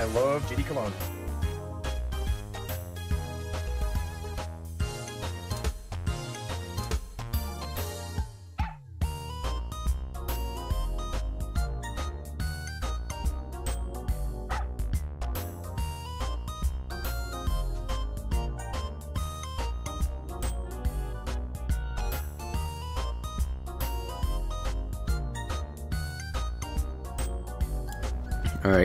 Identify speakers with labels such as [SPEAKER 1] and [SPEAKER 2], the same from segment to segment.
[SPEAKER 1] I love GD Cologne.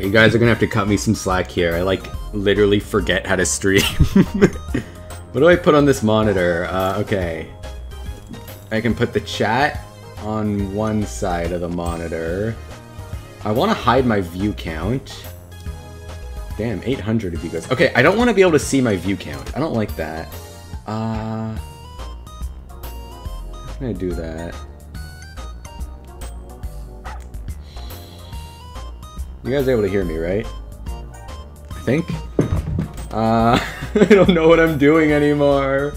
[SPEAKER 2] You guys are gonna have to cut me some slack here. I like literally forget how to stream. what do I put on this monitor? Uh, okay. I can put the chat on one side of the monitor. I want to hide my view count. Damn, 800 of you guys. Okay, I don't want to be able to see my view count. I don't like that. Uh, how can I do that? You guys are able to hear me, right? I think. Uh, I don't know what I'm doing anymore.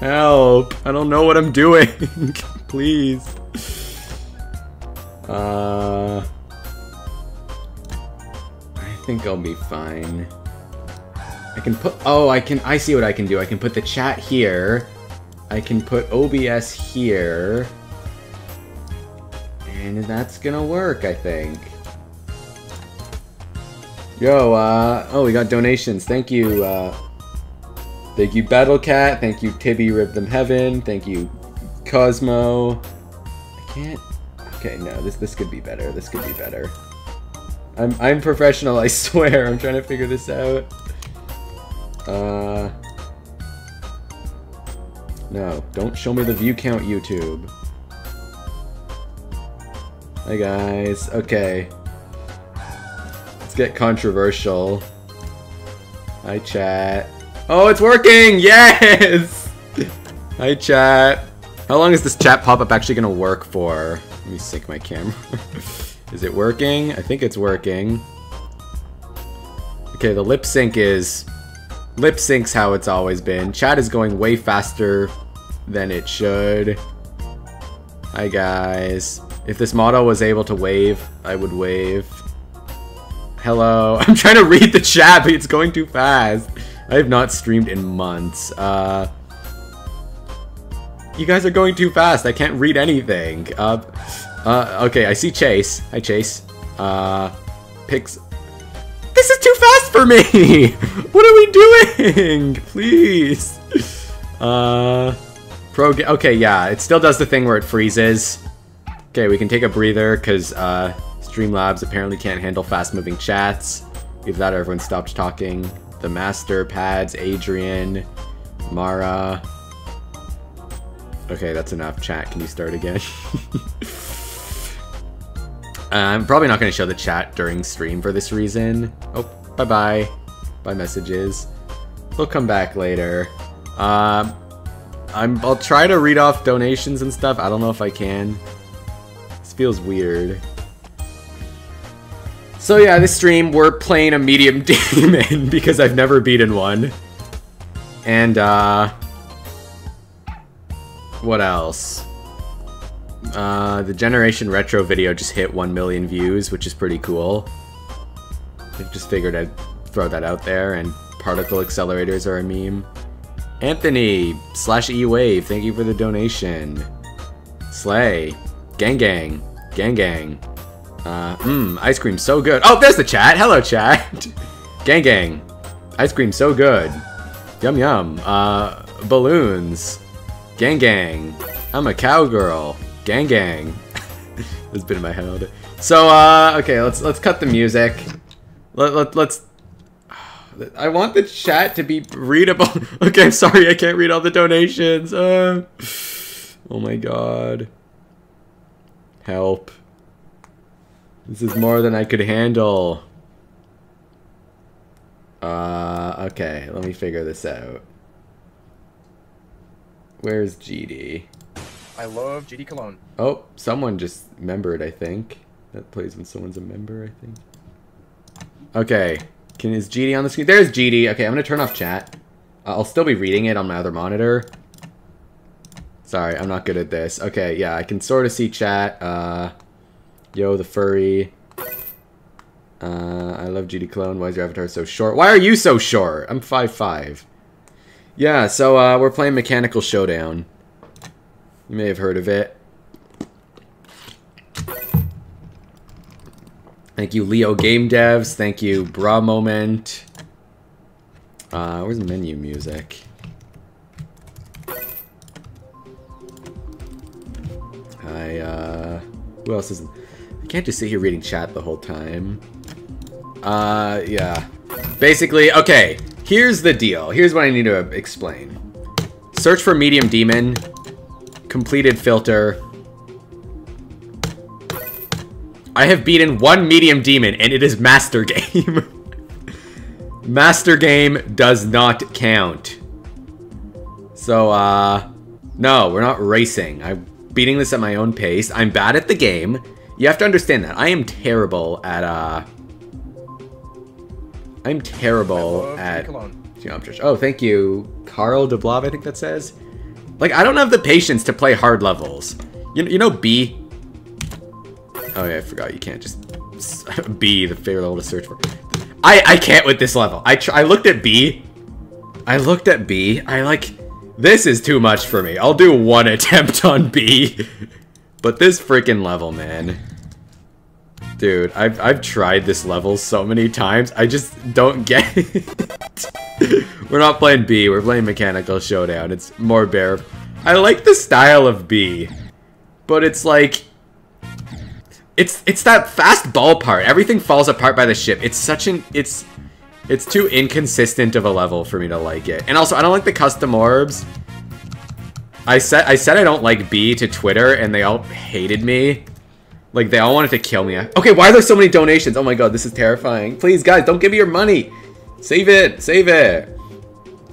[SPEAKER 2] Help! I don't know what I'm doing. Please. Uh, I think I'll be fine. I can put. Oh, I can. I see what I can do. I can put the chat here. I can put OBS here. And that's gonna work, I think. Yo, uh, oh, we got donations. Thank you, uh, thank you, Battlecat. Thank you, Tibby Rhythm Heaven. Thank you, Cosmo. I can't. Okay, no, this this could be better. This could be better. I'm I'm professional. I swear. I'm trying to figure this out. Uh, no, don't show me the view count, YouTube. Hi guys. Okay get controversial. Hi, chat. Oh, it's working! Yes! Hi, chat. How long is this chat pop-up actually gonna work for? Let me sync my camera. is it working? I think it's working. Okay, the lip sync is... Lip sync's how it's always been. Chat is going way faster than it should. Hi, guys. If this model was able to wave, I would wave. Hello. I'm trying to read the chat, but it's going too fast. I have not streamed in months. Uh, you guys are going too fast. I can't read anything. Uh, uh, okay, I see Chase. Hi, Chase. Uh, Pix. This is too fast for me! what are we doing? Please. Uh, pro. Okay, yeah, it still does the thing where it freezes. Okay, we can take a breather because uh, Streamlabs apparently can't handle fast-moving chats. Either that or everyone stopped talking. The Master, Pads, Adrian, Mara. Okay, that's enough. Chat, can you start again? I'm probably not going to show the chat during stream for this reason. Oh, bye-bye. Bye messages. We'll come back later. Um, I'm, I'll try to read off donations and stuff. I don't know if I can. This feels weird. So yeah, this stream, we're playing a medium demon because I've never beaten one. And, uh... What else? Uh, the Generation Retro video just hit 1 million views, which is pretty cool. I just figured I'd throw that out there, and particle accelerators are a meme. Anthony, slash E-Wave, thank you for the donation. Slay. Gang gang. Gang gang. Uh, mmm, ice cream so good. Oh, there's the chat. Hello, chat. gang, gang. Ice cream so good. Yum, yum. Uh, balloons. Gang, gang. I'm a cowgirl. Gang, gang. this been in my head. So, uh, okay, let's let's cut the music. Let, let, let's... I want the chat to be readable. okay, I'm sorry, I can't read all the donations. Uh, oh my god. Help. This is more than I could handle. Uh, okay, let me figure this out. Where's GD?
[SPEAKER 1] I love GD Cologne.
[SPEAKER 2] Oh, someone just membered, I think. That plays when someone's a member, I think. Okay, can is GD on the screen? There's GD. Okay, I'm gonna turn off chat. Uh, I'll still be reading it on my other monitor. Sorry, I'm not good at this. Okay, yeah, I can sort of see chat. Uh, Yo, the furry. Uh, I love GD Clone. Why is your avatar so short? Why are you so short? I'm 5'5". Yeah, so uh, we're playing Mechanical Showdown. You may have heard of it. Thank you, Leo Game Devs. Thank you, Bra Moment. Uh, where's the menu music? I, uh... Who else is... Can't just sit here reading chat the whole time. Uh, yeah. Basically, okay. Here's the deal. Here's what I need to explain. Search for Medium Demon. Completed filter. I have beaten one Medium Demon, and it is Master Game. Master Game does not count. So, uh... No, we're not racing. I'm beating this at my own pace. I'm bad at the game. You have to understand that. I am terrible at, uh... I'm terrible at geometry. Oh, thank you. Carl DeBlov, I think that says. Like, I don't have the patience to play hard levels. You, you know B? Oh yeah, I forgot. You can't just... B, the favorite level to search for. I, I can't with this level. I, I looked at B. I looked at B. I like... This is too much for me. I'll do one attempt on B. But this freaking level, man. Dude, I've, I've tried this level so many times. I just don't get it. we're not playing B. We're playing Mechanical Showdown. It's more bare. I like the style of B. But it's like... It's it's that fast ball part. Everything falls apart by the ship. It's such an... It's... It's too inconsistent of a level for me to like it. And also, I don't like the custom orbs. I said I said I don't like B to Twitter, and they all hated me. Like, they all wanted to kill me. Okay, why are there so many donations? Oh my god, this is terrifying. Please, guys, don't give me your money. Save it. Save it.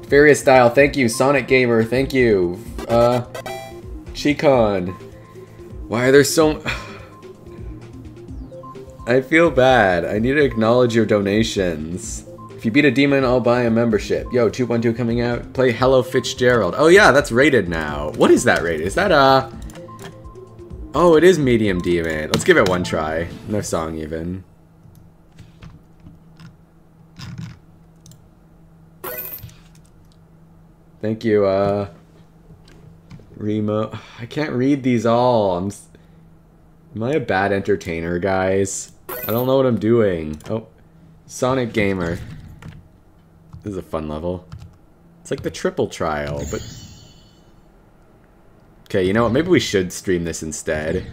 [SPEAKER 2] Furious Style, thank you. Sonic Gamer, thank you. Uh, Chicon. Why are there so... I feel bad. I need to acknowledge your donations. If you beat a demon, I'll buy a membership. Yo, 212 coming out. Play Hello Fitzgerald. Oh yeah, that's rated now. What is that rated? Is that, uh... Oh, it is Medium Demon. Let's give it one try. No song, even. Thank you, uh... Remo. I can't read these all. I'm... Am I a bad entertainer, guys? I don't know what I'm doing. Oh. Sonic Gamer. This is a fun level. It's like the triple trial, but... Okay, you know what? Maybe we should stream this instead.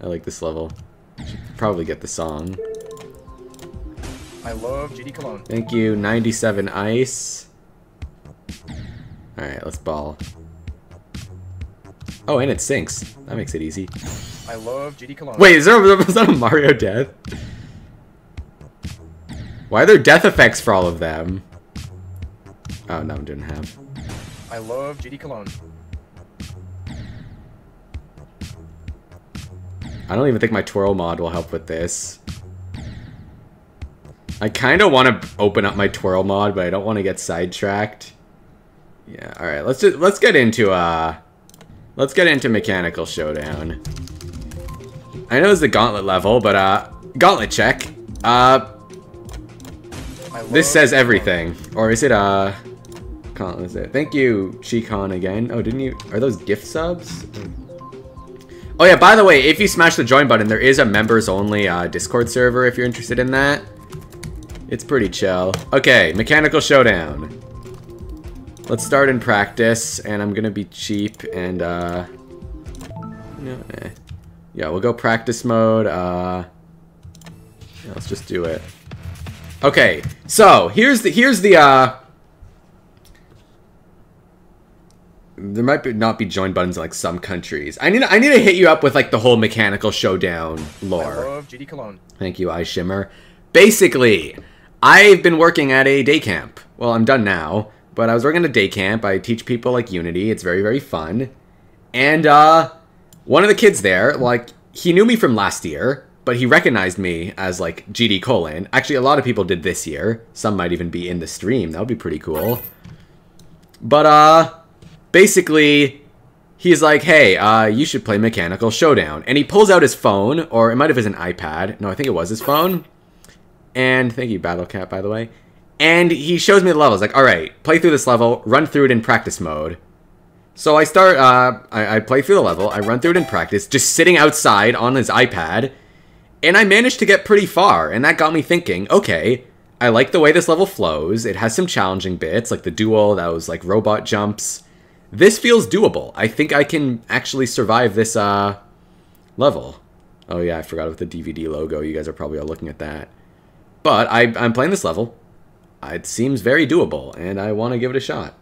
[SPEAKER 2] I like this level. Should probably get the song.
[SPEAKER 1] I love GD Cologne.
[SPEAKER 2] Thank you, 97 Ice. Alright, let's ball. Oh, and it sinks. That makes it easy.
[SPEAKER 1] I love GD Cologne.
[SPEAKER 2] Wait, is there, was that a Mario death? Why are there death effects for all of them? Oh, no, I didn't have.
[SPEAKER 1] I love GD Cologne.
[SPEAKER 2] I don't even think my twirl mod will help with this. I kind of want to open up my twirl mod, but I don't want to get sidetracked. Yeah, all right. Let's just let's get into uh let's get into mechanical showdown. I know it's the gauntlet level, but uh gauntlet check. Uh this says everything. Or is it uh is it? Thank you, Chicon again. Oh, didn't you are those gift subs? Oh yeah, by the way, if you smash the join button, there is a members only uh, Discord server if you're interested in that. It's pretty chill. Okay, Mechanical Showdown. Let's start in practice, and I'm gonna be cheap and uh, you eh. yeah, we'll go practice mode. Uh, yeah, let's just do it. Okay, so here's the here's the uh, there might be, not be join buttons in like some countries. I need I need to hit you up with like the whole mechanical showdown lore.
[SPEAKER 1] I love GD Cologne.
[SPEAKER 2] Thank you, I Shimmer. Basically, I've been working at a day camp. Well, I'm done now, but I was working at a day camp. I teach people like Unity. It's very very fun. And uh one of the kids there, like he knew me from last year, but he recognized me as like GD colon. Actually, a lot of people did this year. Some might even be in the stream. That would be pretty cool. But uh basically, he's like, hey, uh, you should play Mechanical Showdown. And he pulls out his phone, or it might have been an iPad. No, I think it was his phone. And thank you, Battle Cat, by the way. And he shows me the levels. Like, all right, play through this level, run through it in practice mode. So I start, uh, I, I play through the level, I run through it in practice, just sitting outside on his iPad, and I managed to get pretty far, and that got me thinking, okay, I like the way this level flows. It has some challenging bits, like the duel, that was like robot jumps. This feels doable. I think I can actually survive this uh, level. Oh yeah, I forgot about the DVD logo. You guys are probably all looking at that. But I, I'm playing this level. It seems very doable, and I want to give it a shot.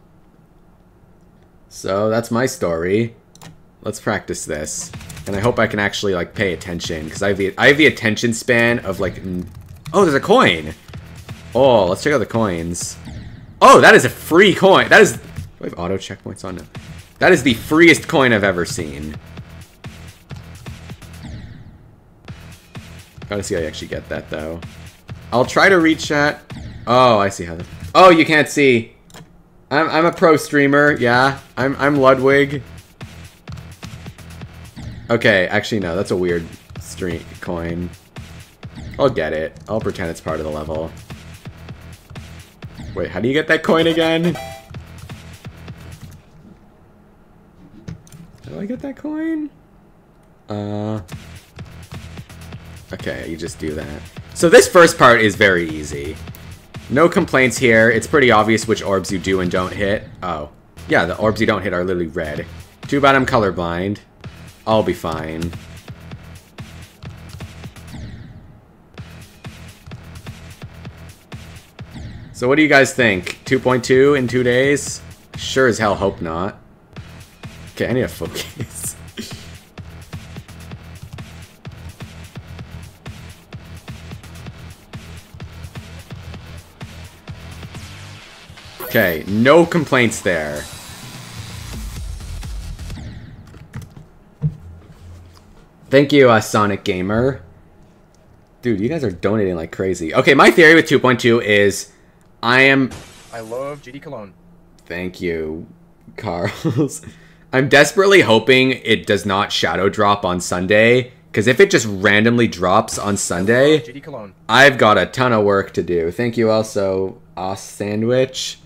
[SPEAKER 2] So that's my story. Let's practice this. And I hope I can actually like pay attention because I have the I have the attention span of like Oh, there's a coin. Oh, let's check out the coins. Oh, that is a free coin. That is do I have auto checkpoints on it? That is the freest coin I've ever seen. Gotta see how you actually get that though. I'll try to reach that. Oh, I see how. The, oh, you can't see. I'm I'm a pro streamer. Yeah, I'm I'm Ludwig. Okay, actually no, that's a weird stream coin. I'll get it. I'll pretend it's part of the level. Wait, how do you get that coin again? How do I get that coin? Uh. Okay, you just do that. So this first part is very easy. No complaints here. It's pretty obvious which orbs you do and don't hit. Oh. Yeah, the orbs you don't hit are literally red. Too bad I'm colorblind. I'll be fine. So what do you guys think? 2.2 in two days? Sure as hell hope not. Okay, I need a focus. Okay, no complaints there. Thank you, uh, Sonic Gamer. Dude, you guys are donating like crazy. Okay, my theory with 2.2 is I am...
[SPEAKER 1] I love GD Cologne.
[SPEAKER 2] Thank you, Carls. I'm desperately hoping it does not shadow drop on Sunday, because if it just randomly drops on Sunday, I've got a ton of work to do. Thank you also, Os Sandwich.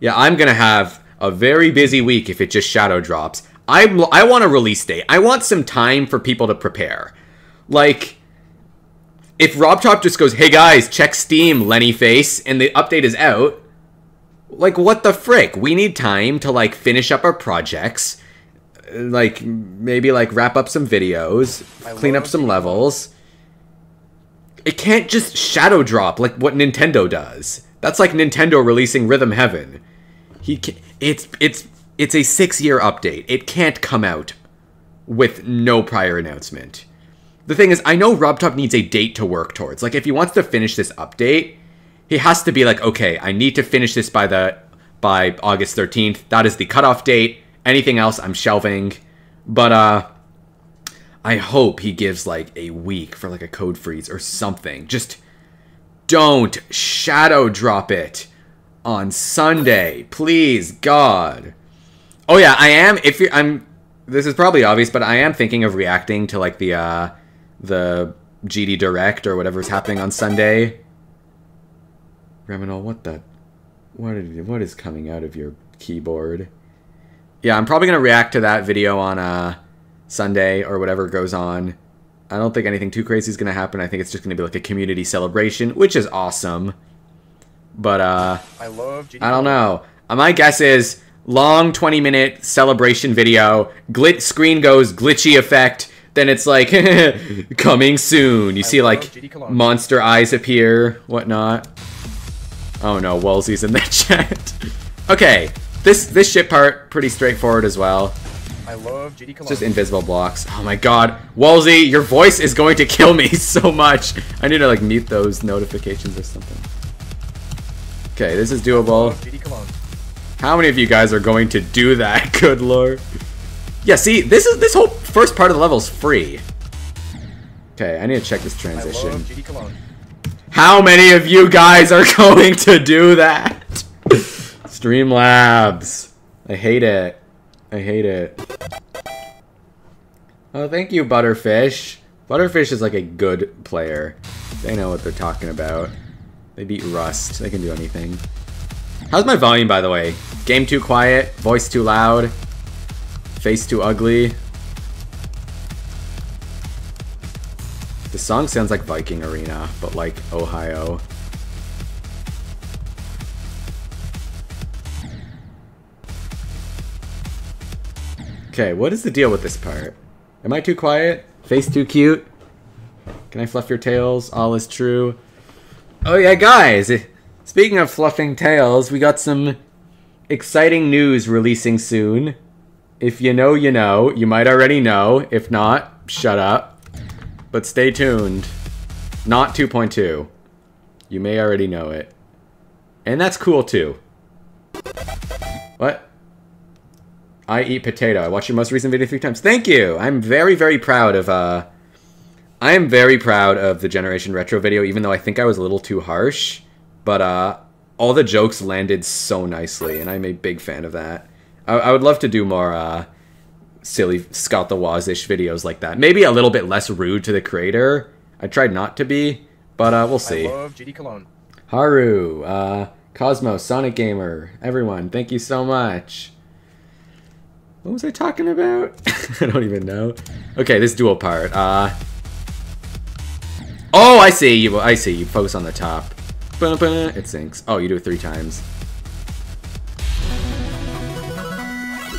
[SPEAKER 2] Yeah, I'm gonna have a very busy week if it just shadow drops. I I want a release date. I want some time for people to prepare. Like, if RobTop just goes, "Hey guys, check Steam, Lenny Face," and the update is out, like what the frick? We need time to like finish up our projects, like maybe like wrap up some videos,
[SPEAKER 1] I
[SPEAKER 2] clean up some levels. It can't just shadow drop like what Nintendo does. That's like Nintendo releasing Rhythm Heaven. He it's it's it's a 6-year update. It can't come out with no prior announcement. The thing is, I know RobTop needs a date to work towards. Like if he wants to finish this update, he has to be like, okay, I need to finish this by the by August 13th. That is the cutoff date. Anything else I'm shelving. But uh I hope he gives like a week for like a code freeze or something. Just don't shadow drop it on Sunday. Please, God. Oh yeah, I am if you I'm this is probably obvious, but I am thinking of reacting to like the uh the GD Direct or whatever's happening on Sunday. Reminol, what the what is, what is coming out of your keyboard? Yeah, I'm probably gonna react to that video on uh Sunday or whatever goes on. I don't think anything too crazy is gonna happen. I think it's just gonna be like a community celebration, which is awesome. But uh
[SPEAKER 1] I love GD
[SPEAKER 2] I don't know. Uh, my guess is long 20 minute celebration video, glit screen goes glitchy effect, then it's like coming soon. You
[SPEAKER 1] I
[SPEAKER 2] see like monster eyes appear, whatnot. Oh no, Wulzy's in the chat. okay, this this shit part pretty straightforward as well.
[SPEAKER 1] I love GD Cologne.
[SPEAKER 2] Just invisible blocks. Oh my god, Wulzy, your voice is going to kill me so much. I need to like mute those notifications or something. Okay, this is doable.
[SPEAKER 1] GD Cologne.
[SPEAKER 2] How many of you guys are going to do that? Good lord. Yeah, see, this is this whole first part of the level is free. Okay, I need to check this transition.
[SPEAKER 1] love GD Cologne.
[SPEAKER 2] How many of you guys are going to do that? Streamlabs. I hate it. I hate it. Oh, thank you, Butterfish. Butterfish is like a good player. They know what they're talking about. They beat Rust. They can do anything. How's my volume, by the way? Game too quiet? Voice too loud? Face too ugly? The song sounds like Viking Arena, but like Ohio. Okay, what is the deal with this part? Am I too quiet? Face too cute? Can I fluff your tails? All is true. Oh yeah, guys! Speaking of fluffing tails, we got some exciting news releasing soon. If you know, you know. You might already know. If not, shut up. But stay tuned. Not 2.2. You may already know it. And that's cool too. What? I eat potato. I watched your most recent video three times. Thank you. I'm very, very proud of. Uh, I am very proud of the Generation Retro video, even though I think I was a little too harsh. But uh, all the jokes landed so nicely, and I'm a big fan of that. I, I would love to do more uh, silly Scott the Woz-ish videos like that. Maybe a little bit less rude to the creator. I tried not to be, but uh, we'll see.
[SPEAKER 1] I love GD Cologne.
[SPEAKER 2] Haru, uh, Cosmo, Sonic Gamer, everyone, thank you so much. What was I talking about? I don't even know. Okay, this dual part. Uh, oh, I see you. I see you. Focus on the top. It sinks. Oh, you do it three times.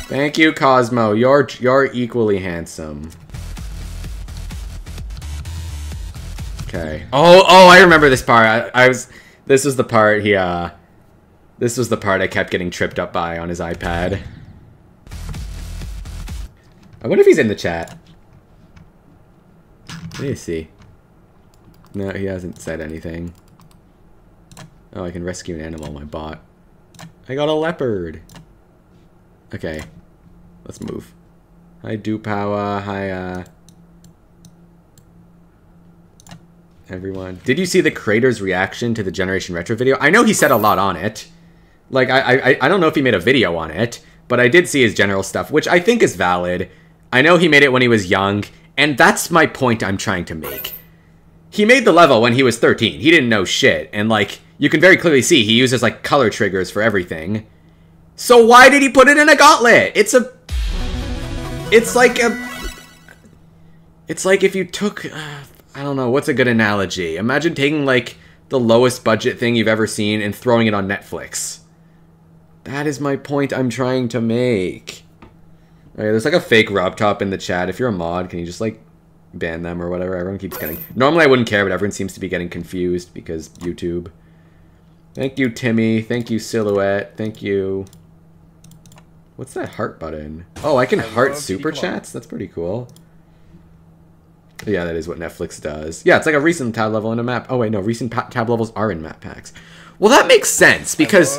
[SPEAKER 2] Thank you, Cosmo. You're you're equally handsome. Okay. Oh, oh, I remember this part. I, I was. This was the part he. Uh, this was the part I kept getting tripped up by on his iPad. I wonder if he's in the chat. Let me see. No, he hasn't said anything. Oh, I can rescue an animal, my bot. I got a leopard! Okay. Let's move. Hi, Dupawa. Hi, uh... Everyone. Did you see the creator's reaction to the Generation Retro video? I know he said a lot on it. Like, I, I, I don't know if he made a video on it, but I did see his general stuff, which I think is valid. I know he made it when he was young, and that's my point I'm trying to make. He made the level when he was 13. He didn't know shit, and like, you can very clearly see he uses like color triggers for everything. So why did he put it in a gauntlet? It's a... It's like a... It's like if you took... Uh, I don't know, what's a good analogy? Imagine taking like the lowest budget thing you've ever seen and throwing it on Netflix. That is my point I'm trying to make. Okay, there's like a fake RobTop in the chat. If you're a mod, can you just like ban them or whatever? Everyone keeps getting... Normally I wouldn't care, but everyone seems to be getting confused because YouTube. Thank you, Timmy. Thank you, Silhouette. Thank you... What's that heart button? Oh, I can I heart super chats? That's pretty cool. Yeah, that is what Netflix does. Yeah, it's like a recent tab level in a map. Oh, wait, no. Recent tab levels are in map packs. Well, that makes sense because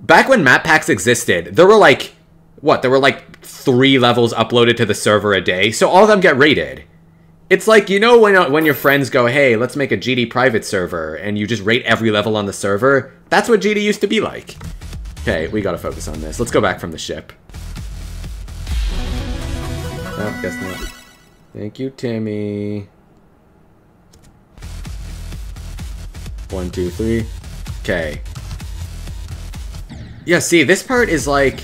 [SPEAKER 2] back when map packs existed, there were like, what? There were like three levels uploaded to the server a day, so all of them get rated. It's like, you know when, uh, when your friends go, hey, let's make a GD private server, and you just rate every level on the server? That's what GD used to be like. Okay, we gotta focus on this. Let's go back from the ship. Oh, guess not. Thank you, Timmy. One, two, three. Okay. Yeah, see, this part is like...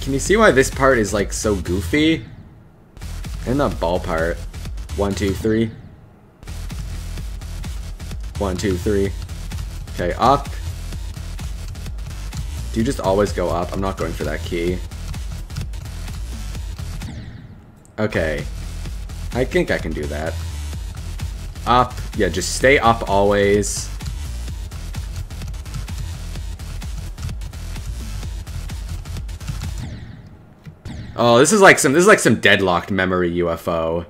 [SPEAKER 2] Can you see why this part is like so goofy? And the ball part. One, two, three. One, two, three. Okay, up. Do you just always go up? I'm not going for that key. Okay. I think I can do that. Up. Yeah, just stay up always. Oh, this is like some this is like some deadlocked memory UFO.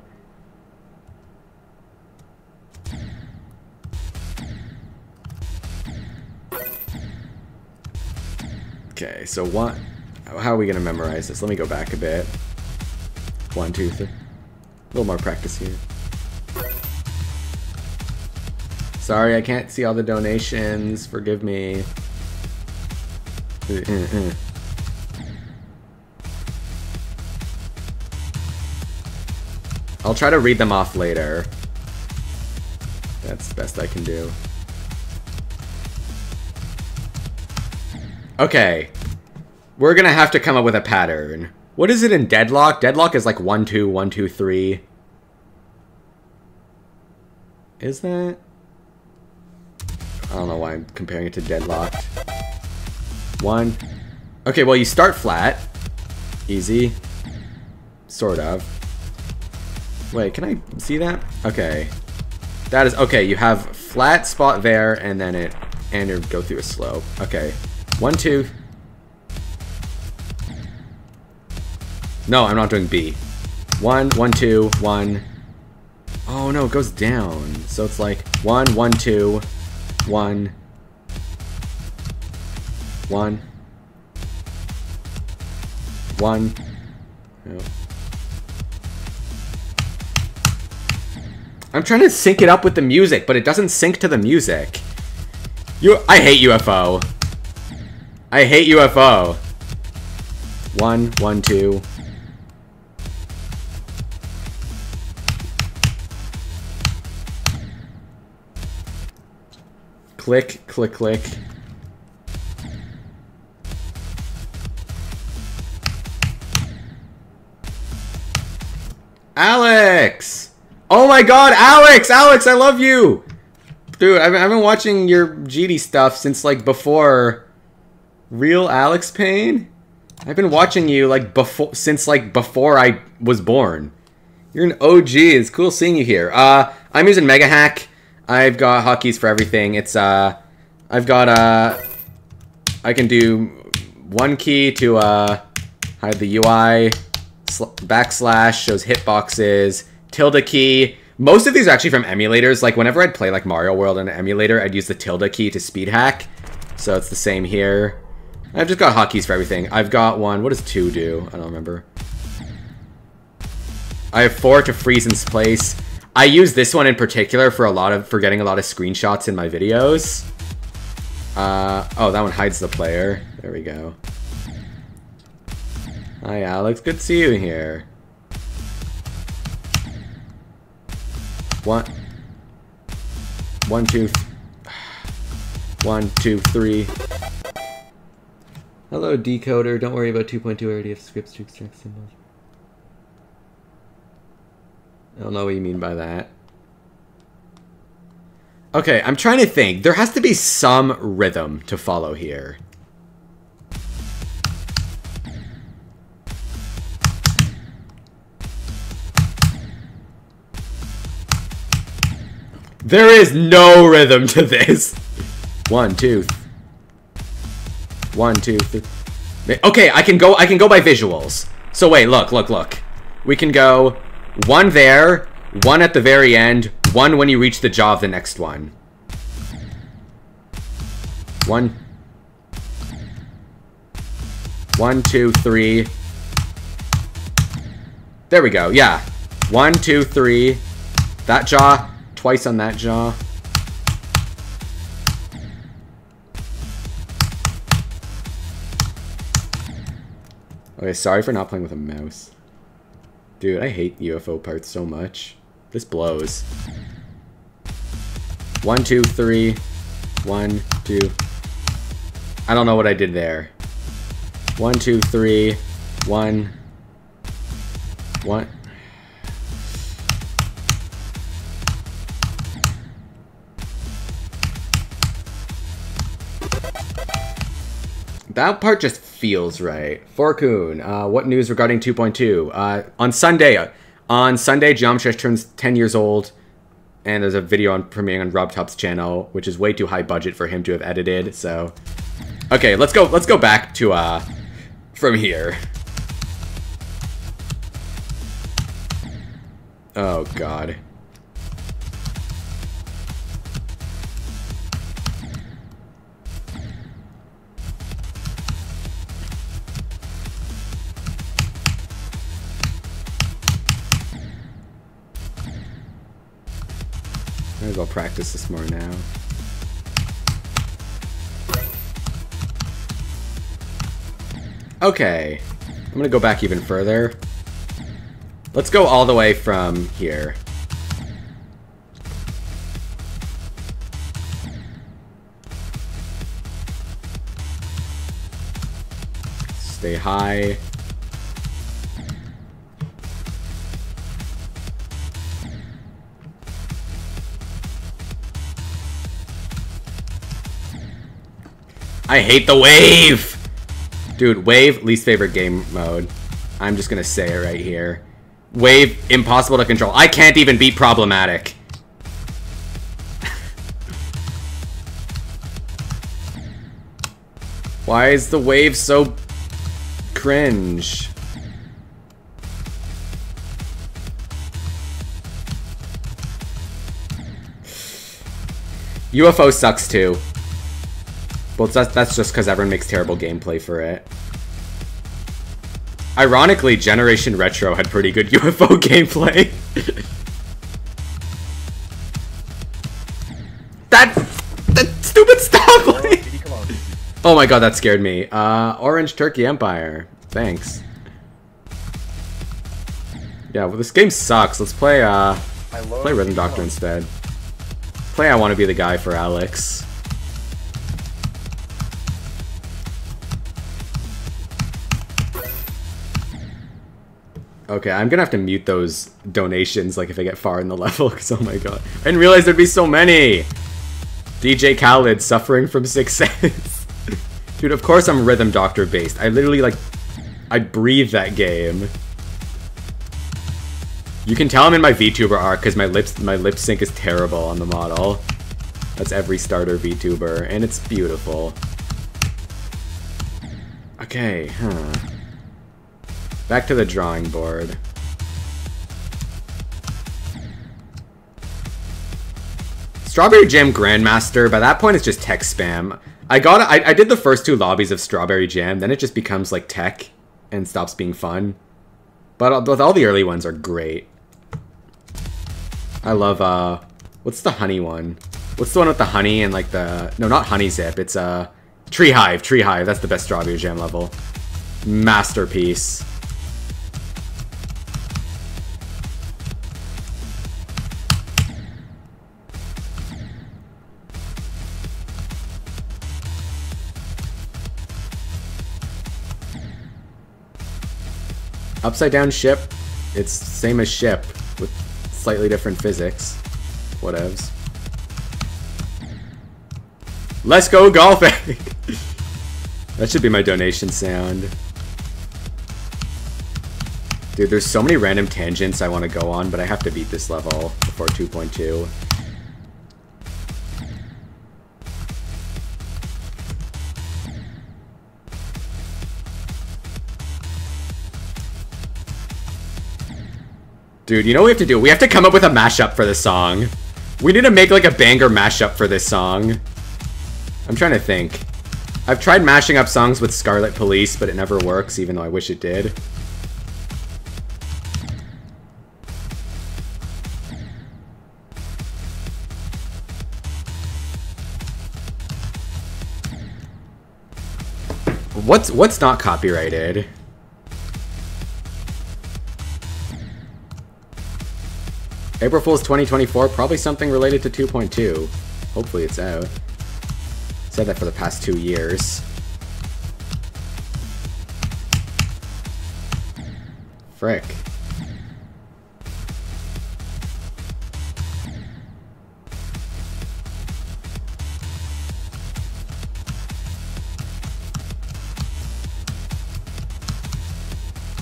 [SPEAKER 2] Okay, so one... How are we to memorize this? Let me go back a bit. One, two, three. A little more practice here. Sorry, I can't see all the donations. Forgive me. Mm, mm, mm. I'll try to read them off later. That's the best I can do. Okay. We're gonna have to come up with a pattern. What is it in Deadlock? Deadlock is like 1, 2, 1, 2, 3. Is that? I don't know why I'm comparing it to Deadlocked. One. Okay, well you start flat. Easy. Sort of. Wait, can I see that? Okay. That is, okay, you have flat spot there, and then it, and you go through a slope. Okay. One, two. No, I'm not doing B. One, one, two, one. Oh no, it goes down. So it's like one, one, two, one, one, one. I'm trying to sync it up with the music, but it doesn't sync to the music. You, I hate UFO. I hate UFO. One, one, two. Click, click, click. Alex! Oh my god, Alex! Alex, I love you! Dude, I've, I've been watching your GD stuff since, like, before... Real Alex Payne? I've been watching you, like, before since, like, before I was born. You're an OG. It's cool seeing you here. Uh, I'm using Mega Hack. I've got hotkeys for everything. It's, uh... I've got, uh... I can do one key to, uh... Hide the UI backslash shows hitboxes, tilde key. Most of these are actually from emulators. Like whenever I'd play like Mario World on an emulator, I'd use the tilde key to speed hack. So it's the same here. I've just got hotkeys for everything. I've got one. What does two do? I don't remember. I have four to freeze in place. I use this one in particular for a lot of for getting a lot of screenshots in my videos. Uh, oh, that one hides the player. There we go. Hi, Alex. Good to see you here. One, one, two, one, two, three. Hello, decoder. Don't worry about 2.2. I already have scripts to extract symbols. I don't know what you mean by that. Okay, I'm trying to think. There has to be some rhythm to follow here. There is no rhythm to this. One, two. One, two, three. Okay, I can go I can go by visuals. So wait, look, look, look. We can go one there, one at the very end, one when you reach the jaw of the next one. One. One, two, three. There we go, yeah. One, two, three. That jaw, Twice on that jaw. Okay, sorry for not playing with a mouse. Dude, I hate UFO parts so much. This blows. One, two, three. One, two. I don't know what I did there. One, two, three. One. One. That part just feels right. Forkun, uh, what news regarding 2.2? Uh, on Sunday, on Sunday, Geometry turns 10 years old, and there's a video on premiering on RobTop's channel, which is way too high budget for him to have edited. So, okay, let's go. Let's go back to uh, from here. Oh God. Might as well practice this more now. Okay, I'm gonna go back even further. Let's go all the way from here. Stay high. I hate the wave! Dude, wave, least favorite game mode. I'm just gonna say it right here. Wave, impossible to control. I can't even be problematic. Why is the wave so cringe? UFO sucks too. Well, that's, that's just because everyone makes terrible gameplay for it. Ironically, Generation Retro had pretty good UFO gameplay. that... That stupid stoplight! Oh my god, that scared me. Uh, Orange Turkey Empire. Thanks. Yeah, well, this game sucks. Let's play, uh... Play Rhythm Doctor instead. Play I Want to Be the Guy for Alex. Okay, I'm gonna have to mute those donations, like, if I get far in the level, because, oh my god. I didn't realize there'd be so many! DJ Khaled, suffering from success. Dude, of course I'm Rhythm Doctor based. I literally, like, I breathe that game. You can tell I'm in my VTuber arc, because my lips, my lip sync is terrible on the model. That's every starter VTuber, and it's beautiful. Okay, huh. Back to the drawing board. Strawberry Jam Grandmaster, by that point it's just tech spam. I got I, I did the first two lobbies of Strawberry Jam, then it just becomes like tech and stops being fun. But, but all the early ones are great. I love, uh, what's the honey one? What's the one with the honey and like the, no, not honey zip, it's, uh, Tree Hive, Tree Hive, that's the best Strawberry Jam level. Masterpiece. Upside down ship, it's same as ship, with slightly different physics. Whatevs. Let's go golfing! that should be my donation sound. Dude, there's so many random tangents I want to go on, but I have to beat this level before 2.2. Dude, you know what we have to do? We have to come up with a mashup for this song. We need to make like a banger mashup for this song. I'm trying to think. I've tried mashing up songs with Scarlet Police, but it never works, even though I wish it did. What's what's not copyrighted? April Fool's 2024, probably something related to 2.2. Hopefully it's out. Said that for the past two years. Frick.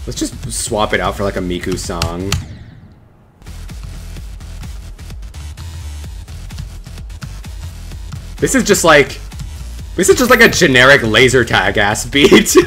[SPEAKER 2] Let's just swap it out for like a Miku song. This is just like... This is just like a generic laser tag ass beat.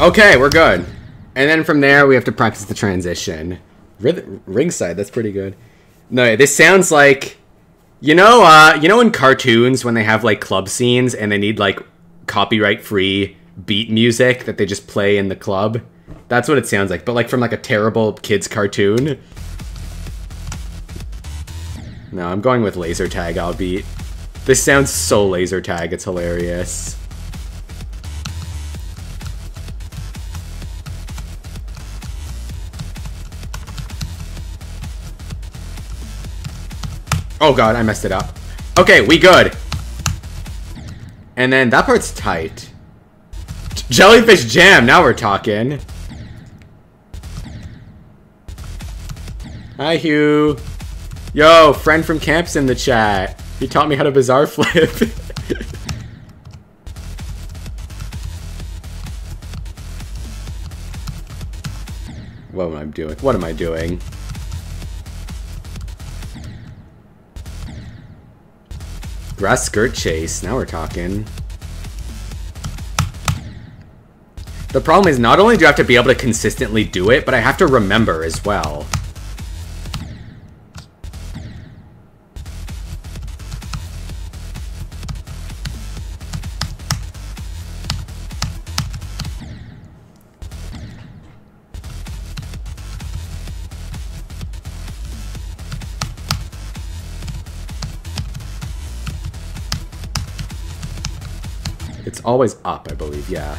[SPEAKER 2] Okay, we're good. And then from there, we have to practice the transition. ringside, that's pretty good. No, this sounds like, you know, uh, you know in cartoons when they have like club scenes and they need like copyright-free beat music that they just play in the club. That's what it sounds like, but like from like a terrible kids cartoon. No, I'm going with laser tag, I'll beat. This sounds so laser tag, it's hilarious. Oh god, I messed it up. Okay, we good. And then that part's tight. Jellyfish Jam, now we're talking. Hi, Hugh. Yo, friend from camp's in the chat. He taught me how to bizarre flip. what am I doing? What am I doing? Grass skirt chase. Now we're talking. The problem is not only do I have to be able to consistently do it, but I have to remember as well. Always up, I believe, yeah.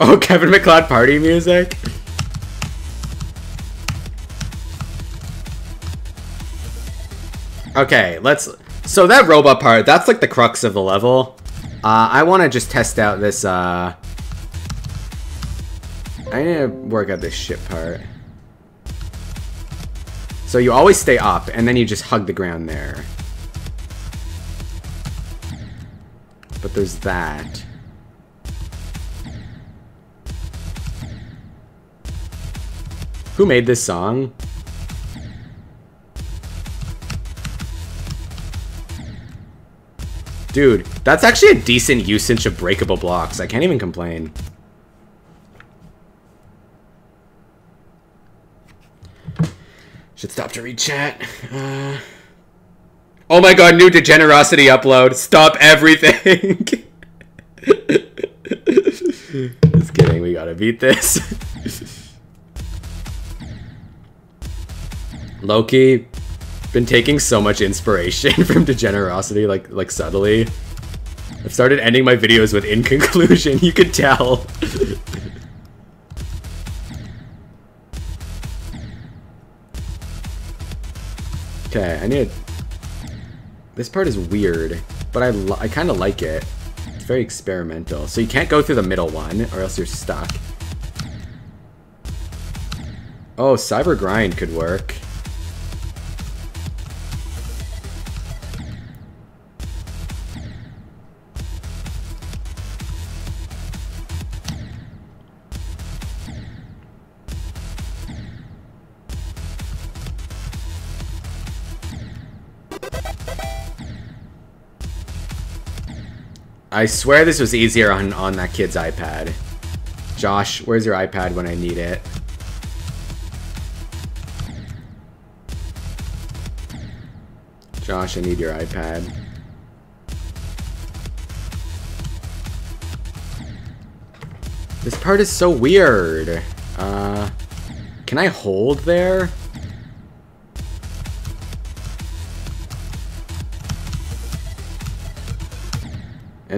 [SPEAKER 2] Oh, Kevin MacLeod party music? Okay, let's... So that robot part, that's like the crux of the level. Uh, I want to just test out this, uh... I need to work out this shit part. So you always stay up, and then you just hug the ground there. But there's that. Who made this song? Dude, that's actually a decent usage of breakable blocks. I can't even complain. Should stop to read chat. Uh... Oh my god, new Degenerocity upload. Stop everything. Just kidding, we gotta beat this. Loki, been taking so much inspiration from Degenerocity, like like subtly. I've started ending my videos with in conclusion, you could tell. okay, I need This part is weird, but I, I kind of like it. It's very experimental. So you can't go through the middle one, or else you're stuck. Oh, Cyber Grind could work. I swear this was easier on, on that kid's iPad. Josh, where's your iPad when I need it? Josh, I need your iPad. This part is so weird. Uh, can I hold there?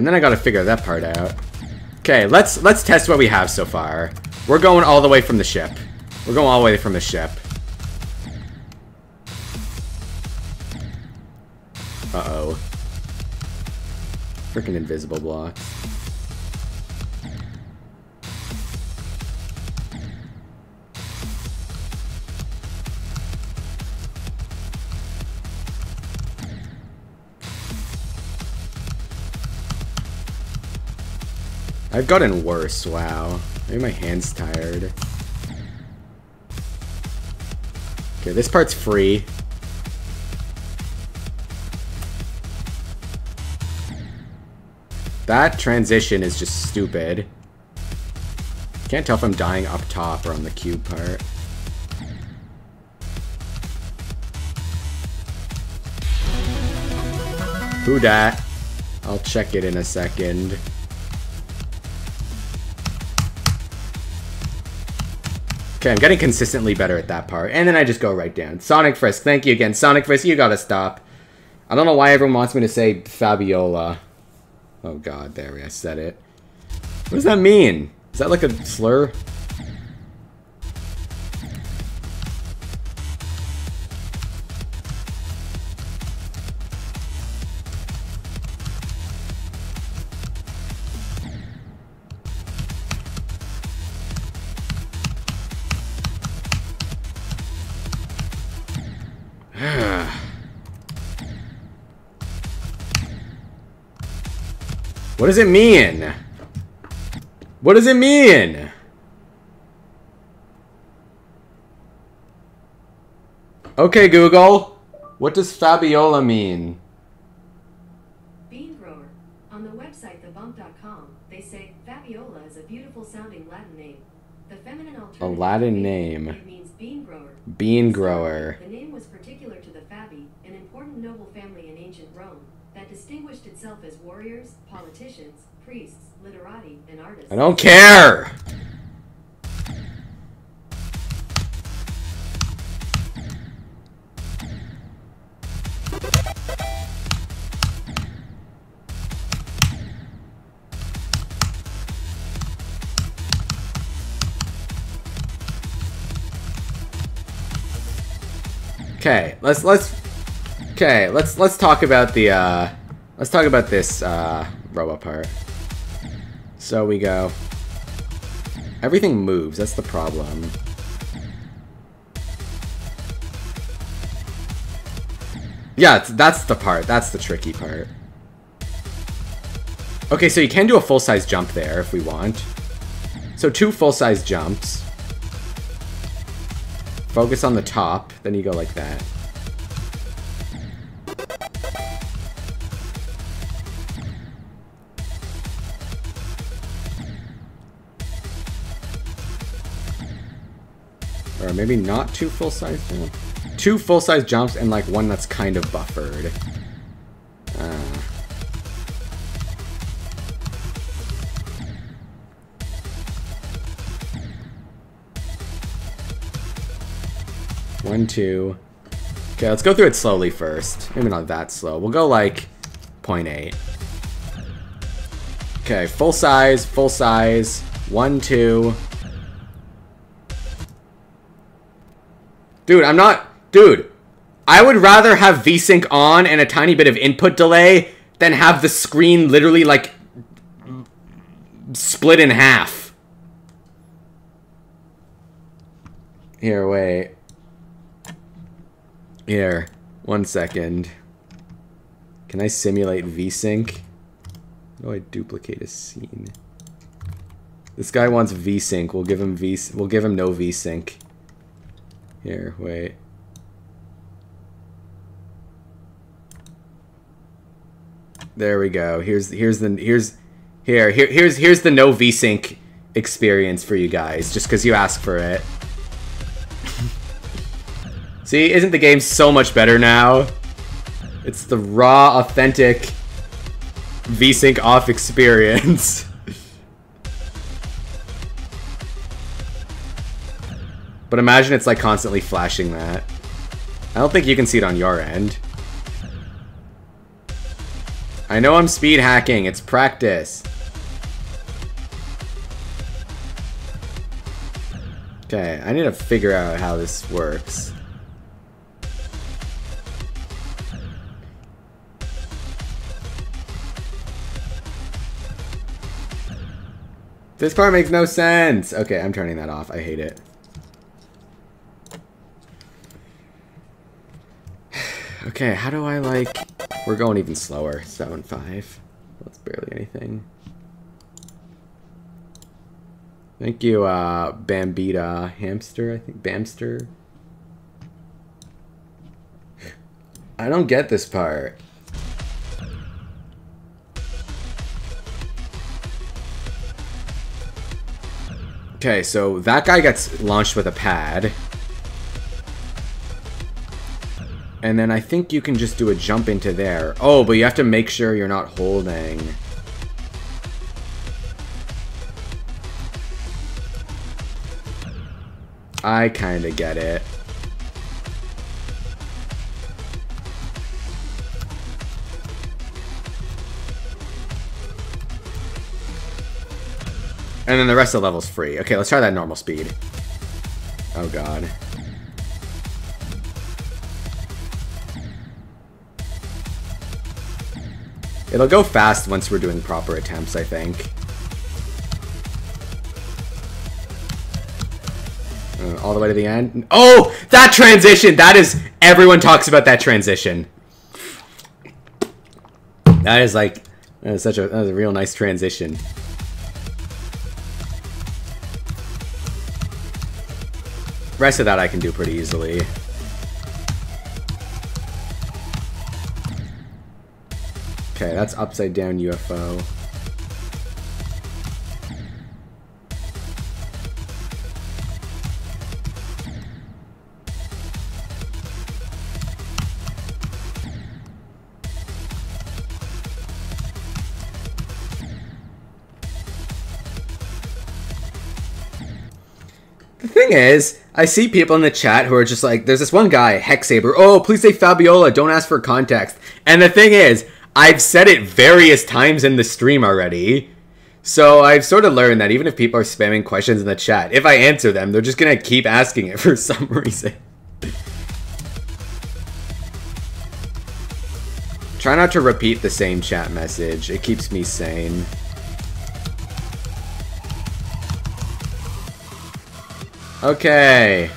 [SPEAKER 2] And then I gotta figure that part out. Okay, let's let's test what we have so far. We're going all the way from the ship. We're going all the way from the ship. Uh-oh. Freaking invisible blocks. I've gotten worse, wow. Maybe my hand's tired. Okay, this part's free. That transition is just stupid. Can't tell if I'm dying up top or on the cube part. Who dat? I'll check it in a second. Okay, I'm getting consistently better at that part. And then I just go right down. Sonic Frisk, thank you again. Sonic Frisk, you gotta stop. I don't know why everyone wants me to say Fabiola. Oh god, there we I said it. What does that mean? Is that like a slur? Does it mean? What does it mean? Okay, Google. What does Fabiola mean?
[SPEAKER 3] Bean grower. On the website thebump.com, they say Fabiola is a beautiful sounding Latin name. The feminine alternative
[SPEAKER 2] A Latin name.
[SPEAKER 3] It means bean grower.
[SPEAKER 2] Bean grower.
[SPEAKER 3] The name was particular to the Fabi, an important noble family in ancient Rome that distinguished itself as warriors, politicians, priests, literati, and artists.
[SPEAKER 2] I don't care! Okay, let's let's Okay, let's let's talk about the uh let's talk about this uh robot part. So we go. Everything moves, that's the problem. Yeah, that's the part. That's the tricky part. Okay, so you can do a full-size jump there if we want. So two full-size jumps. Focus on the top, then you go like that. Or maybe not two full-size. Two full-size jumps and like one that's kind of buffered. Uh. One, two. Okay, let's go through it slowly first. Maybe not that slow. We'll go like 0.8. Okay, full size, full size. One, two. Dude, I'm not... Dude, I would rather have VSync on and a tiny bit of input delay than have the screen literally, like, split in half. Here, wait. Here, one second. Can I simulate VSync? How do I duplicate a scene? This guy wants VSync. We'll give him V. We'll give him no VSync. Here, wait. There we go. Here's here's the here's here here here's here's the no VSync experience for you guys, just because you asked for it. See, isn't the game so much better now? It's the raw, authentic VSync off experience. But imagine it's like constantly flashing that. I don't think you can see it on your end. I know I'm speed hacking, it's practice. Okay, I need to figure out how this works. This part makes no sense. Okay, I'm turning that off. I hate it. Okay, how do I like... We're going even slower, Seven five. That's barely anything. Thank you, uh, Bambita Hamster, I think. Bamster? I don't get this part. Okay, so that guy gets launched with a pad. And then I think you can just do a jump into there. Oh, but you have to make sure you're not holding. I kind of get it. And then the rest of the level's free. Okay, let's try that normal speed. Oh god. It'll go fast once we're doing proper attempts, I think. Uh, all the way to the end. Oh! That transition! That is... Everyone talks about that transition. That is like... That is such a... That was a real nice transition. Rest of that I can do pretty easily. Okay, that's upside down UFO. The thing is, I see people in the chat who are just like, there's this one guy, Hexaber, oh, please say Fabiola, don't ask for context. And the thing is, I've said it various times in the stream already. So I've sort of learned that even if people are spamming questions in the chat, if I answer them, they're just gonna keep asking it for some reason. Try not to repeat the same chat message. It keeps me sane. Okay.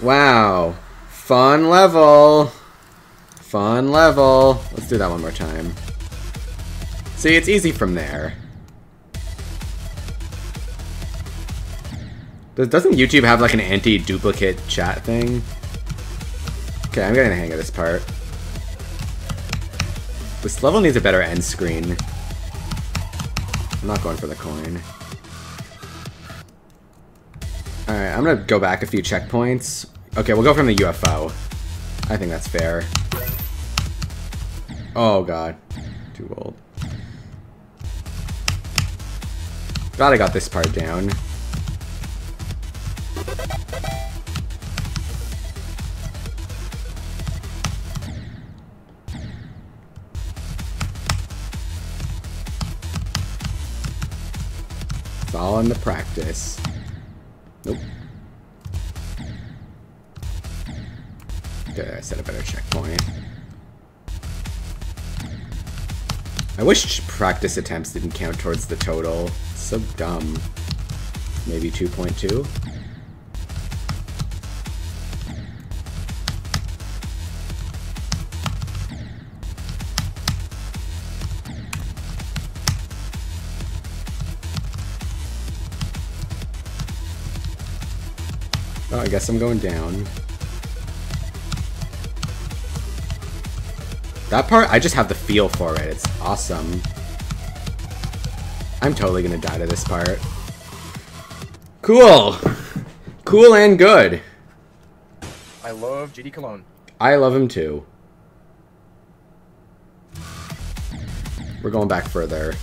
[SPEAKER 2] Wow. Fun level. Fun level. Let's do that one more time. See, it's easy from there. Does- Doesn't YouTube have like an anti-duplicate chat thing? Okay, I'm getting the hang of this part. This level needs a better end screen. I'm not going for the coin. Alright, I'm gonna go back a few checkpoints. Okay, we'll go from the UFO. I think that's fair. Oh god. Too old. Glad I got this part down. It's all in the practice. Nope. Okay, I set a better checkpoint. I wish practice attempts didn't count towards the total. So dumb. Maybe 2.2? Oh, I guess I'm going down. That part, I just have the feel for it. It's awesome. I'm totally gonna die to this part. Cool! Cool and good.
[SPEAKER 1] I love GD Cologne.
[SPEAKER 2] I love him too. We're going back further.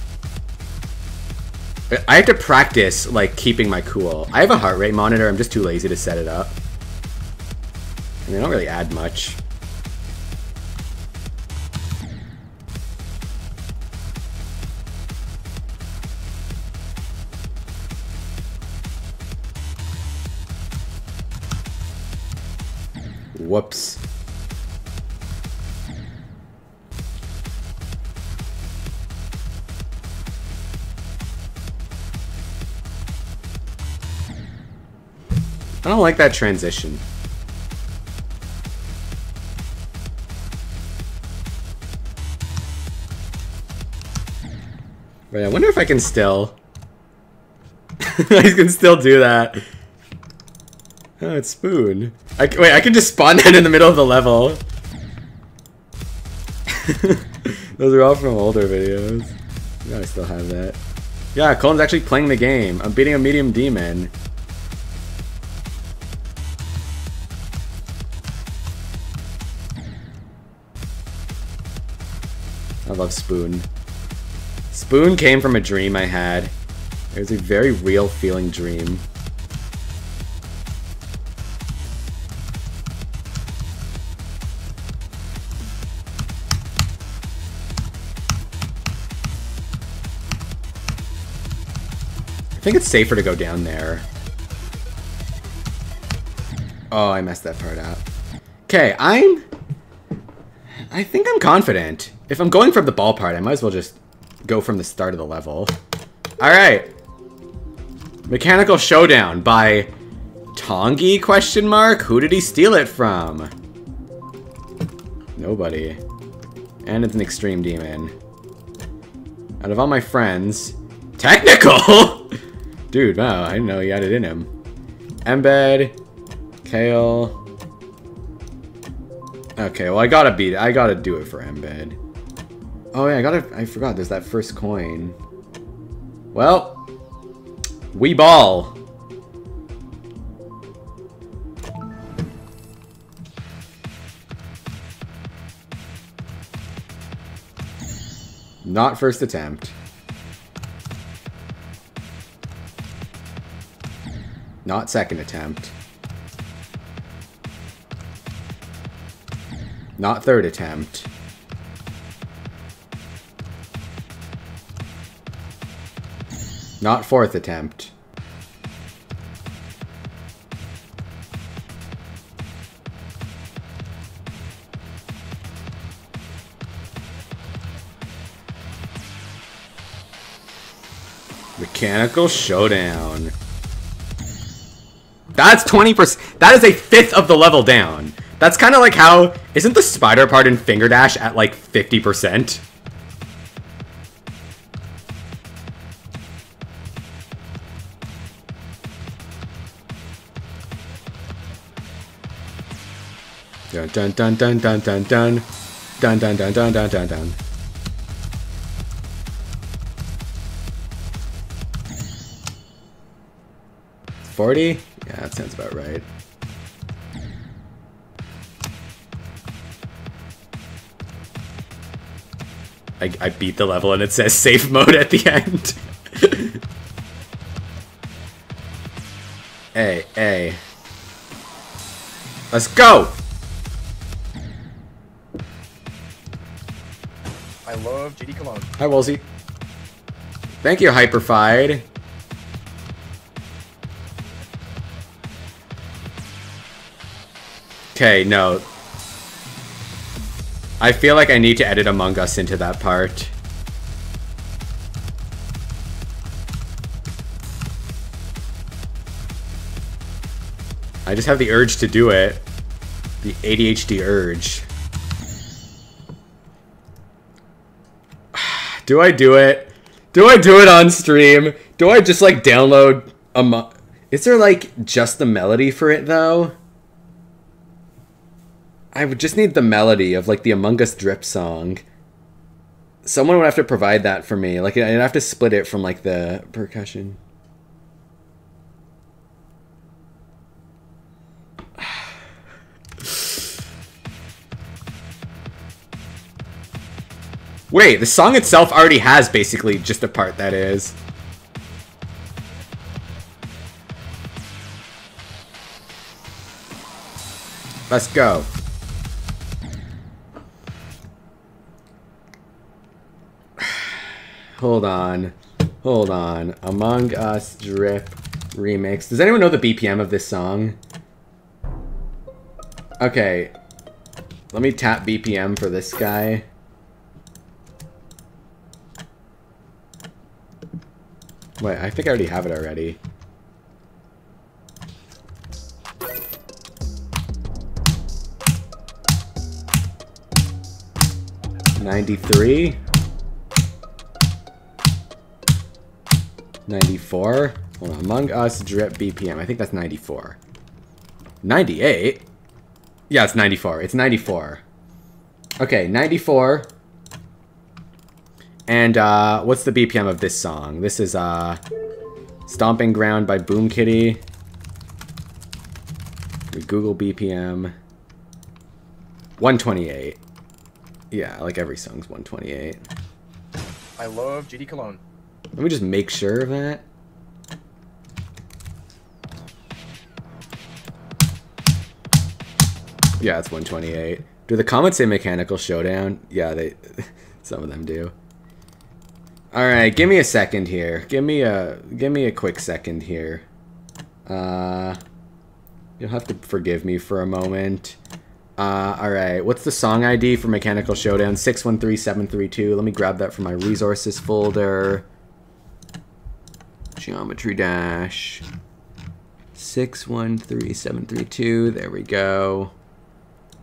[SPEAKER 2] I have to practice, like, keeping my cool. I have a heart rate monitor, I'm just too lazy to set it up. And they don't really add much. Whoops. I don't like that transition. Wait, I wonder if I can still... I can still do that. Oh, it's Spoon. I, wait, I can just spawn that in the middle of the level. Those are all from older videos. Yeah, I still have that. Yeah, Colon's actually playing the game. I'm beating a medium demon. I love Spoon. Spoon came from a dream I had. It was a very real feeling dream. Think it's safer to go down there. Oh, I messed that part up. Okay, I'm... I think I'm confident. If I'm going from the ball part, I might as well just go from the start of the level. Alright. Mechanical Showdown by Tongi question mark? Who did he steal it from? Nobody. And it's an extreme demon. Out of all my friends... Technical?! Dude, wow, I didn't know he had it in him. Embed. Kale. Okay, well I gotta beat it. I gotta do it for Embed. Oh yeah, I gotta I forgot there's that first coin. Well, we ball. Not first attempt. Not second attempt. Not third attempt. Not fourth attempt. Mechanical Showdown. That's 20%. That is a fifth of the level down. That's kind of like how... Isn't the spider part in Fingerdash at like 50%? Dun dun dun dun dun dun dun. Dun dun dun dun dun dun dun. Forty? Yeah, that sounds about right. I, I beat the level and it says safe mode at the end. hey, hey. Let's go!
[SPEAKER 1] I love GD Cologne.
[SPEAKER 2] Hi, Wulzy. Thank you, Hyperfied. Okay, no. I feel like I need to edit Among Us into that part. I just have the urge to do it. The ADHD urge. Do I do it? Do I do it on stream? Do I just like download a Is there like just the melody for it though? I would just need the melody of like the Among Us drip song. Someone would have to provide that for me. Like I'd have to split it from like the percussion. Wait, the song itself already has basically just a part that is. Let's go. Hold on. Hold on. Among Us Drip Remix. Does anyone know the BPM of this song? Okay. Let me tap BPM for this guy. Wait, I think I already have it already. Ninety-three. Ninety-four. Hold on. Among Us drip BPM. I think that's ninety-four. Ninety-eight. Yeah, it's ninety-four. It's ninety-four. Okay, ninety-four. And uh, what's the BPM of this song? This is uh, Stomping Ground by Boom Kitty. Google BPM. 128. Yeah, like every song's 128.
[SPEAKER 1] I love GD Cologne.
[SPEAKER 2] Let me just make sure of that. Yeah, it's 128. Do the comments say Mechanical Showdown? Yeah, they, some of them do. All right, give me a second here. Give me a, give me a quick second here. Uh, you'll have to forgive me for a moment. Uh, all right, what's the song ID for Mechanical Showdown? 613732. Let me grab that from my resources folder. Geometry Dash. 613732. There we go.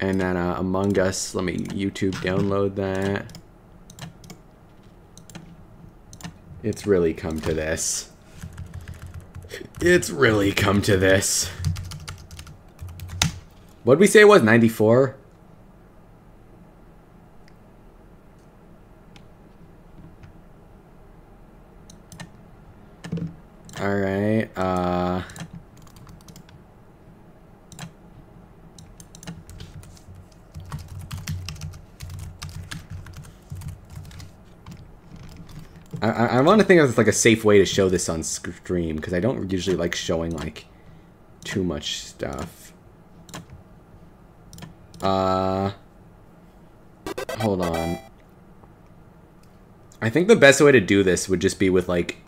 [SPEAKER 2] And then uh, Among Us, let me YouTube download that. It's really come to this. It's really come to this. What'd we say it was? 94? Alright, uh... I, I, want to think of like a safe way to show this on stream because I don't usually like showing like too much stuff. Uh, hold on. I think the best way to do this would just be with like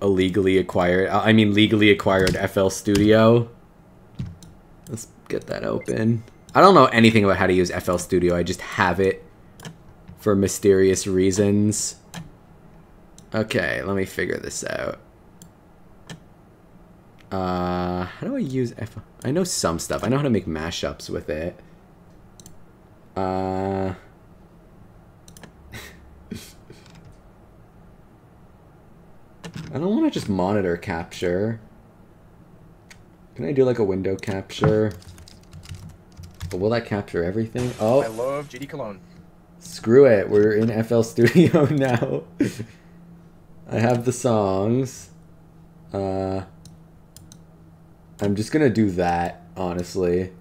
[SPEAKER 2] a legally acquired, I mean legally acquired FL Studio. Let's get that open. I don't know anything about how to use FL Studio. I just have it for mysterious reasons. Okay, let me figure this out. Uh, how do I use F? I know some stuff. I know how to make mashups with it. Uh... I don't want to just monitor capture. Can I do like a window capture? But will that capture everything? Oh.
[SPEAKER 1] I love GD Cologne.
[SPEAKER 2] Screw it. We're in FL Studio now. I have the songs. Uh, I'm just gonna do that, honestly.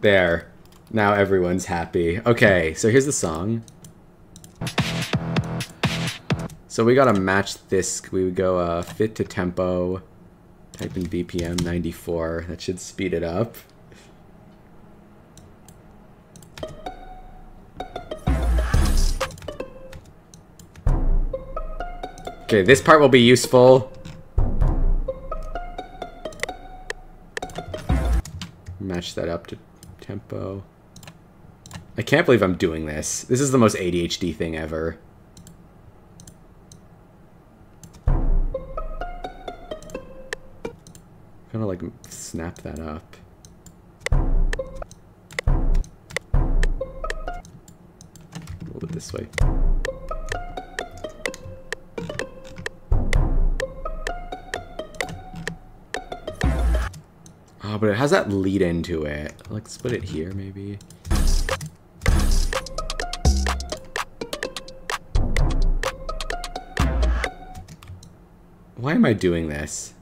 [SPEAKER 2] There. Now everyone's happy. Okay, so here's the song. So we gotta match this. We would go uh, fit to tempo. Type in BPM 94. That should speed it up. Okay, this part will be useful. Match that up to tempo. I can't believe I'm doing this. This is the most ADHD thing ever. Of like snap that up. A little bit this way. Oh, but it has that lead into it. Let's put it here, maybe. Why am I doing this?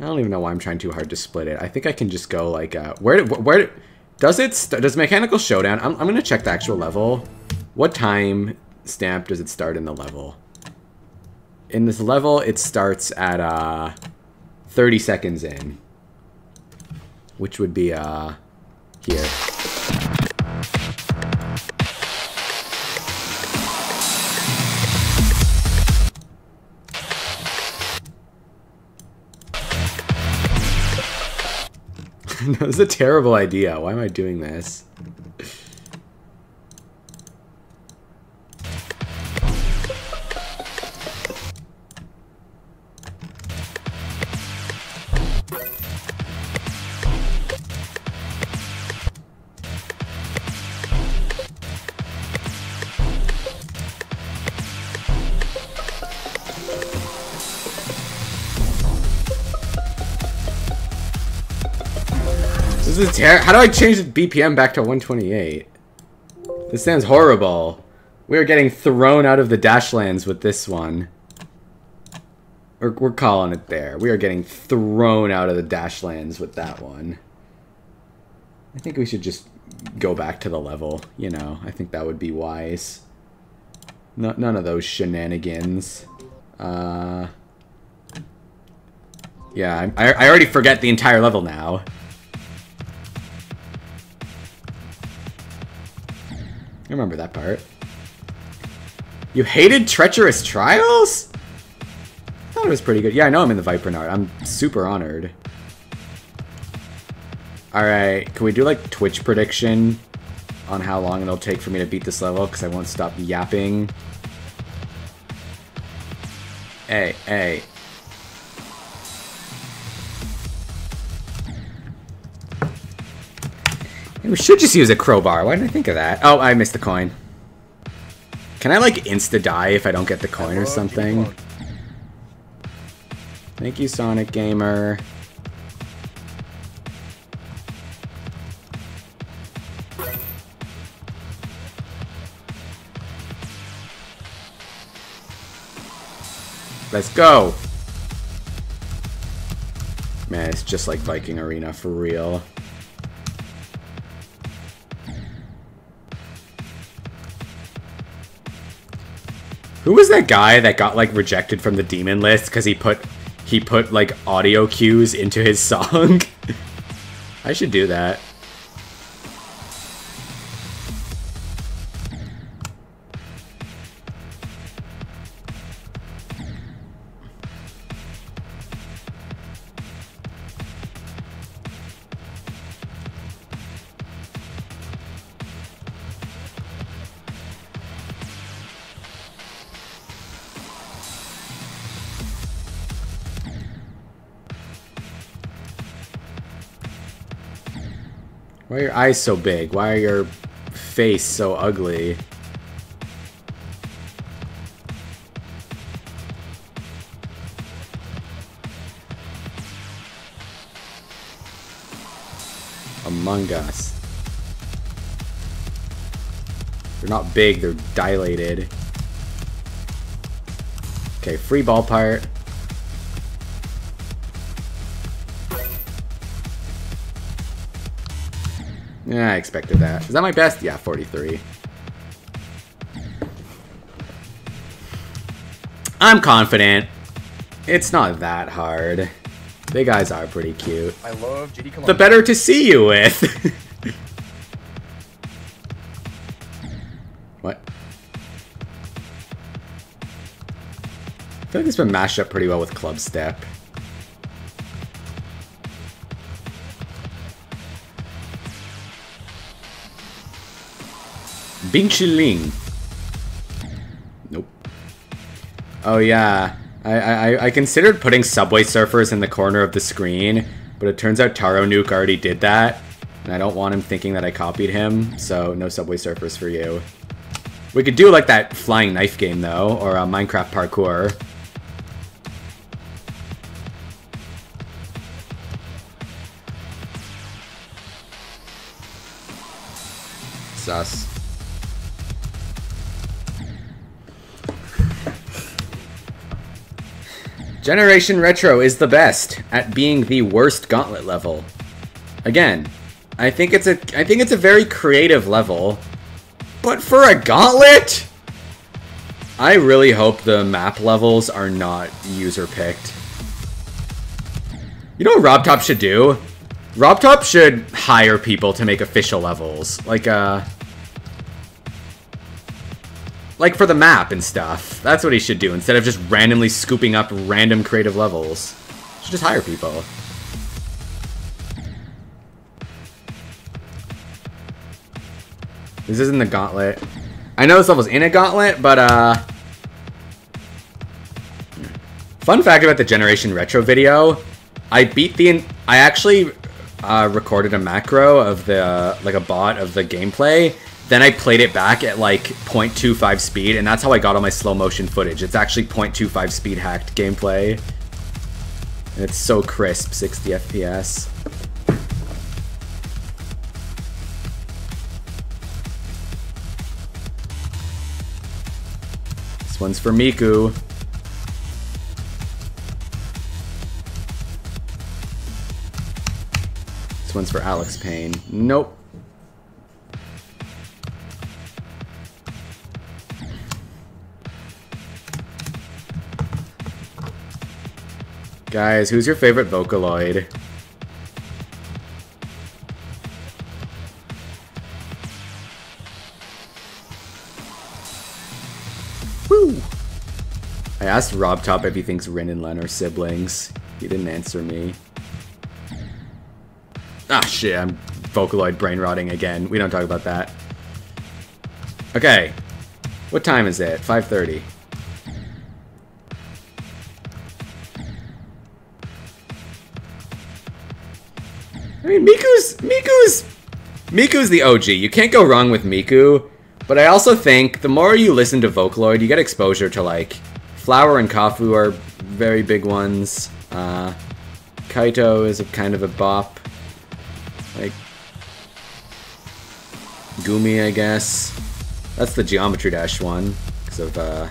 [SPEAKER 2] I don't even know why I'm trying too hard to split it. I think I can just go like, uh, where, where, does it, does Mechanical Showdown, I'm, I'm gonna check the actual level. What time stamp does it start in the level? in this level, it starts at uh, 30 seconds in, which would be uh, here. that was a terrible idea. Why am I doing this? Terrible. How do I change the BPM back to 128? This sounds horrible. We are getting thrown out of the Dashlands with this one. We're, we're calling it there. We are getting thrown out of the Dashlands with that one. I think we should just go back to the level, you know. I think that would be wise. No, none of those shenanigans. Uh, yeah, I, I already forget the entire level now. I remember that part. You hated Treacherous Trials? Thought it was pretty good. Yeah, I know I'm in the Viper Nard. I'm super honored. Alright, can we do like Twitch prediction on how long it'll take for me to beat this level? Because I won't stop yapping. Hey, hey. We should just use a crowbar. Why didn't I think of that? Oh, I missed the coin. Can I, like, insta-die if I don't get the coin or something? Thank you, Sonic Gamer. Let's go! Man, it's just like Viking Arena for real. Who was that guy that got like rejected from the demon list because he put he put like audio cues into his song? I should do that. Why are your eyes so big? Why are your face so ugly? Among Us. They're not big, they're dilated. Okay, free ball part. Yeah, I expected that. Is that my best? Yeah, 43. I'm confident. It's not that hard. Big eyes are pretty cute.
[SPEAKER 1] I love GD Cologne.
[SPEAKER 2] The better to see you with. what? I feel like it's been mashed up pretty well with Clubstep. Bing Ling. Nope. Oh yeah. I, I, I considered putting Subway Surfers in the corner of the screen, but it turns out Taro Nuke already did that, and I don't want him thinking that I copied him, so no Subway Surfers for you. We could do like that flying knife game though, or a Minecraft parkour. Sus. Generation Retro is the best at being the worst gauntlet level. Again, I think it's a I think it's a very creative level. But for a gauntlet? I really hope the map levels are not user picked. You know what RobTop should do? RobTop should hire people to make official levels. Like uh like for the map and stuff. That's what he should do instead of just randomly scooping up random creative levels. Should just hire people. This isn't the gauntlet. I know this level's in a gauntlet, but uh... Fun fact about the Generation Retro video. I beat the... I actually uh, recorded a macro of the... Uh, like a bot of the gameplay then I played it back at like 0.25 speed, and that's how I got all my slow motion footage. It's actually 0.25 speed hacked gameplay. And it's so crisp, 60 FPS. This one's for Miku. This one's for Alex Payne. Nope. Guys, who's your favorite Vocaloid? Woo! I asked RobTop if he thinks Rin and Len are siblings. He didn't answer me. Ah, shit, I'm Vocaloid brain rotting again. We don't talk about that. Okay. What time is it? 5.30. I mean, Miku's... Miku's... Miku's the OG. You can't go wrong with Miku. But I also think the more you listen to Vocaloid, you get exposure to, like... Flower and Kafu are very big ones. Uh, Kaito is a kind of a bop. Like... Gumi, I guess. That's the Geometry Dash one. Because of, uh...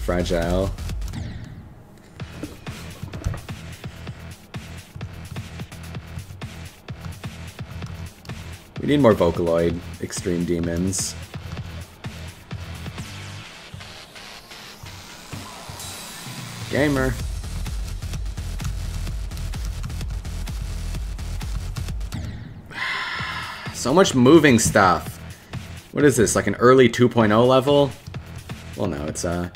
[SPEAKER 2] Fragile. Need more Vocaloid Extreme Demons. Gamer. So much moving stuff. What is this, like an early 2.0 level? Well, no, it's, uh...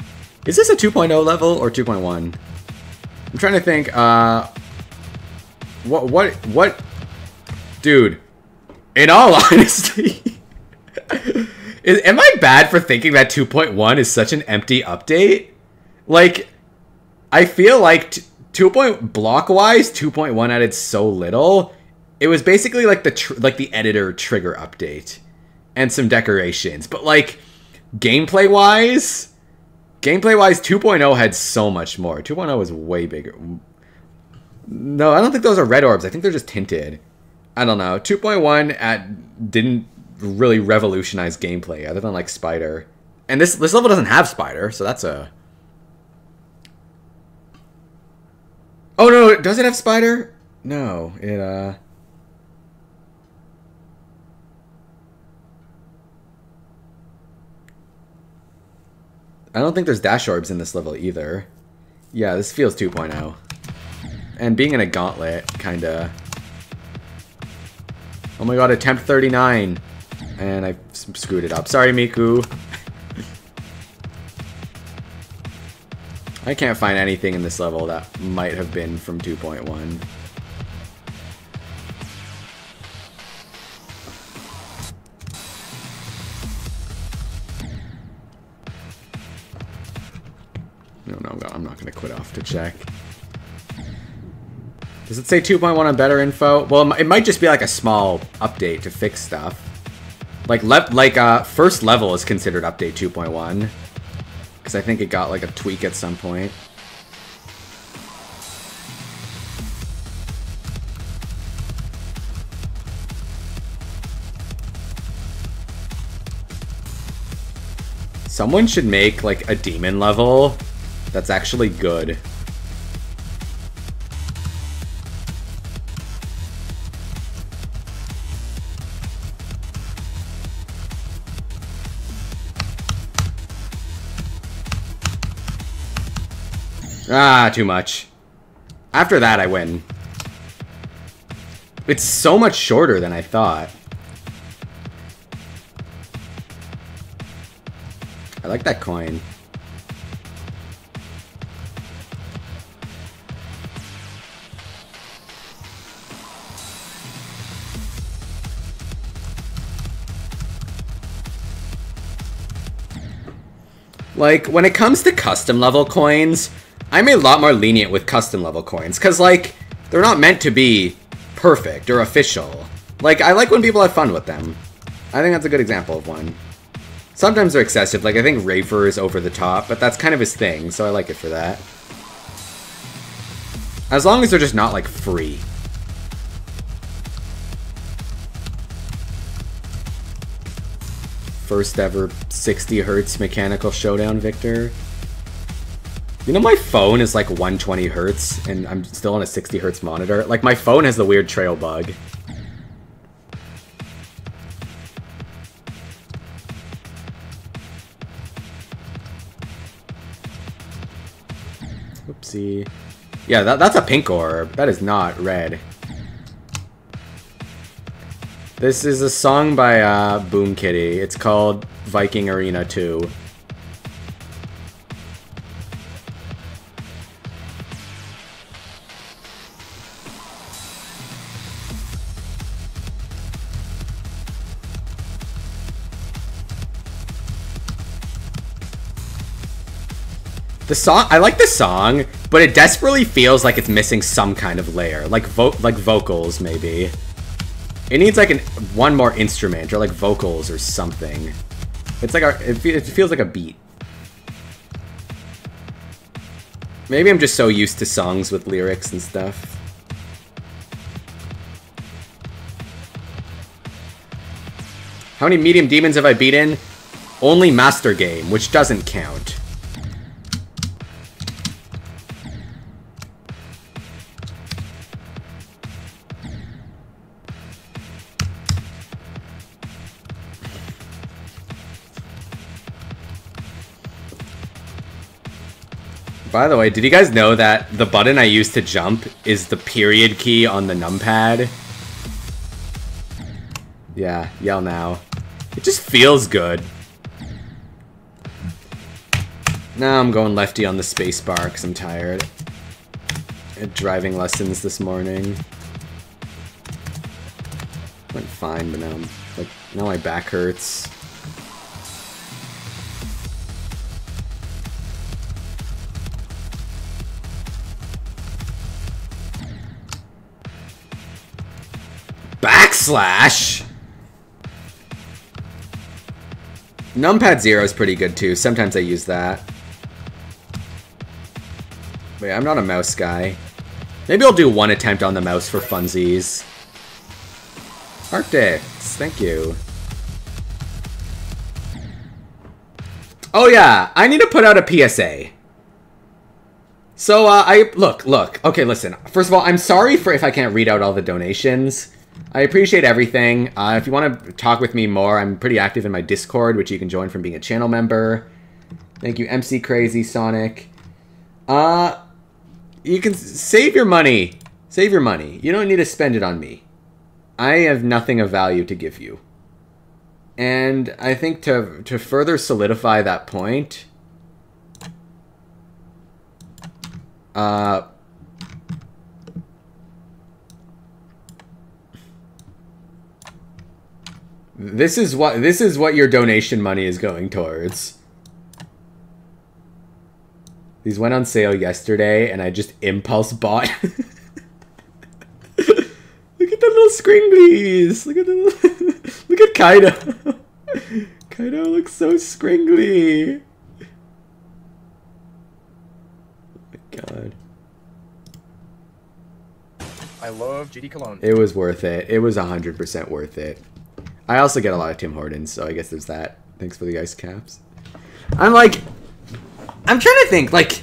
[SPEAKER 2] Is this a 2.0 level or 2.1? I'm trying to think, uh... What, what, what... Dude, in all honesty, is, am I bad for thinking that 2.1 is such an empty update? Like, I feel like 2. Point, block-wise, 2.1 added so little. It was basically like the like the editor trigger update and some decorations, but like gameplay-wise, gameplay-wise, 2.0 had so much more. 2.0 was way bigger. No, I don't think those are red orbs. I think they're just tinted. I don't know. 2.1 at didn't really revolutionize gameplay other than like Spider. And this this level doesn't have Spider, so that's a Oh no, does it have Spider? No, it uh I don't think there's dash orbs in this level either. Yeah, this feels 2.0. And being in a gauntlet, kinda Oh my god, attempt 39. And I screwed it up. Sorry, Miku. I can't find anything in this level that might have been from 2.1. No, no, I'm not going to quit off to check. Does it say 2.1 on better info? Well, it might just be like a small update to fix stuff. Like, like uh, first level is considered update 2.1. Because I think it got like a tweak at some point. Someone should make like a demon level that's actually good. Ah, too much. After that, I win. It's so much shorter than I thought. I like that coin. Like, when it comes to custom level coins, I'm a lot more lenient with custom level coins, because, like, they're not meant to be perfect or official. Like, I like when people have fun with them. I think that's a good example of one. Sometimes they're excessive, like I think Rafer is over the top, but that's kind of his thing, so I like it for that. As long as they're just not, like, free. first ever 60 hertz mechanical showdown victor. You know my phone is like 120 hertz and I'm still on a 60 hertz monitor? Like my phone has the weird trail bug. Oopsie. Yeah, that, that's a pink orb. That is not red. This is a song by uh, Boom Kitty. It's called Viking Arena 2. The song, I like the song, but it desperately feels like it's missing some kind of layer, like vo like vocals maybe. It needs like an one more instrument or like vocals or something. It's like a, it, it feels like a beat. Maybe I'm just so used to songs with lyrics and stuff. How many medium demons have I beaten? Only Master Game, which doesn't count. By the way, did you guys know that the button I use to jump is the period key on the numpad? Yeah, yell now. It just feels good. Now I'm going lefty on the spacebar because I'm tired. Had driving lessons this morning. Went fine, but now like now my back hurts. Backslash? Numpad 0 is pretty good too. Sometimes I use that. Wait, I'm not a mouse guy. Maybe I'll do one attempt on the mouse for funsies. Arctics, thank you. Oh yeah, I need to put out a PSA. So, uh, I, look, look, okay, listen. First of all, I'm sorry for if I can't read out all the donations. I appreciate everything. Uh, if you want to talk with me more, I'm pretty active in my Discord, which you can join from being a channel member. Thank you, MC Crazy Sonic. Uh, you can save your money. Save your money. You don't need to spend it on me. I have nothing of value to give you. And I think to to further solidify that point, uh, this is what this is what your donation money is going towards. These went on sale yesterday, and I just impulse bought. Look at the little scringlies. Look at the look at Kaido. Kaido looks so scringly. Oh my god.
[SPEAKER 1] I love GD Cologne.
[SPEAKER 2] It was worth it. It was 100% worth it. I also get a lot of Tim Hortons, so I guess there's that. Thanks for the ice caps. I'm like, I'm trying to think, like,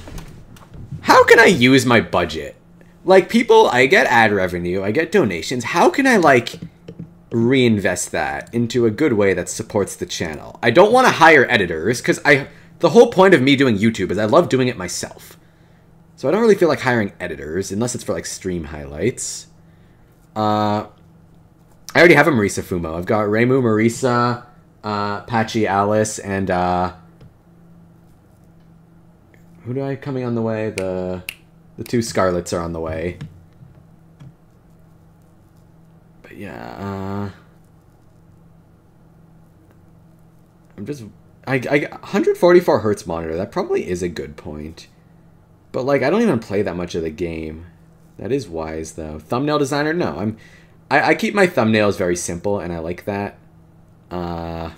[SPEAKER 2] how can I use my budget? Like, people, I get ad revenue, I get donations. How can I, like, reinvest that into a good way that supports the channel? I don't want to hire editors, because I, the whole point of me doing YouTube is I love doing it myself. So I don't really feel like hiring editors, unless it's for, like, stream highlights. Uh, I already have a Marisa Fumo. I've got Reimu, Marisa, uh, Patchy, Alice, and, uh, who do I coming on the way? The the two Scarlets are on the way. But yeah, uh, I'm just I I 144 hertz monitor. That probably is a good point. But like I don't even play that much of the game. That is wise though. Thumbnail designer? No, I'm I, I keep my thumbnails very simple and I like that. Uh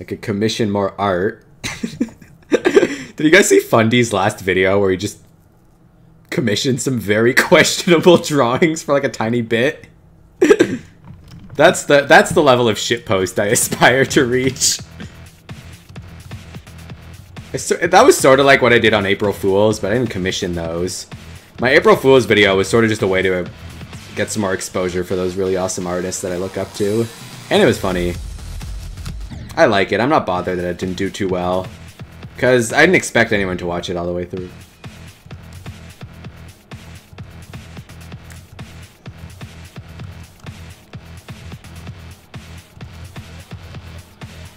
[SPEAKER 2] I could commission more art. Did you guys see Fundy's last video where he just commissioned some very questionable drawings for like a tiny bit. that's the that's the level of shitpost I aspire to reach. That was sort of like what I did on April Fools, but I didn't commission those. My April Fools video was sort of just a way to uh, get some more exposure for those really awesome artists that I look up to. And it was funny. I like it. I'm not bothered that it didn't do too well. Because I didn't expect anyone to watch it all the way through.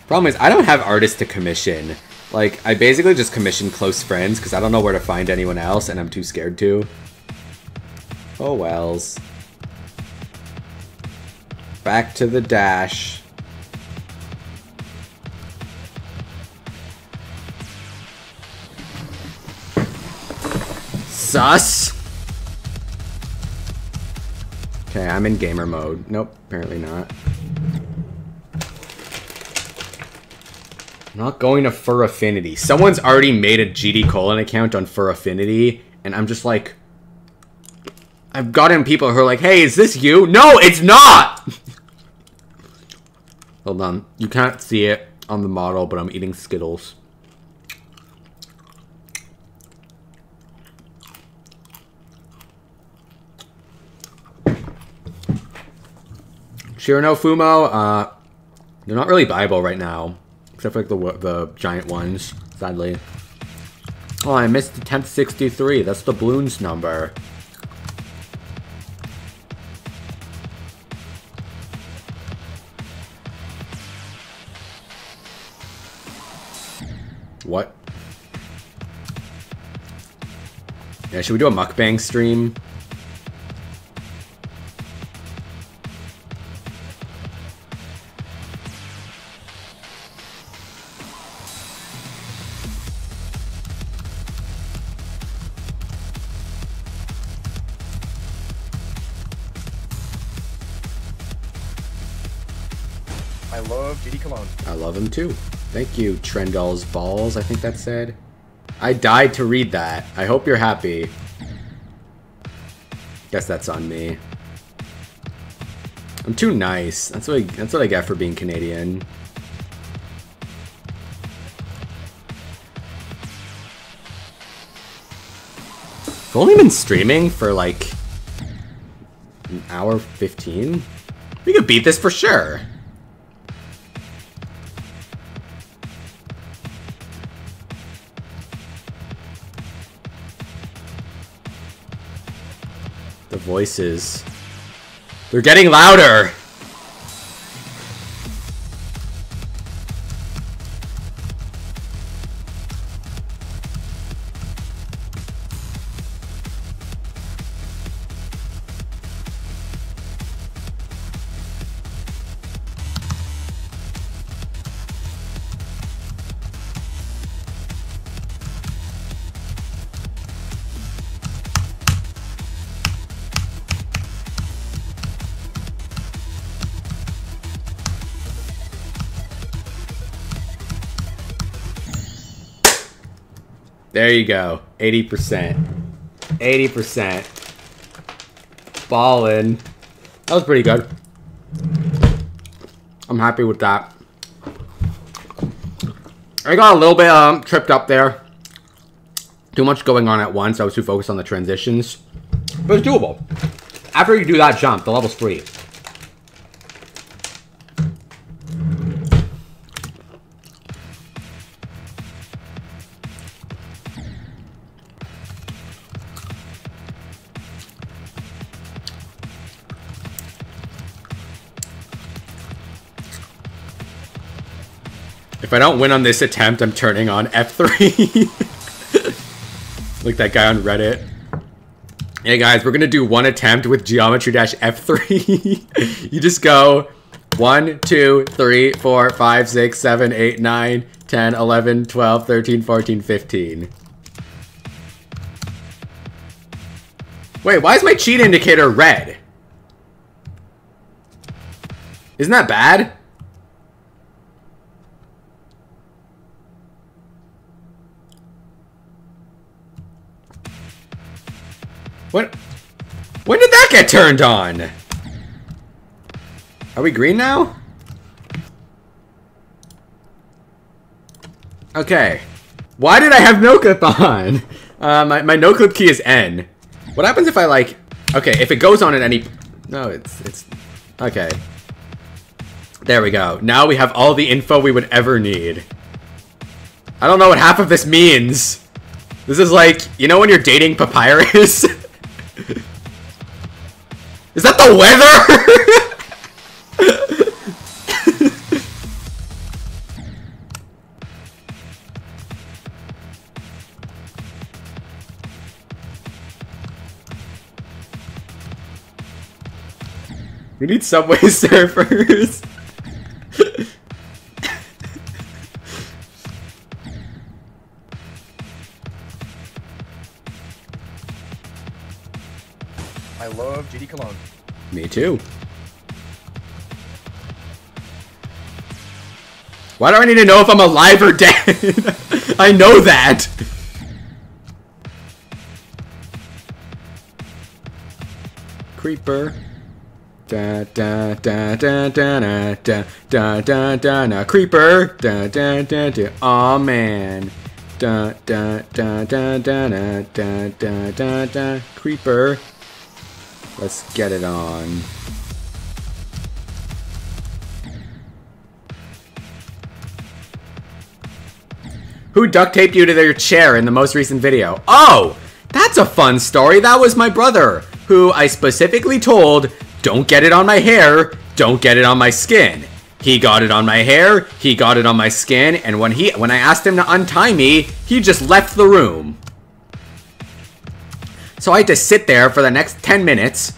[SPEAKER 2] Problem is, I don't have artists to commission. Like, I basically just commissioned close friends because I don't know where to find anyone else and I'm too scared to. Oh wells. Back to the dash. Sus! Okay, I'm in gamer mode. Nope, apparently not. Not going to Fur Affinity. Someone's already made a GD colon account on Fur Affinity, and I'm just like... I've gotten people who are like, hey, is this you? No, it's not! Hold on. You can't see it on the model, but I'm eating Skittles. Cirno Fumo, uh, they're not really viable right now. Except for like the, the giant ones, sadly. Oh, I missed the 1063. That's the balloons number. What? Yeah, should we do a mukbang stream? Love him too. Thank you, Trendall's Balls, I think that said. I died to read that. I hope you're happy. Guess that's on me. I'm too nice. That's what I, that's what I get for being Canadian. I've only been streaming for like an hour 15. We could beat this for sure. Voices. They're getting louder! There you go. 80%. 80%. Ballin'. That was pretty good. I'm happy with that. I got a little bit um, tripped up there. Too much going on at once. I was too focused on the transitions. But it's doable. After you do that jump, the level's free. If I don't win on this attempt, I'm turning on F3. like that guy on Reddit. Hey guys, we're gonna do one attempt with Geometry Dash F3. you just go 1, 2, 3, 4, 5, 6, 7, 8, 9, 10, 11, 12, 13, 14, 15. Wait, why is my cheat indicator red? Isn't that bad? What? When did that get turned on? Are we green now? Okay. Why did I have no clip on? Uh, my, my no clip key is N. What happens if I like... Okay, if it goes on at any... No, it's... it's Okay. There we go. Now we have all the info we would ever need. I don't know what half of this means. This is like, you know when you're dating Papyrus? is that the weather? we need Subway Surfers.
[SPEAKER 1] GD Cologne.
[SPEAKER 2] Me too. Why do I need to know if I'm alive or dead? I know that. Creeper. Da da da da da da da da da da da creeper da da da da Aw man da da da da da da da da da da creeper Let's get it on. Who duct taped you to their chair in the most recent video? Oh, that's a fun story. That was my brother, who I specifically told, don't get it on my hair, don't get it on my skin. He got it on my hair, he got it on my skin, and when he when I asked him to untie me, he just left the room. So I had to sit there for the next 10 minutes,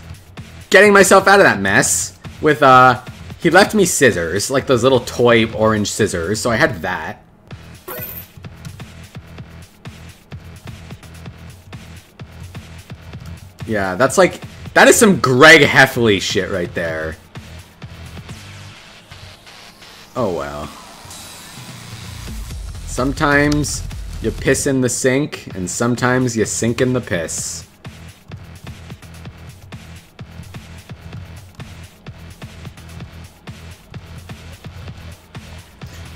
[SPEAKER 2] getting myself out of that mess with, uh, he left me scissors, like those little toy orange scissors, so I had that. Yeah, that's like, that is some Greg Heffley shit right there. Oh well. Sometimes you piss in the sink, and sometimes you sink in the piss.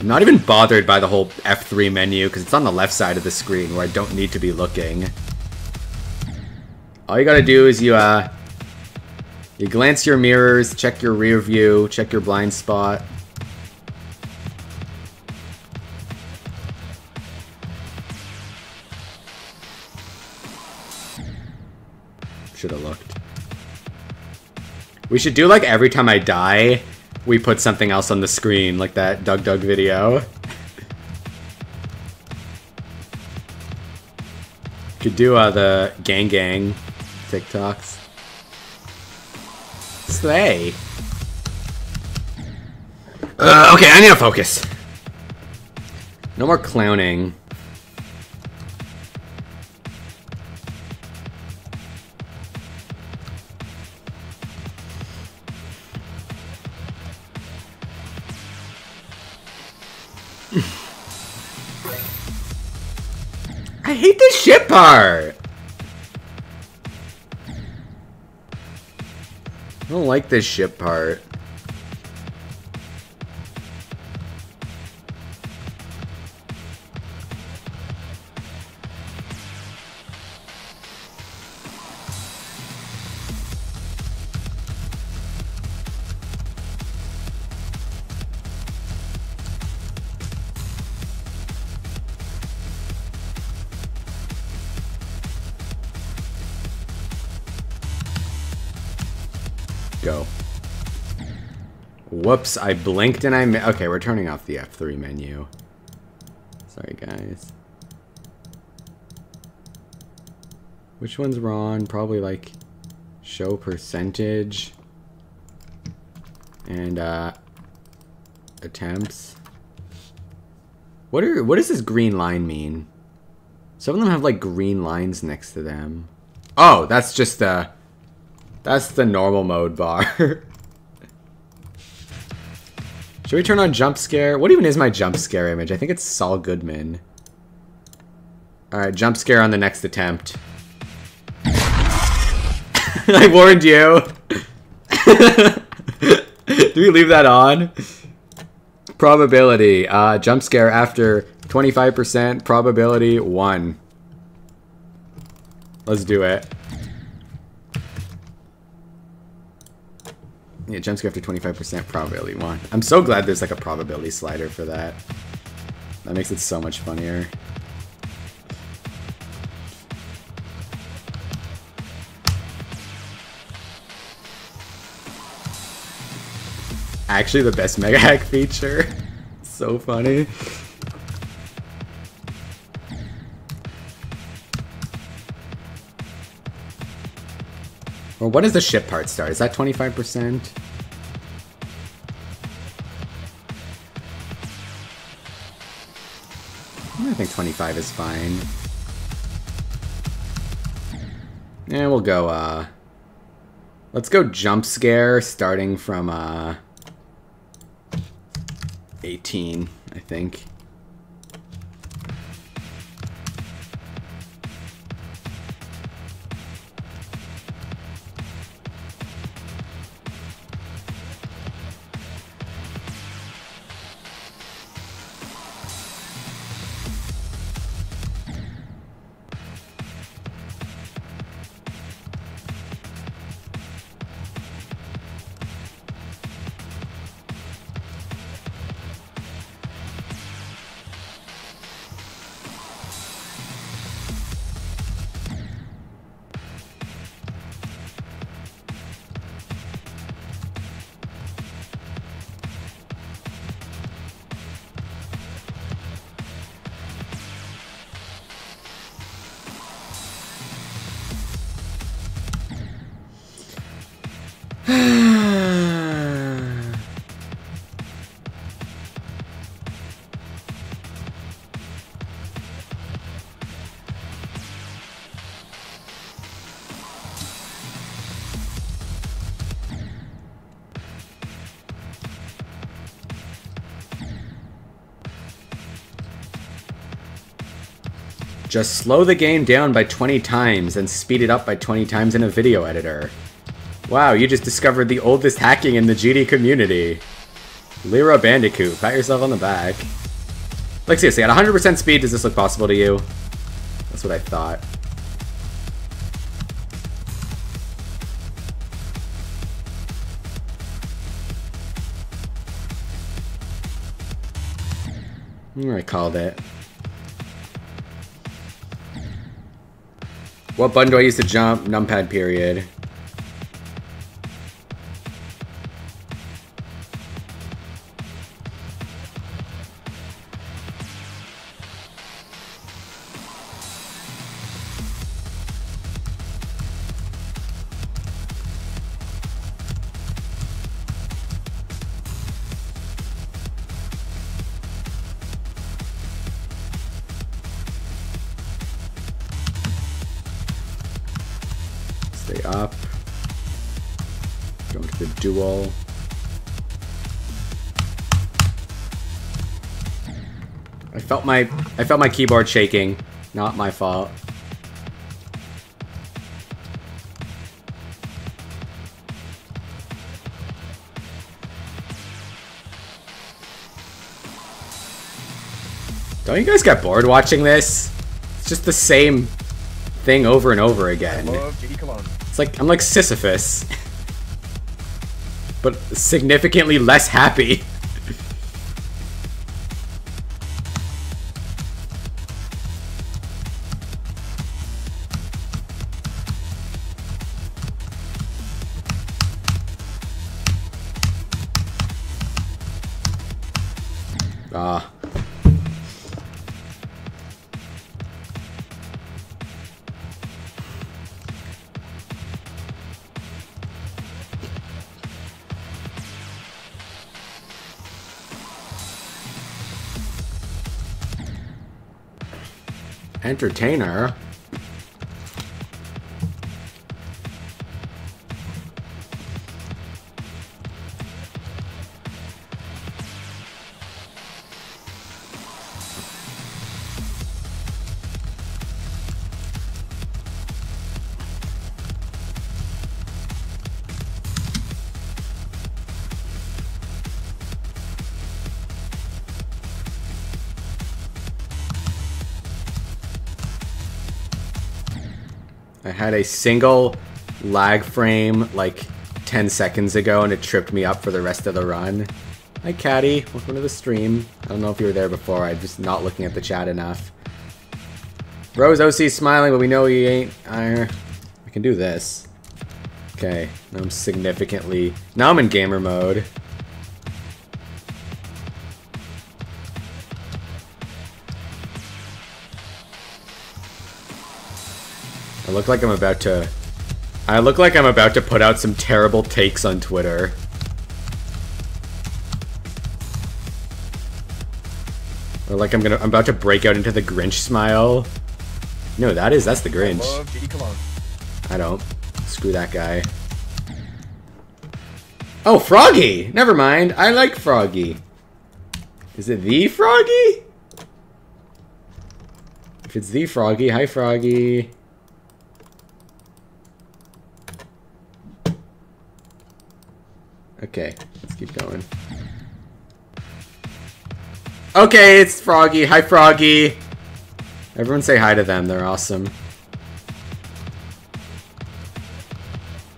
[SPEAKER 2] I'm not even bothered by the whole F3 menu, because it's on the left side of the screen where I don't need to be looking. All you gotta do is you, uh... You glance your mirrors, check your rear view, check your blind spot. Should have looked. We should do like every time I die, we put something else on the screen, like that DougDoug video. Could do uh, the gang gang TikToks. Slay. Uh, okay, I need to focus. No more clowning. I hate this shit part! I don't like this ship part. Go. Whoops, I blinked and I Okay, we're turning off the F3 menu. Sorry, guys. Which one's wrong? Probably like show percentage and uh attempts. What are what does this green line mean? Some of them have like green lines next to them. Oh, that's just the that's the normal mode bar. Should we turn on jump scare? What even is my jump scare image? I think it's Saul Goodman. Alright, jump scare on the next attempt. I warned you. Do we leave that on? Probability. Uh, jump scare after 25%. Probability 1. Let's do it. Yeah, jump scare after 25%. Probability 1. I'm so glad there's like a probability slider for that. That makes it so much funnier. Actually, the best Mega Hack feature. so funny. Well, what does the ship part start? Is that 25%? I think 25 is fine. Yeah, we'll go, uh... Let's go jump scare, starting from, uh... 18, I think. Just slow the game down by 20 times and speed it up by 20 times in a video editor. Wow, you just discovered the oldest hacking in the GD community. Lyra Bandicoot, pat yourself on the back. Like seriously, at 100% speed, does this look possible to you? That's what I thought. I called it. What button do I use to jump? Numpad period. Felt my I felt my keyboard shaking. Not my fault. Don't you guys get bored watching this? It's just the same thing over and over again.
[SPEAKER 1] Love GD Cologne.
[SPEAKER 2] It's like I'm like Sisyphus. but significantly less happy. Ah. Entertainer? Had a single lag frame like 10 seconds ago and it tripped me up for the rest of the run. Hi, Caddy. Welcome to the stream. I don't know if you were there before. I'm just not looking at the chat enough. Rose OC smiling, but we know he ain't. I, I can do this. Okay, now I'm significantly... Now I'm in gamer mode. I look like I'm about to... I look like I'm about to put out some terrible takes on Twitter. Or like I'm gonna, I'm about to break out into the Grinch smile. No, that is, that's the Grinch.
[SPEAKER 1] love
[SPEAKER 2] I don't. Screw that guy. Oh, Froggy! Never mind. I like Froggy. Is it the Froggy? If it's the Froggy, hi Froggy. Okay, let's keep going. Okay, it's Froggy. Hi Froggy. Everyone say hi to them. They're awesome.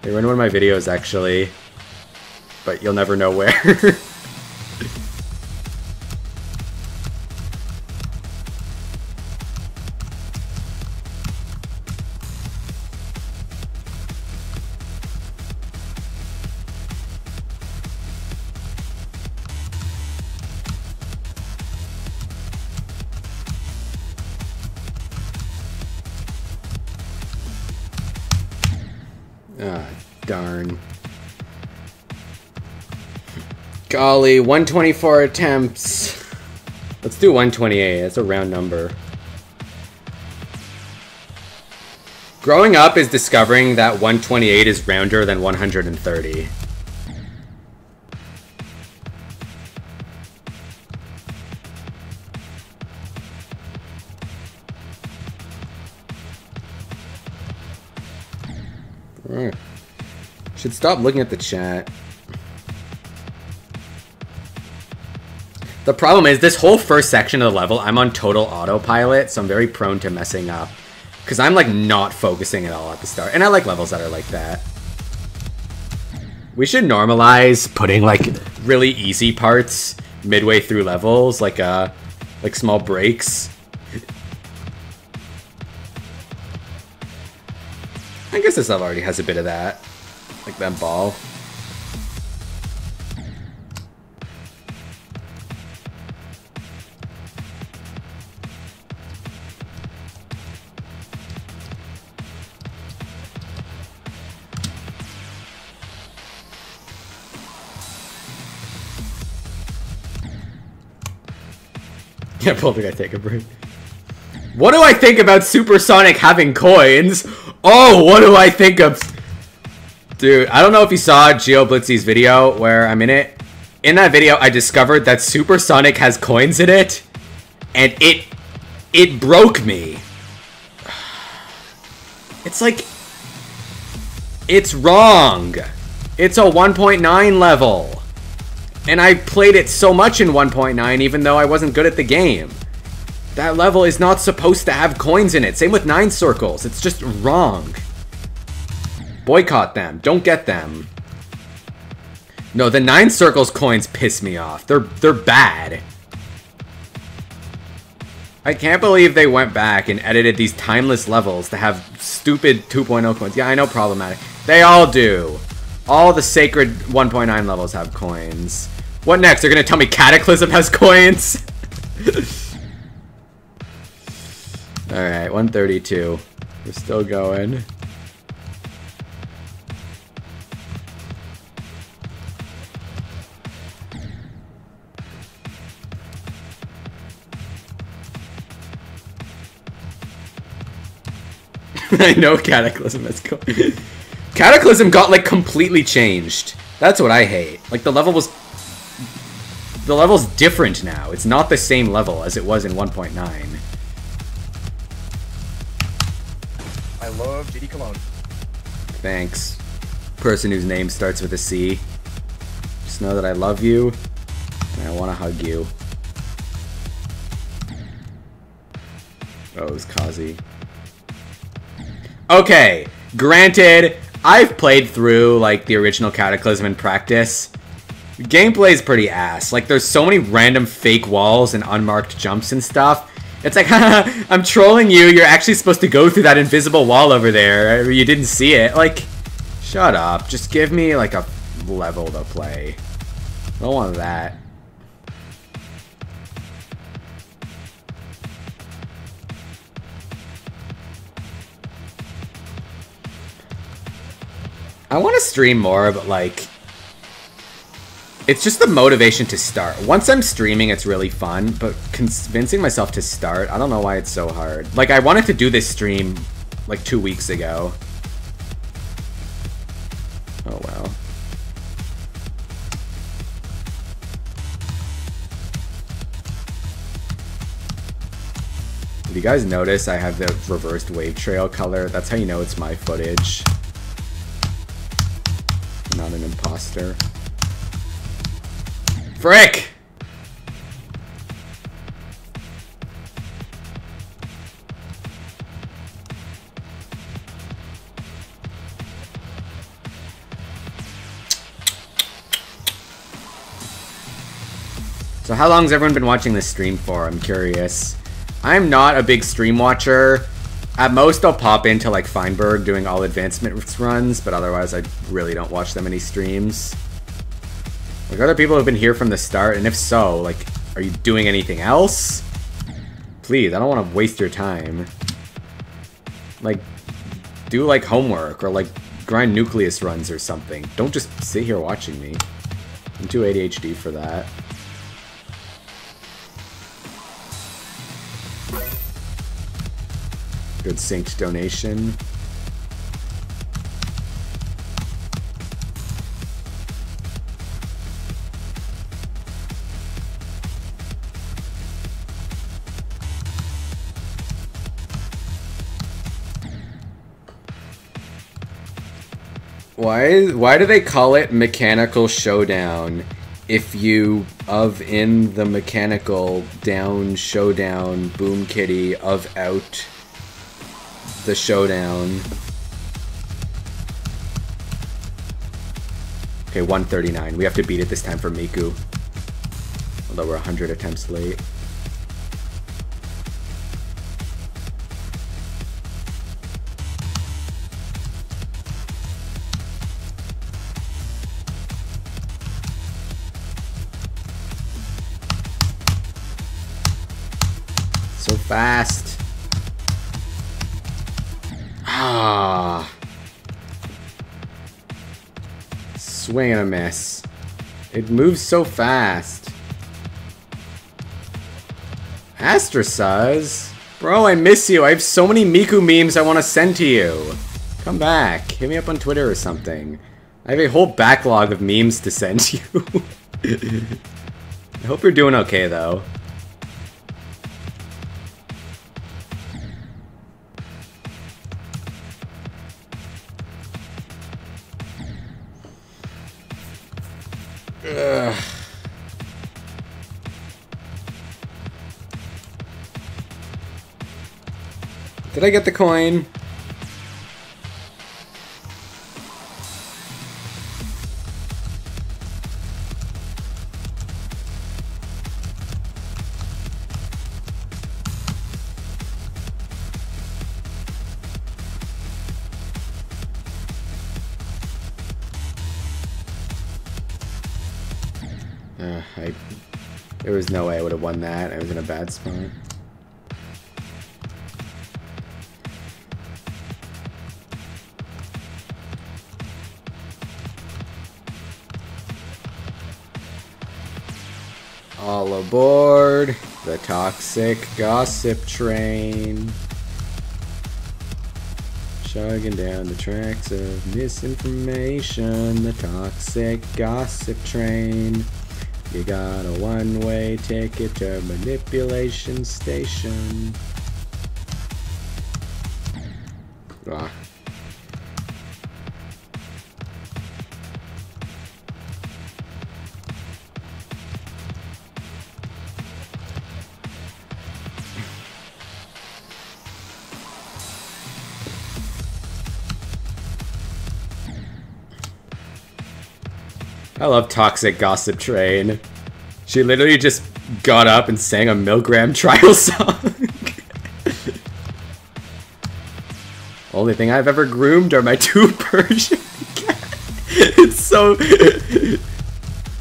[SPEAKER 2] They were in one of my videos, actually. But you'll never know where. Golly, 124 attempts. Let's do 128. That's a round number. Growing up is discovering that 128 is rounder than 130. Alright. Should stop looking at the chat. The problem is, this whole first section of the level, I'm on total autopilot, so I'm very prone to messing up. Because I'm, like, not focusing at all at the start. And I like levels that are like that. We should normalize putting, like, really easy parts midway through levels, like, uh, like small breaks. I guess this level already has a bit of that. Like that ball. Yeah, I take a break. What do I think about Supersonic having coins? Oh, what do I think of... Dude, I don't know if you saw Geo Blitzy's video where I'm in it. In that video, I discovered that Supersonic has coins in it. And it... It broke me. It's like... It's wrong. It's a 1.9 level. And I played it so much in 1.9 even though I wasn't good at the game. That level is not supposed to have coins in it. Same with Nine Circles. It's just wrong. Boycott them. Don't get them. No, the Nine Circles coins piss me off. They're they're bad. I can't believe they went back and edited these timeless levels to have stupid 2.0 coins. Yeah, I know problematic. They all do. All the sacred 1.9 levels have coins. What next? They're gonna tell me Cataclysm has coins? Alright, 132. We're still going. I know Cataclysm has coins. Cataclysm got like completely changed. That's what I hate. Like the level was the level's different now. It's not the same level as it was in 1.9.
[SPEAKER 1] I love GD Cologne.
[SPEAKER 2] Thanks. Person whose name starts with a C. Just know that I love you and I want to hug you. Oh, it was Kazi. Okay, granted, I've played through like the original Cataclysm in practice. Gameplay is pretty ass. Like there's so many random fake walls and unmarked jumps and stuff. It's like, I'm trolling you. You're actually supposed to go through that invisible wall over there. You didn't see it. Like, shut up. Just give me like a level to play. I don't want that. I want to stream more, but like, it's just the motivation to start. Once I'm streaming, it's really fun, but convincing myself to start, I don't know why it's so hard. Like, I wanted to do this stream like two weeks ago. Oh, wow. Did you guys notice I have the reversed wave trail color? That's how you know it's my footage not an imposter. Frick! So how long has everyone been watching this stream for? I'm curious. I'm not a big stream watcher. At most, I'll pop into like Feinberg doing all advancement runs, but otherwise, I really don't watch them any streams. Like, other people have been here from the start, and if so, like, are you doing anything else? Please, I don't want to waste your time. Like, do like homework or like grind nucleus runs or something. Don't just sit here watching me. I'm too ADHD for that. Good synced donation. Why why do they call it mechanical showdown if you of in the mechanical down showdown boom kitty of out the showdown. Okay, 139. We have to beat it this time for Miku. Although we're 100 attempts late. Fast. Ah. Swing and a miss. It moves so fast. Astrasize? Bro, I miss you. I have so many Miku memes I want to send to you. Come back. Hit me up on Twitter or something. I have a whole backlog of memes to send you. I hope you're doing okay, though. Did I get the coin? There was no way I would have won that. I was in a bad spot. All aboard the toxic gossip train. Chugging down the tracks of misinformation, the toxic gossip train. You got a one-way ticket to manipulation station. I love Toxic Gossip Train. She literally just got up and sang a Milgram trial song. Only thing I've ever groomed are my two Persian cats. It's so...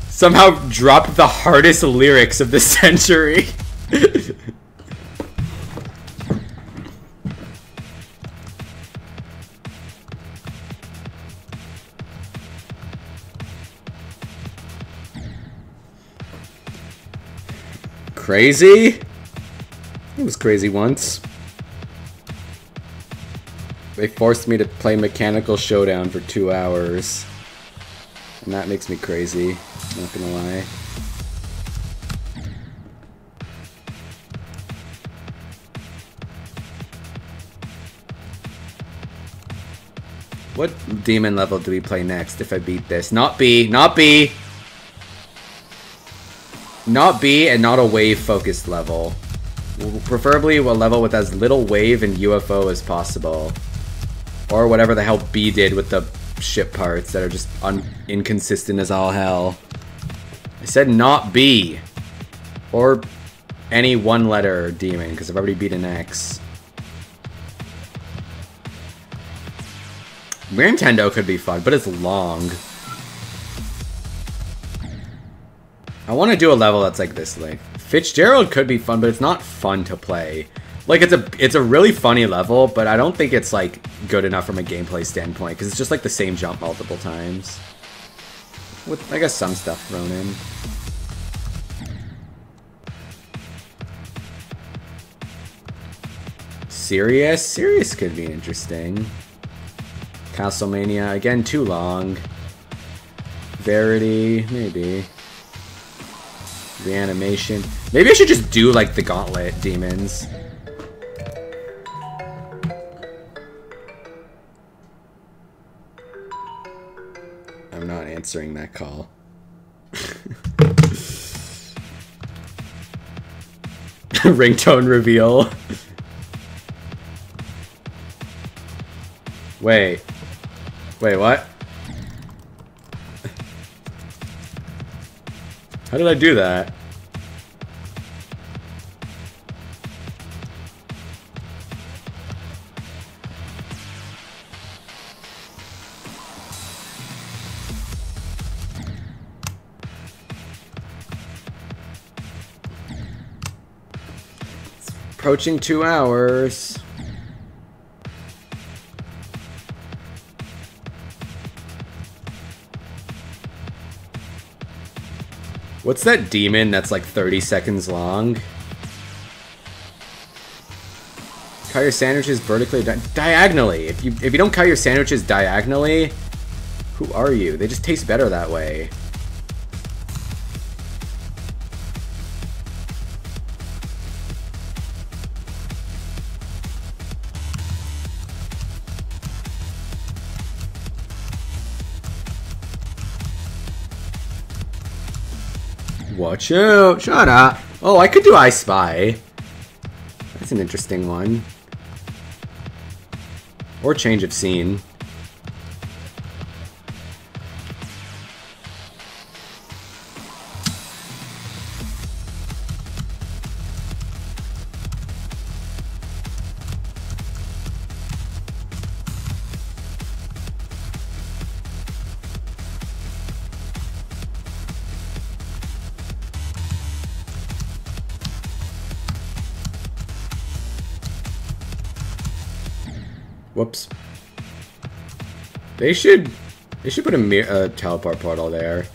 [SPEAKER 2] Somehow dropped the hardest lyrics of the century. Crazy? It was crazy once. They forced me to play Mechanical Showdown for two hours. And that makes me crazy, not gonna lie. What demon level do we play next if I beat this? Not B, not B! Not B and not a wave focused level. Preferably a level with as little wave and UFO as possible. Or whatever the hell B did with the ship parts that are just inconsistent as all hell. I said not B. Or any one letter demon, because I've already beat an X. Nintendo could be fun, but it's long. I want to do a level that's like this length. Fitzgerald could be fun, but it's not fun to play. Like it's a it's a really funny level, but I don't think it's like good enough from a gameplay standpoint because it's just like the same jump multiple times. With I guess some stuff thrown in. Sirius? Sirius could be interesting. Castlemania, again, too long. Verity, maybe. Reanimation. Maybe I should just do, like, the Gauntlet demons. I'm not answering that call. Ringtone reveal. Wait. Wait, what? How did I do that? Approaching two hours. What's that demon that's like 30 seconds long? Cut your sandwiches vertically di diagonally. If you if you don't cut your sandwiches diagonally, who are you? They just taste better that way. Watch out! Shut up! Oh, I could do I Spy. That's an interesting one. Or change of scene. Whoops. They should... They should put a uh, teleport portal there.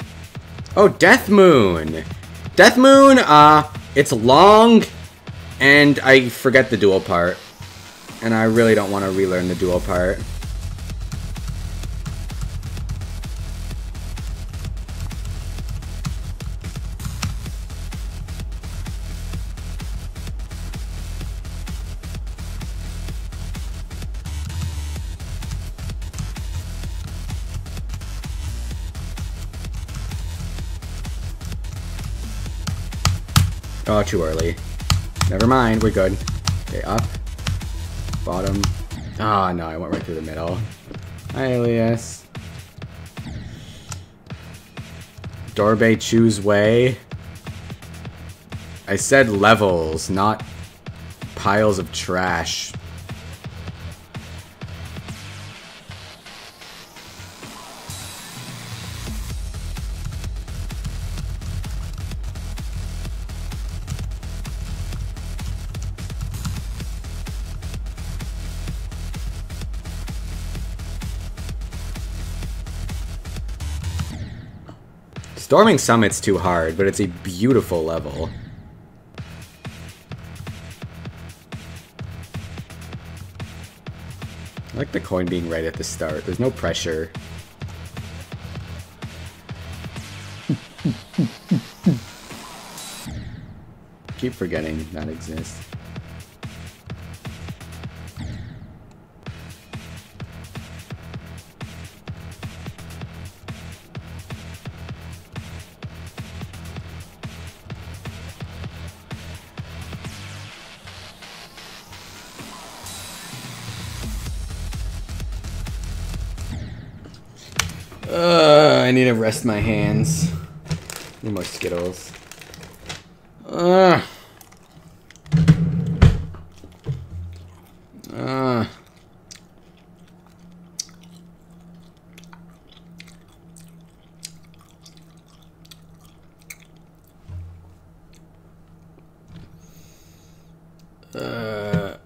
[SPEAKER 2] Oh, Death Moon! Death Moon, uh, it's long, and I forget the dual part. And I really don't want to relearn the dual part. Oh, too early. Never mind, we're good. Okay, up. Bottom. Ah, oh, no, I went right through the middle. Hi, Elias. Storbay choose way. I said levels, not piles of trash. Storming Summit's too hard, but it's a beautiful level. I like the coin being right at the start. There's no pressure. Keep forgetting that exists. Uh, I need to rest my hands. Need more Skittles. Uh. Uh. Uh.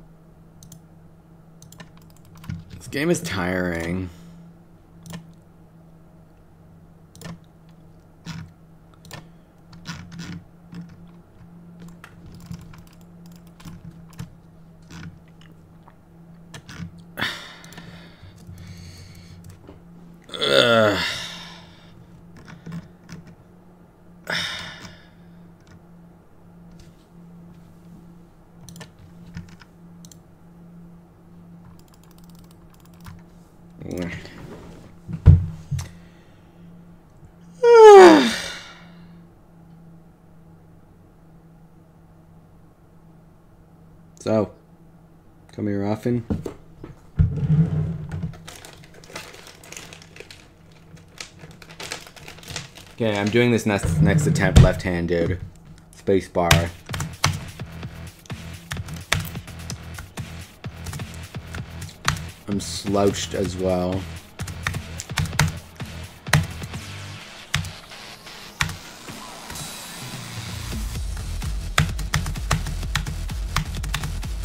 [SPEAKER 2] This game is tiring. Ugh. So, come here often. I'm doing this next next attempt left-handed. Space bar. I'm slouched as well.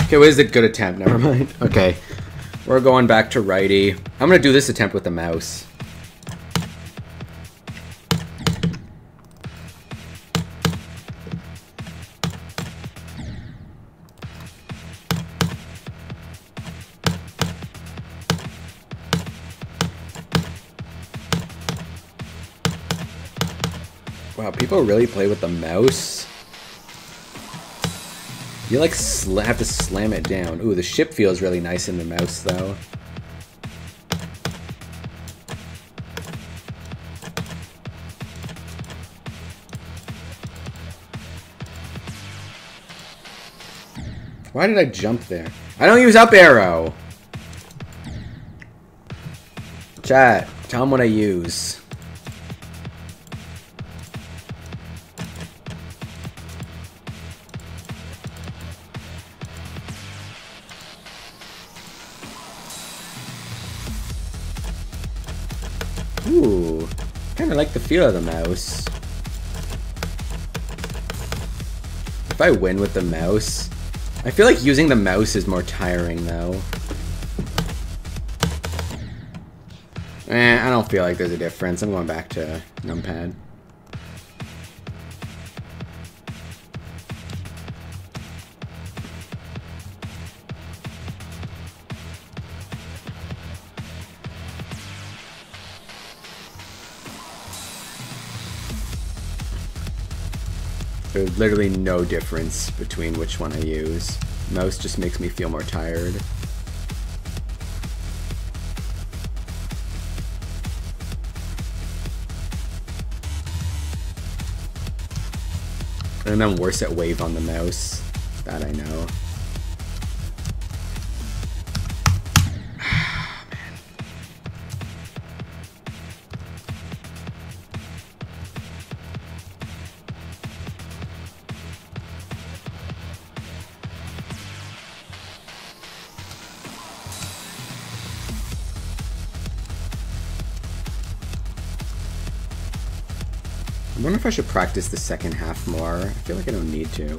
[SPEAKER 2] Okay, what is a good attempt? Never mind. Okay. We're going back to righty. I'm gonna do this attempt with the mouse. Really play with the mouse? You like have to slam it down. Ooh, the ship feels really nice in the mouse though. Why did I jump there? I don't use up arrow! Chat, tell them what I use. The the mouse. If I win with the mouse, I feel like using the mouse is more tiring though. Eh, I don't feel like there's a difference. I'm going back to numpad. There's literally no difference between which one I use. Mouse just makes me feel more tired. And I'm worse at wave on the mouse. That I know. If I should practice the second half more. I feel like I don't need to.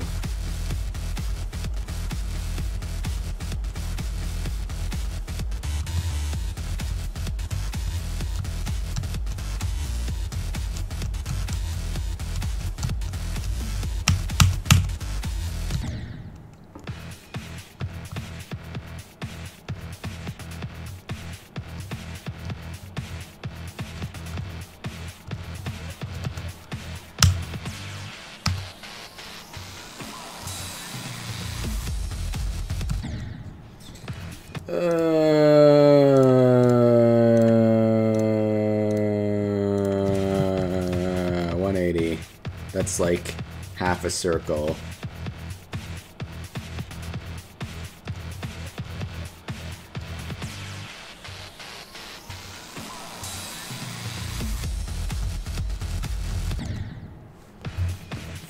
[SPEAKER 2] A circle.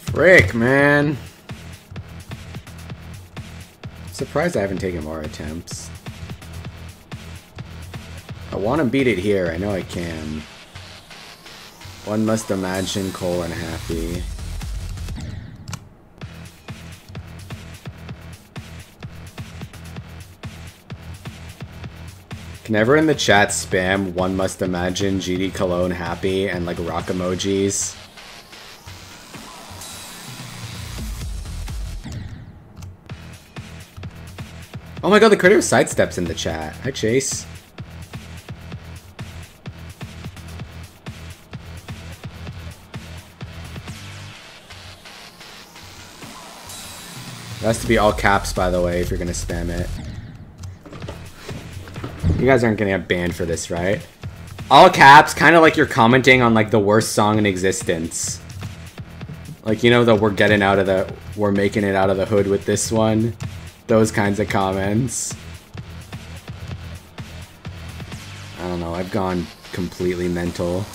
[SPEAKER 2] Frick, man. Surprised I haven't taken more attempts. I want to beat it here. I know I can. One must imagine colon happy. Can everyone in the chat spam one must imagine GD Cologne happy and like rock emojis? Oh my god, the critter sidesteps in the chat. Hi, Chase. It has to be all caps, by the way, if you're gonna spam it. You guys aren't gonna get banned for this, right? All caps, kind of like you're commenting on like the worst song in existence. Like, you know that we're getting out of the, we're making it out of the hood with this one. Those kinds of comments. I don't know, I've gone completely mental.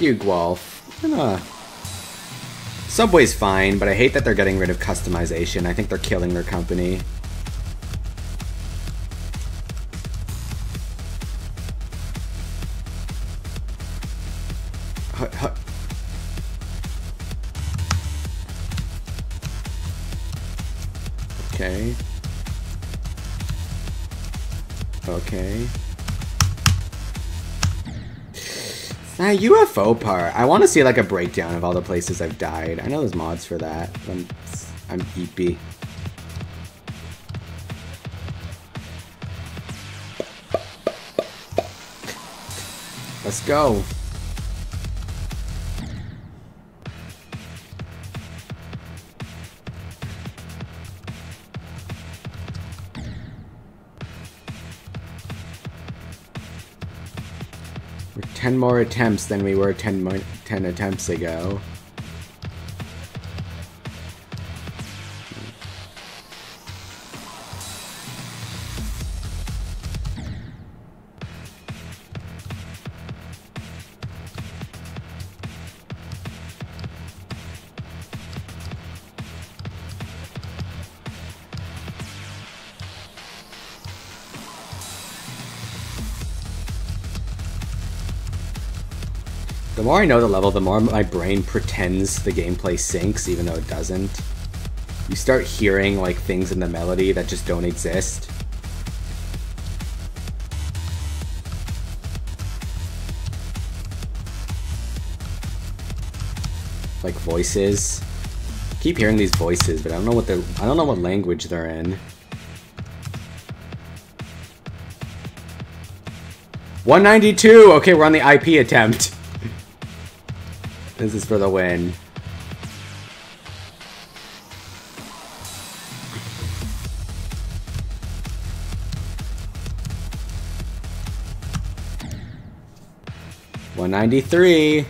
[SPEAKER 2] You, Guelph. Subway's fine, but I hate that they're getting rid of customization. I think they're killing their company. UFO part. I want to see like a breakdown of all the places I've died. I know there's mods for that. I'm, I'm eepy. Let's go. More attempts than we were 10, 10 attempts ago. More I know the level, the more my brain pretends the gameplay syncs, even though it doesn't. You start hearing like things in the melody that just don't exist. Like voices. Keep hearing these voices, but I don't know what they're I don't know what language they're in. 192! Okay, we're on the IP attempt. This is for the win. One ninety three.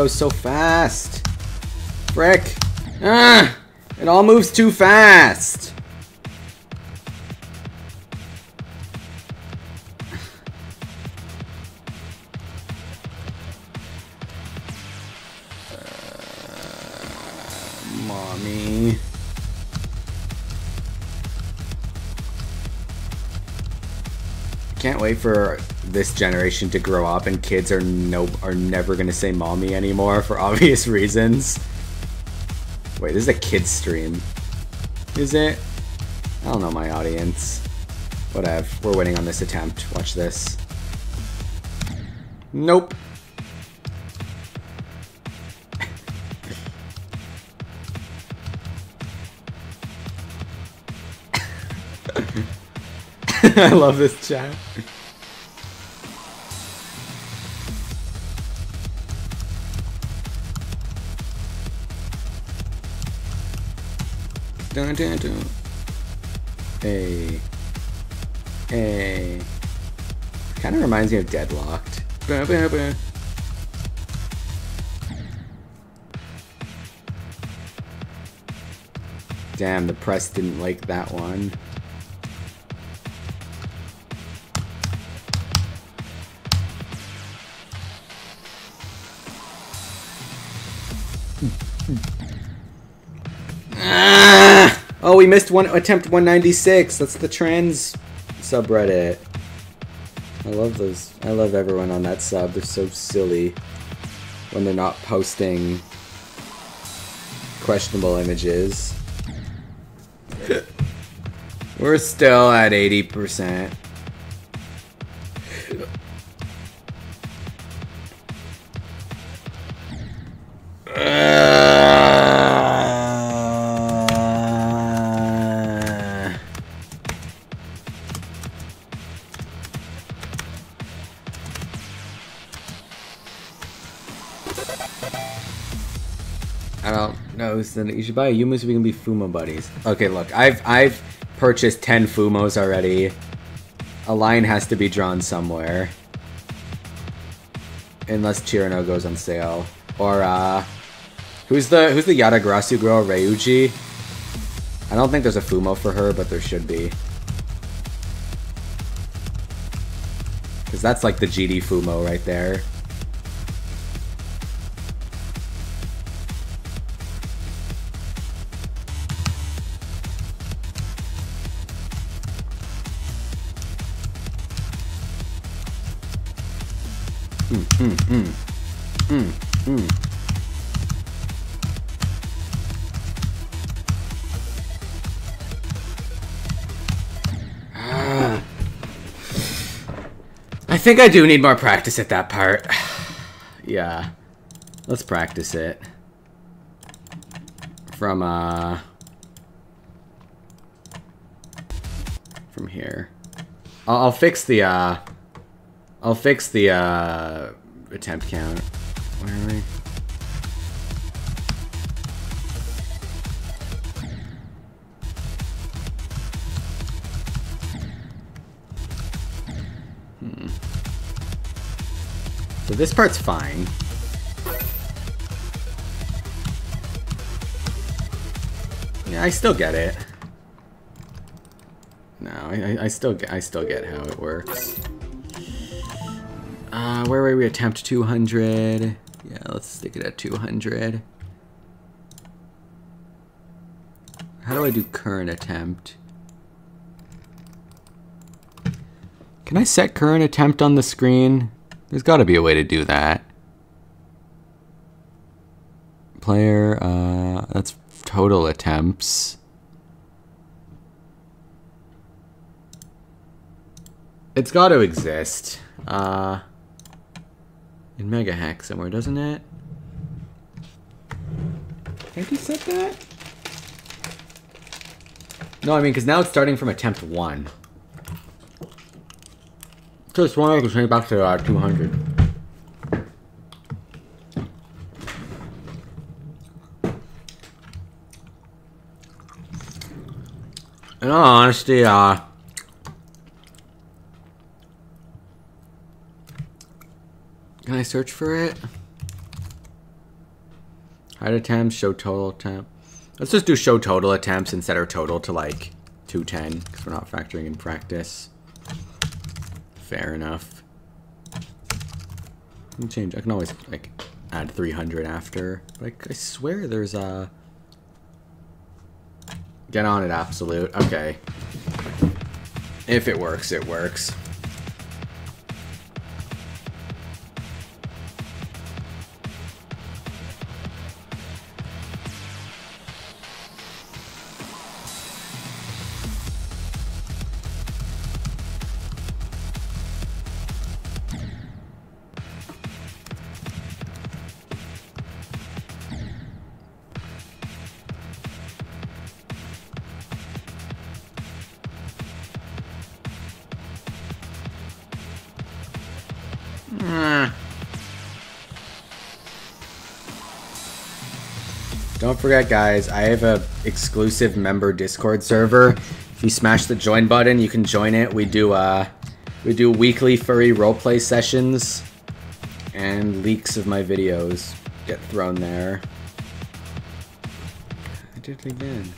[SPEAKER 2] Goes so fast. Frick. Ah! It all moves too fast. Mommy. Can't wait for this generation to grow up and kids are no are never gonna say mommy anymore for obvious reasons. Wait, this is a kid's stream. Is it? I don't know my audience. Whatever. We're winning on this attempt. Watch this. Nope. I love this chat. Dun, dun, dun. Hey. Hey. Kind of reminds me of Deadlocked. Ba, ba, ba. Damn, the press didn't like that one. We missed one attempt 196. That's the trans subreddit. I love those. I love everyone on that sub. They're so silly when they're not posting questionable images. We're still at 80%. So you should buy a Youmu so we can be Fumo buddies. Okay, look, I've I've purchased ten Fumos already. A line has to be drawn somewhere. Unless Cirno goes on sale. Or uh Who's the who's the Yatagarasu girl, Reiuji? I don't think there's a Fumo for her, but there should be. Cause that's like the GD Fumo right there. Think I do need more practice at that part. yeah. Let's practice it. From, uh... From here. I'll, I'll fix the, uh... I'll fix the, uh... Attempt count. This part's fine. Yeah, I still get it. No, I, I- still get I still get how it works. Uh, where were we? Attempt 200. Yeah, let's stick it at 200. How do I do current attempt? Can I set current attempt on the screen? There's got to be a way to do that. Player, uh, that's total attempts. It's got to exist. Uh, in Mega Hack somewhere, doesn't it? Can't you set that? No, I mean, because now it's starting from attempt one. So it's one I can back to uh, 200. In all honesty, uh, can I search for it? Hide attempts, show total attempt. Let's just do show total attempts and set our total to like 210 because we're not factoring in practice. Fair enough. I can change. I can always like add 300 after. Like I swear there's a. Get on it, absolute. Okay. If it works, it works. Forget, guys, I have a exclusive member Discord server. If you smash the join button, you can join it. We do uh, we do weekly furry roleplay sessions, and leaks of my videos get thrown there. I did it again.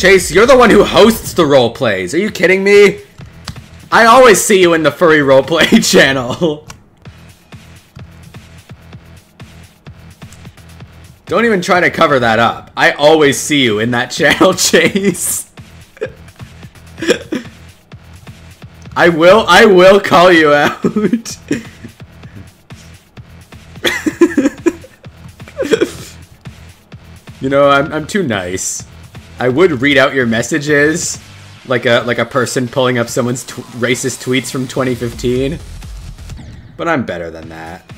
[SPEAKER 2] Chase, you're the one who hosts the role plays. Are you kidding me? I always see you in the furry roleplay channel. Don't even try to cover that up. I always see you in that channel, Chase. I will I will call you out. you know, I'm I'm too nice. I would read out your messages, like a like a person pulling up someone's racist tweets from 2015. But I'm better than that.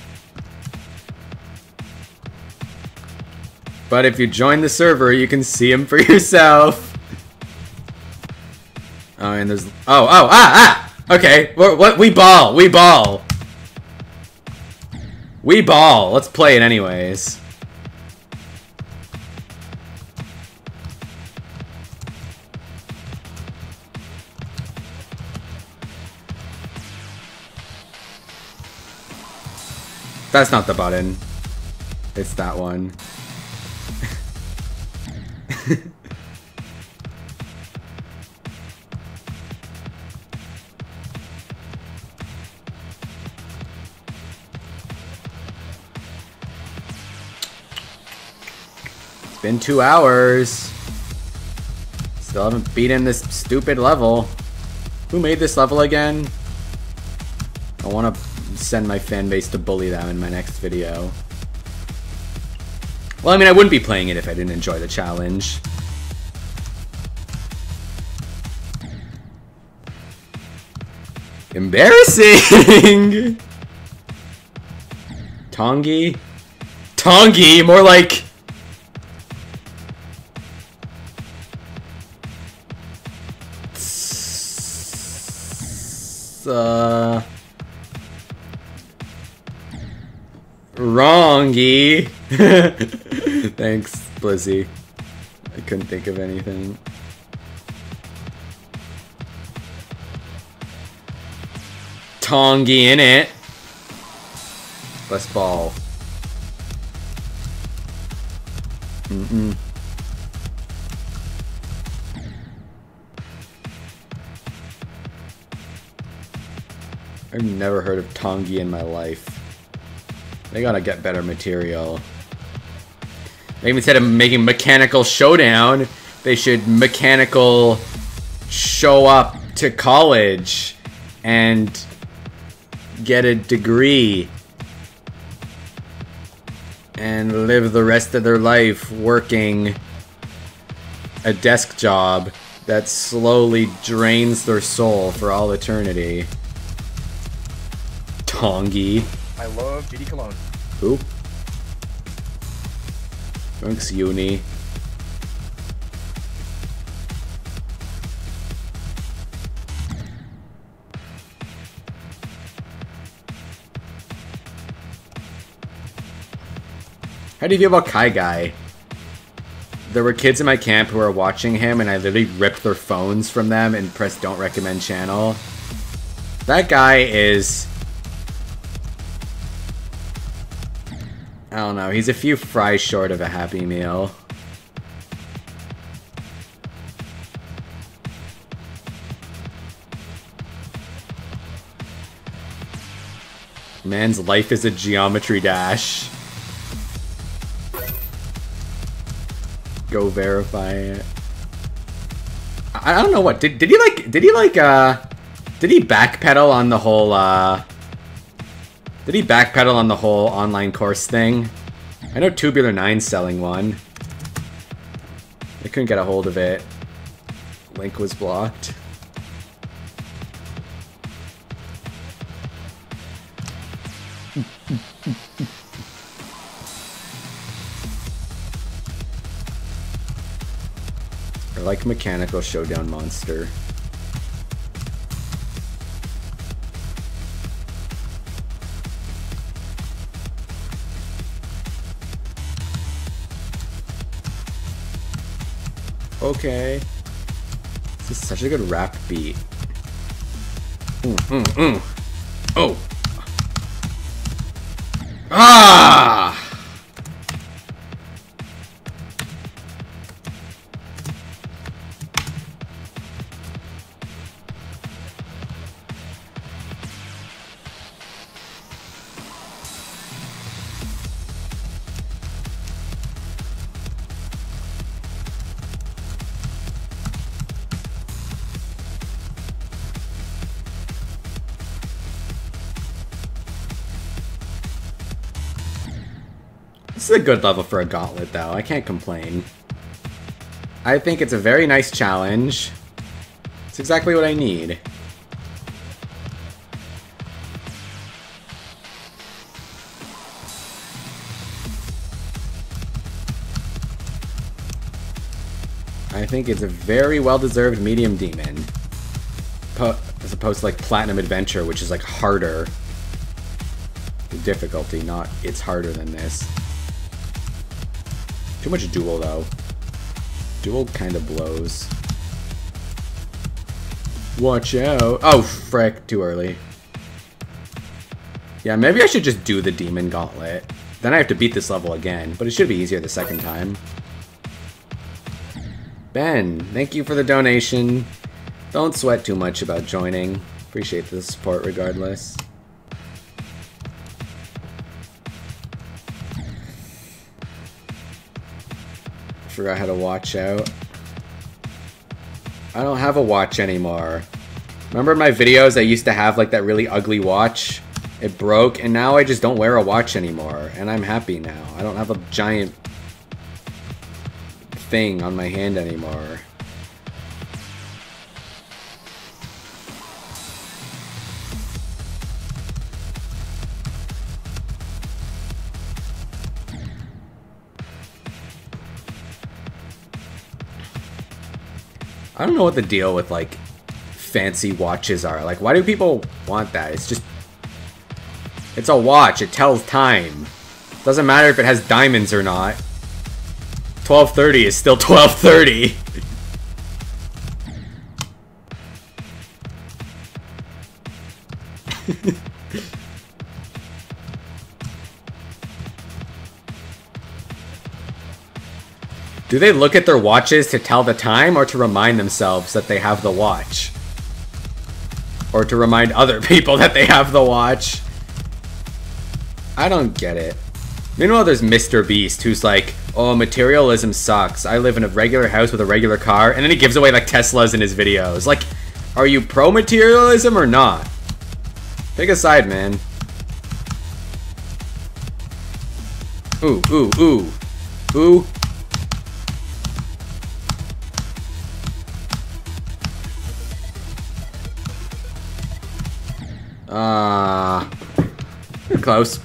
[SPEAKER 2] But if you join the server, you can see them for yourself. Oh, and there's oh oh ah ah. Okay, what we ball we ball. We ball. Let's play it anyways. That's not the button. It's that one. it's been two hours. Still haven't beaten this stupid level. Who made this level again? I want to send my fan base to bully them in my next video. Well, I mean, I wouldn't be playing it if I didn't enjoy the challenge. Embarrassing! Tongi? Tongi? More like... Uh... Wrongy. Thanks, Blizzy. I couldn't think of anything. Tongi in it. Let's ball. Mm-mm. I've never heard of Tongi in my life. They gotta get better material. Maybe instead of making mechanical showdown, they should mechanical show up to college and get a degree and live the rest of their life working a desk job that slowly drains their soul for all eternity. Tongi.
[SPEAKER 1] I love GD Cologne.
[SPEAKER 2] Who? Thanks, Uni. How do you feel about Kai Guy? there were kids in my camp who were watching him, and I literally ripped their phones from them and pressed "Don't recommend channel." That guy is. I don't know. He's a few fries short of a happy meal. Man's life is a geometry dash. Go verify it. I, don't know what did did he like did he like uh did he backpedal on the whole uh did he backpedal on the whole online course thing? I know Tubular 9's selling one. I couldn't get a hold of it. Link was blocked. I like Mechanical Showdown Monster. Okay. This is such a good rap beat. Mm, mm, mm. Oh! Ah! A good level for a gauntlet, though. I can't complain. I think it's a very nice challenge. It's exactly what I need. I think it's a very well-deserved medium demon. Po as opposed to like Platinum Adventure, which is like harder. The difficulty, not it's harder than this. Too much dual though. Dual kind of blows. Watch out. Oh, frick. Too early. Yeah, maybe I should just do the Demon Gauntlet. Then I have to beat this level again, but it should be easier the second time. Ben, thank you for the donation. Don't sweat too much about joining. Appreciate the support regardless. Forgot how to watch out. I don't have a watch anymore. Remember my videos I used to have like that really ugly watch? It broke and now I just don't wear a watch anymore and I'm happy now. I don't have a giant thing on my hand anymore. I don't know what the deal with like fancy watches are. Like, why do people want that? It's just, it's a watch. It tells time. Doesn't matter if it has diamonds or not. 1230 is still 1230. Do they look at their watches to tell the time or to remind themselves that they have the watch? Or to remind other people that they have the watch? I don't get it. Meanwhile, there's Mr. Beast, who's like, oh, materialism sucks. I live in a regular house with a regular car. And then he gives away, like, Teslas in his videos. Like, are you pro-materialism or not? Pick a side, man. Ooh, ooh, ooh. Ooh. Ah. Uh, close.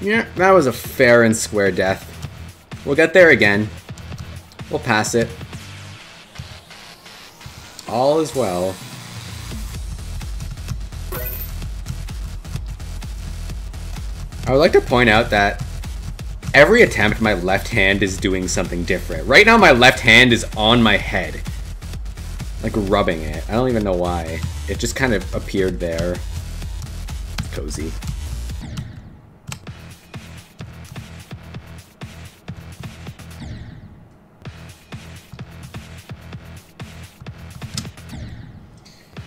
[SPEAKER 2] Yeah, that was a fair and square death. We'll get there again. We'll pass it. All is well. I would like to point out that every attempt my left hand is doing something different. Right now my left hand is on my head. Like rubbing it. I don't even know why. It just kind of appeared there. Cozy.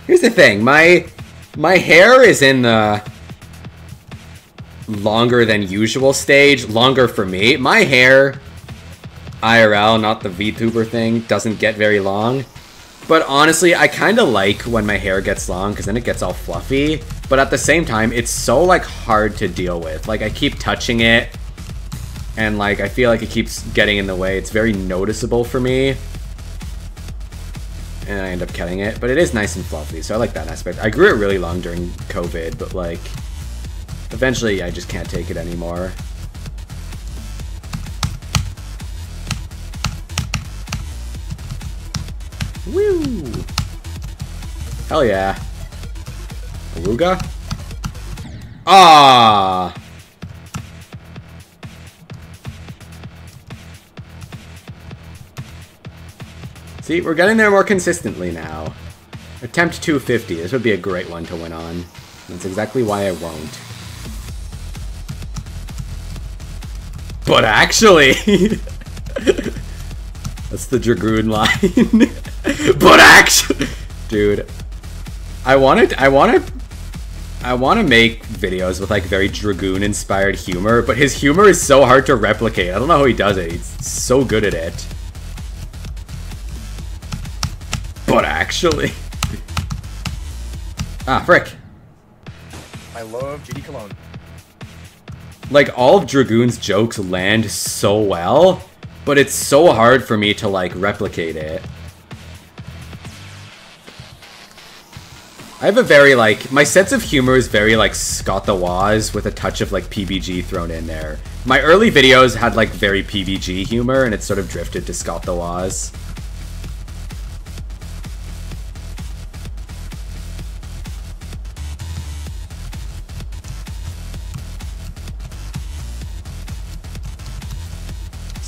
[SPEAKER 2] Here's the thing, my my hair is in the longer than usual stage. Longer for me. My hair, IRL, not the VTuber thing, doesn't get very long. But honestly, I kind of like when my hair gets long because then it gets all fluffy. But at the same time, it's so like hard to deal with. Like I keep touching it and like I feel like it keeps getting in the way. It's very noticeable for me. And I end up cutting it, but it is nice and fluffy, so I like that aspect. I grew it really long during COVID, but like eventually I just can't take it anymore. Woo! Hell yeah. Aruga? Ah! See, we're getting there more consistently now. Attempt 250. This would be a great one to win on. That's exactly why I won't. But actually... That's the Dragoon line. but actually... Dude. I wanted... I wanted... I want to make videos with like very Dragoon inspired humor, but his humor is so hard to replicate. I don't know how he does it. He's so good at it. But actually... ah, frick.
[SPEAKER 1] I love GD Cologne.
[SPEAKER 2] Like, all of Dragoon's jokes land so well, but it's so hard for me to, like, replicate it. I have a very, like, my sense of humor is very, like, Scott the Woz with a touch of, like, PBG thrown in there. My early videos had, like, very PBG humor, and it sort of drifted to Scott the Woz.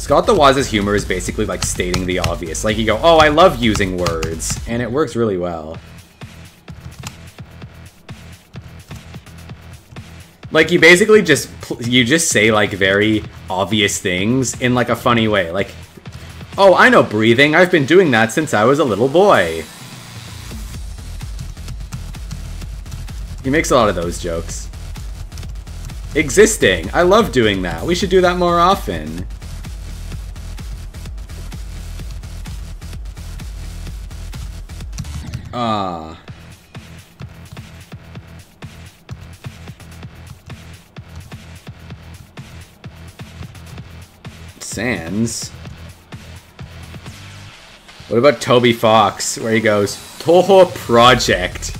[SPEAKER 2] Scott the Woz's humor is basically like stating the obvious. Like you go, oh, I love using words, and it works really well. Like you basically just you just say like very obvious things in like a funny way. Like, oh, I know breathing. I've been doing that since I was a little boy. He makes a lot of those jokes. Existing. I love doing that. We should do that more often. Ah. Sans. What about Toby Fox, where he goes, Touhou Project?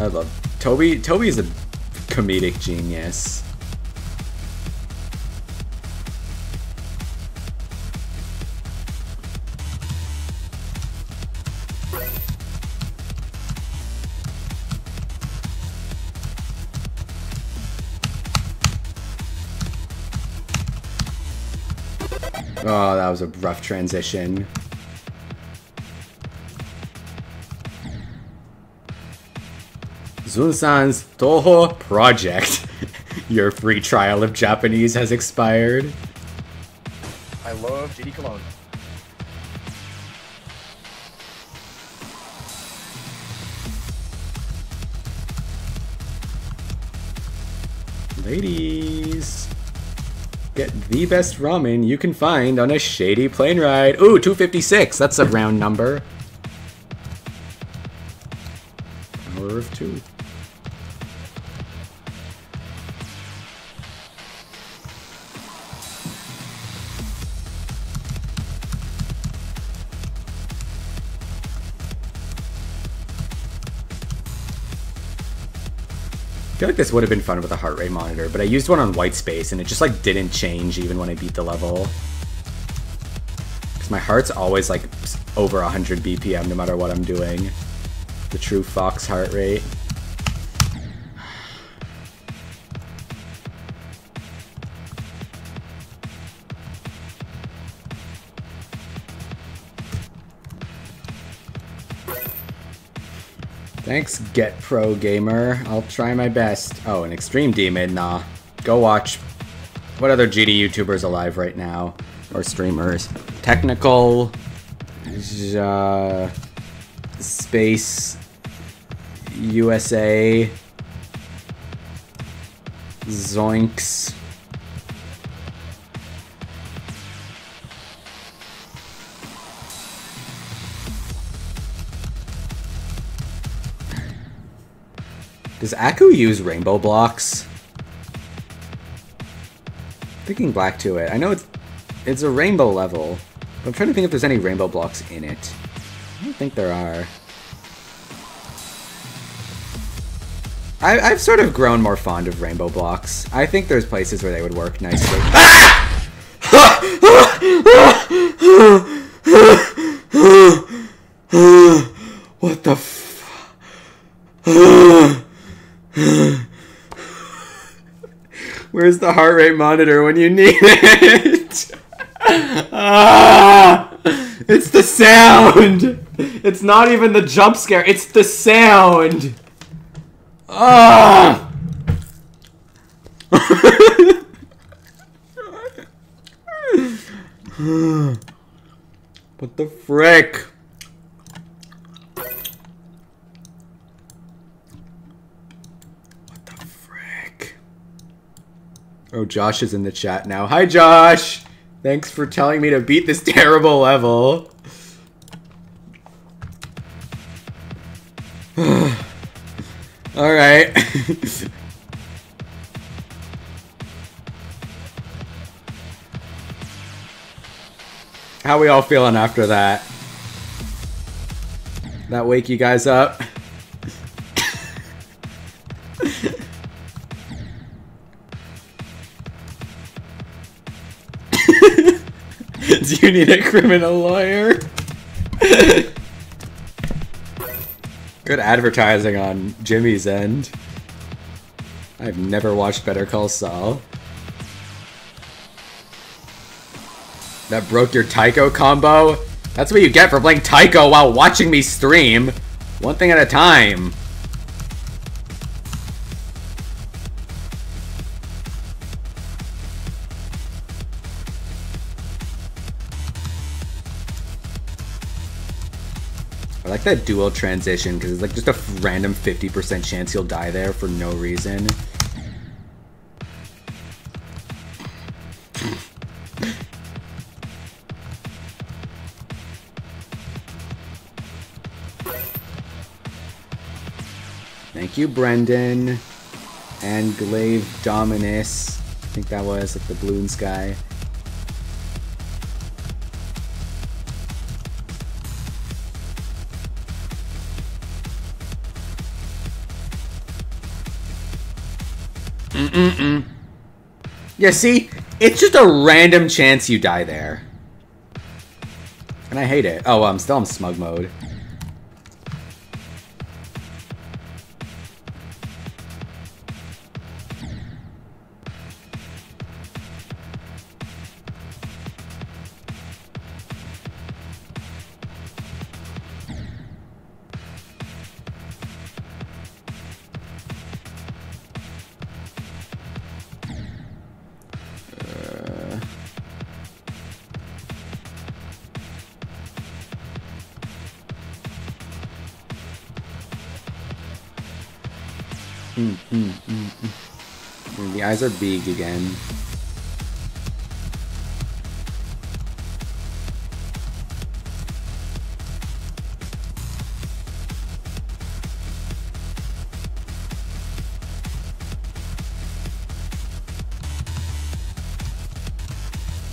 [SPEAKER 2] I love Toby. Toby is a comedic genius. Oh, that was a rough transition. Zunsan's Touhou Project. Your free trial of Japanese has expired.
[SPEAKER 1] I love GD Cologne.
[SPEAKER 2] Ladies, get the best ramen you can find on a shady plane ride. Ooh, 256. That's a round number. Power of two. Feel like this would have been fun with a heart rate monitor, but I used one on white space and it just like didn't change even when I beat the level. Because my heart's always like over 100 BPM no matter what I'm doing. The true Fox heart rate. Thanks, Get Pro Gamer. I'll try my best. Oh, an Extreme Demon? Nah. Go watch. What other GD YouTubers alive right now? Or streamers? Technical. Uh, Space. USA. Zoinks. Does Acu use rainbow blocks? thinking black to it. I know it's it's a rainbow level, but I'm trying to think if there's any rainbow blocks in it. I don't think there are. I, I've sort of grown more fond of rainbow blocks. I think there's places where they would work nicely. what Where's the heart rate monitor when you need it? ah, it's the sound. It's not even the jump scare. It's the sound. Ah. what the frick? What the frick? Oh, Josh is in the chat now. Hi, Josh! Thanks for telling me to beat this terrible level. Alright. How we all feeling after that? That wake you guys up? Do you need a criminal lawyer? Good advertising on Jimmy's end. I've never watched Better Call Saul. That broke your Taiko combo? That's what you get for playing Taiko while watching me stream. One thing at a time. That dual transition because it's like just a random 50% chance you'll die there for no reason. Thank you, Brendan. And Glaive Dominus. I think that was like the balloon sky. Mm-mm-mm. Yeah, see? It's just a random chance you die there. And I hate it. Oh, I'm still in smug mode. Mm, The eyes are big again.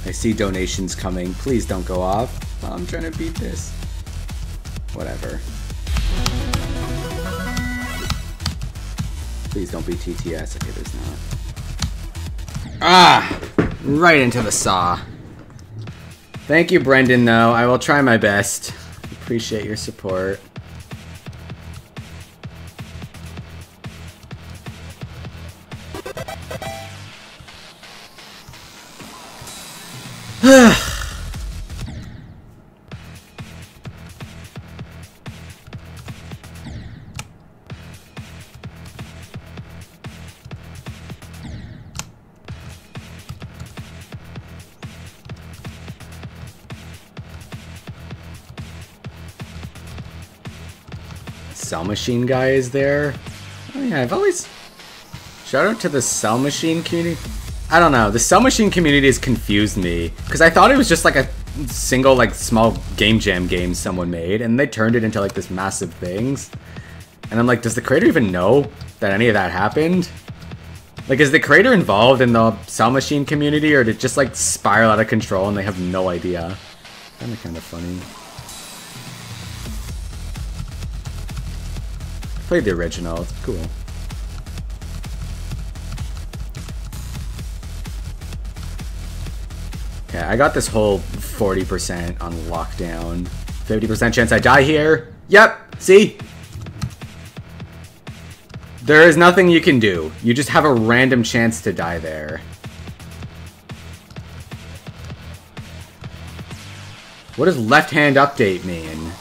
[SPEAKER 2] I see donations coming. Please don't go off. I'm trying to beat this. Whatever. Please don't be TTS. Okay, there's not. Ah! Right into the saw. Thank you, Brendan, though. I will try my best. Appreciate your support. Machine guy is there. Oh yeah, I've always... Shout out to the Cell Machine community. I don't know, the Cell Machine community has confused me. Because I thought it was just like a single, like, small game jam game someone made. And they turned it into, like, this massive things. And I'm like, does the creator even know that any of that happened? Like, is the creator involved in the Cell Machine community, or did it just, like, spiral out of control and they have no idea? Kinda kinda funny. Played the original, it's cool. Okay, I got this whole 40% on lockdown. 50% chance I die here. Yep, see? There is nothing you can do. You just have a random chance to die there. What does left hand update mean?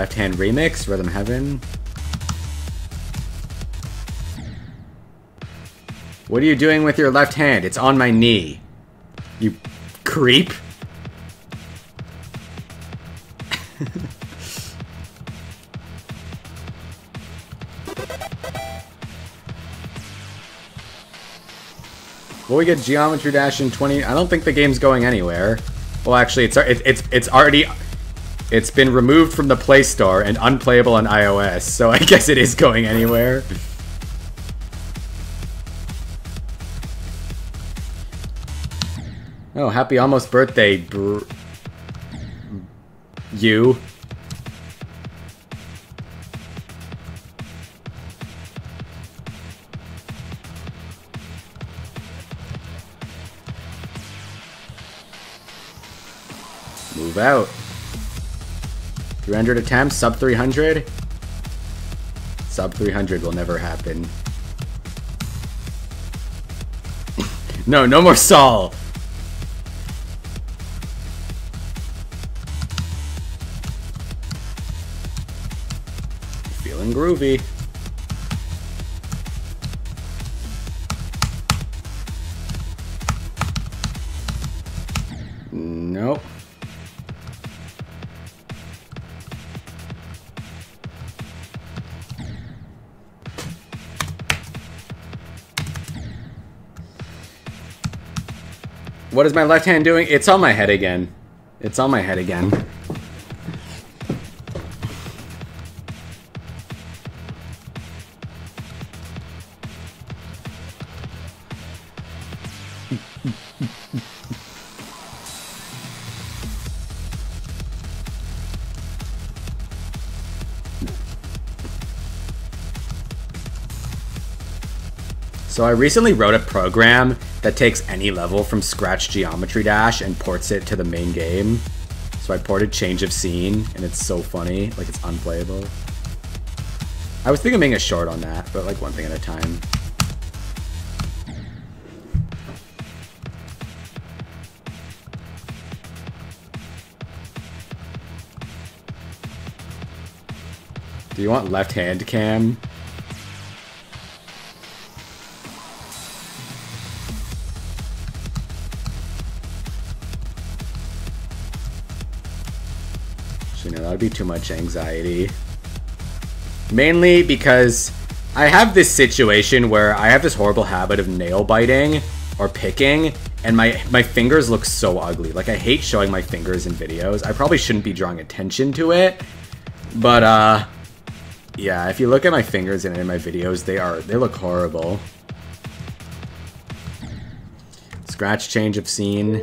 [SPEAKER 2] Left hand remix, Rhythm Heaven. What are you doing with your left hand? It's on my knee. You creep. Will we get Geometry Dash in 20? I don't think the game's going anywhere. Well, actually, it's it's it's already it's been removed from the Play Store and unplayable on iOS, so I guess it is going anywhere. Oh, happy almost birthday, br you. Move out. 300 attempts, sub 300? Sub 300 will never happen. no, no more Saul! Feeling groovy. Nope. What is my left hand doing? It's on my head again. It's on my head again. So I recently wrote a program that takes any level from Scratch Geometry Dash and ports it to the main game. So I ported Change of Scene, and it's so funny, like it's unplayable. I was thinking of making a short on that, but like one thing at a time. Do you want left hand cam? You know, that would be too much anxiety. Mainly because I have this situation where I have this horrible habit of nail biting or picking, and my, my fingers look so ugly. Like, I hate showing my fingers in videos. I probably shouldn't be drawing attention to it, but, uh, yeah, if you look at my fingers in, in my videos, they are, they look horrible. Scratch change of scene.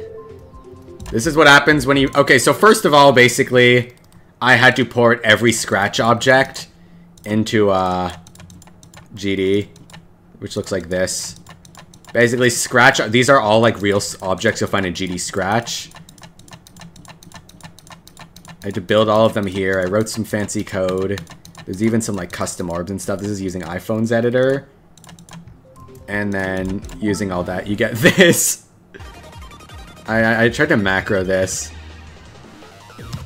[SPEAKER 2] This is what happens when you... Okay, so first of all, basically, I had to port every scratch object into uh, GD, which looks like this. Basically, scratch, these are all like real objects you'll find in GD Scratch. I had to build all of them here. I wrote some fancy code. There's even some like custom orbs and stuff. This is using iPhone's editor. And then using all that, you get this. I, I, I tried to macro this.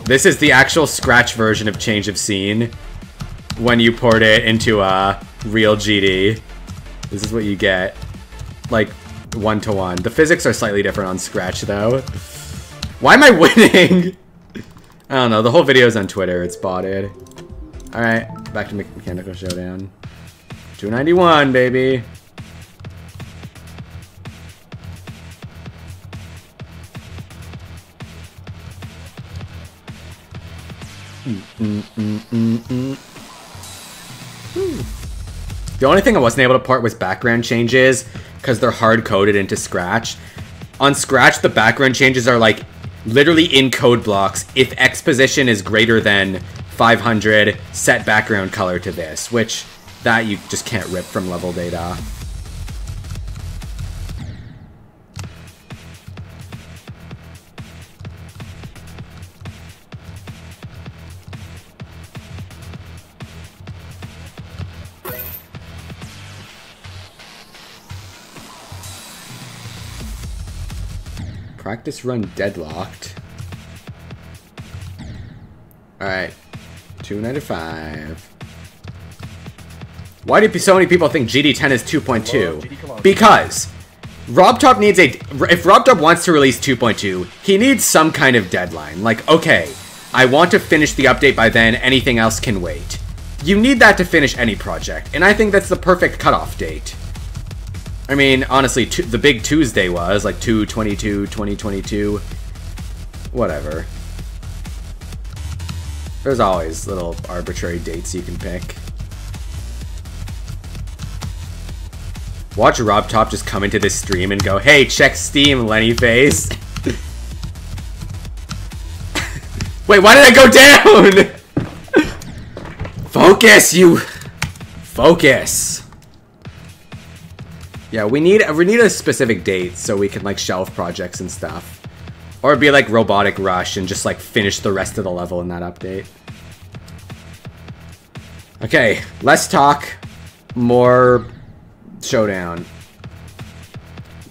[SPEAKER 2] This is the actual Scratch version of Change of Scene when you port it into a real GD. This is what you get. Like, one to one. The physics are slightly different on Scratch, though. Why am I winning? I don't know. The whole video is on Twitter. It's botted. Alright, back to Me Mechanical Showdown. 291, baby. The only thing I wasn't able to port was background changes because they're hard coded into Scratch. On Scratch, the background changes are like literally in code blocks. If X position is greater than 500, set background color to this, which that you just can't rip from level data. Practice run deadlocked. Alright. 295. Why do so many people think GD10 is 2.2? Because RobTop needs a... If RobTop wants to release 2.2, he needs some kind of deadline. Like, okay, I want to finish the update by then, anything else can wait. You need that to finish any project, and I think that's the perfect cutoff date. I mean, honestly, the big Tuesday was, like, 222, 2022. Whatever. There's always little arbitrary dates you can pick. Watch RobTop just come into this stream and go, Hey, check Steam, Lenny face. Wait, why did I go down? Focus, you... Focus. Yeah, we need we need a specific date so we can like shelf projects and stuff. Or be like Robotic Rush and just like finish the rest of the level in that update. Okay, less talk, more showdown.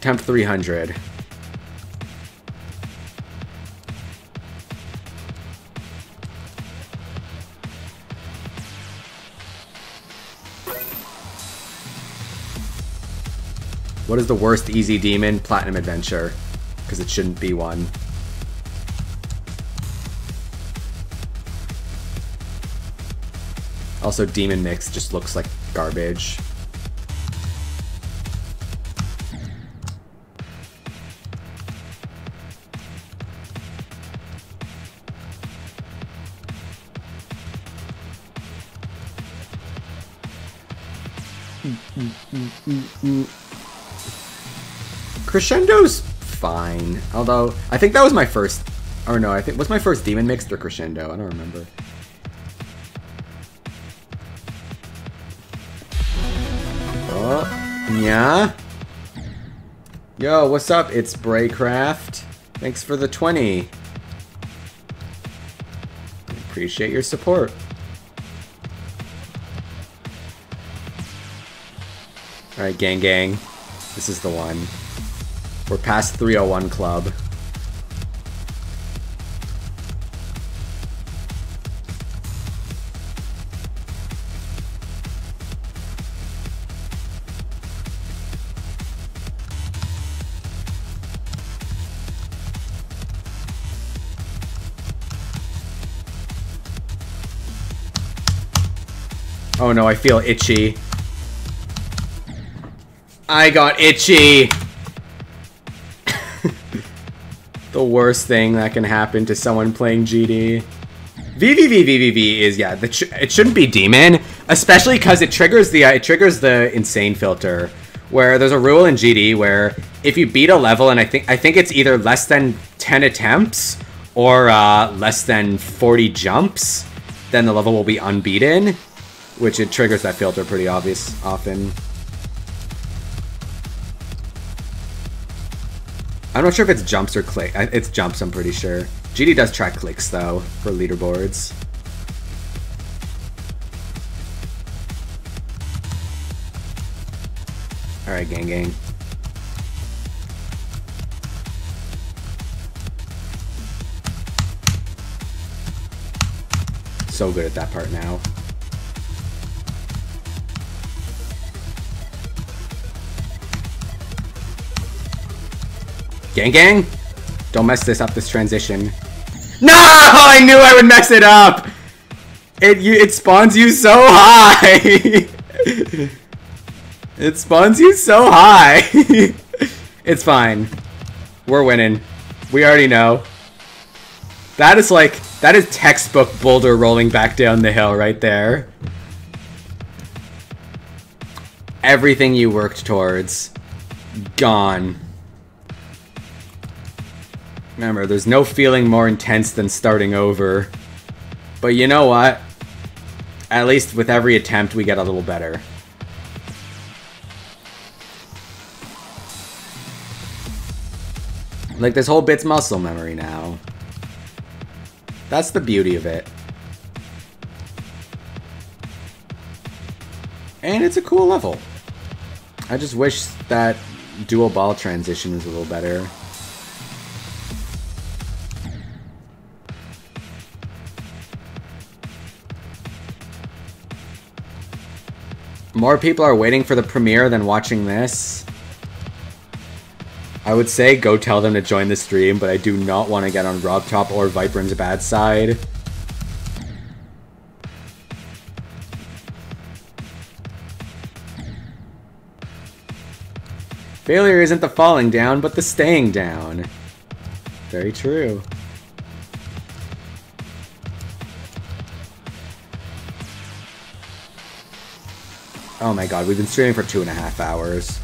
[SPEAKER 2] Temp 300. What is the worst easy demon? Platinum Adventure. Because it shouldn't be one. Also, Demon Mix just looks like garbage. Mm, mm, mm, Crescendo's fine. Although, I think that was my first... Or no, I think... Was my first Demon Mixed or Crescendo? I don't remember. Oh, yeah? Yo, what's up? It's Braycraft. Thanks for the 20. Appreciate your support. Alright, gang gang. This is the one. We're past 301 Club. Oh no, I feel itchy. I got itchy. The worst thing that can happen to someone playing GD. VVVVVV is yeah, it shouldn't be demon, especially because it triggers the uh, it triggers the insane filter, where there's a rule in GD where if you beat a level and I think I think it's either less than 10 attempts or uh, less than 40 jumps, then the level will be unbeaten, which it triggers that filter pretty obvious often. I'm not sure if it's jumps or click. It's jumps, I'm pretty sure. GD does track clicks, though, for leaderboards. Alright, gang gang. So good at that part now. Gang gang? Don't mess this up, this transition. No! I knew I would mess it up! It, you, it spawns you so high! it spawns you so high! it's fine. We're winning. We already know. That is like, that is textbook boulder rolling back down the hill right there. Everything you worked towards, gone. Remember, there's no feeling more intense than starting over. But you know what? At least with every attempt, we get a little better. Like, this whole bit's muscle memory now. That's the beauty of it. And it's a cool level. I just wish that dual ball transition was a little better. More people are waiting for the premiere than watching this. I would say go tell them to join the stream, but I do not want to get on RobTop or Viprin's bad side. Failure isn't the falling down, but the staying down. Very true. Oh my god, we've been streaming for two and a half hours.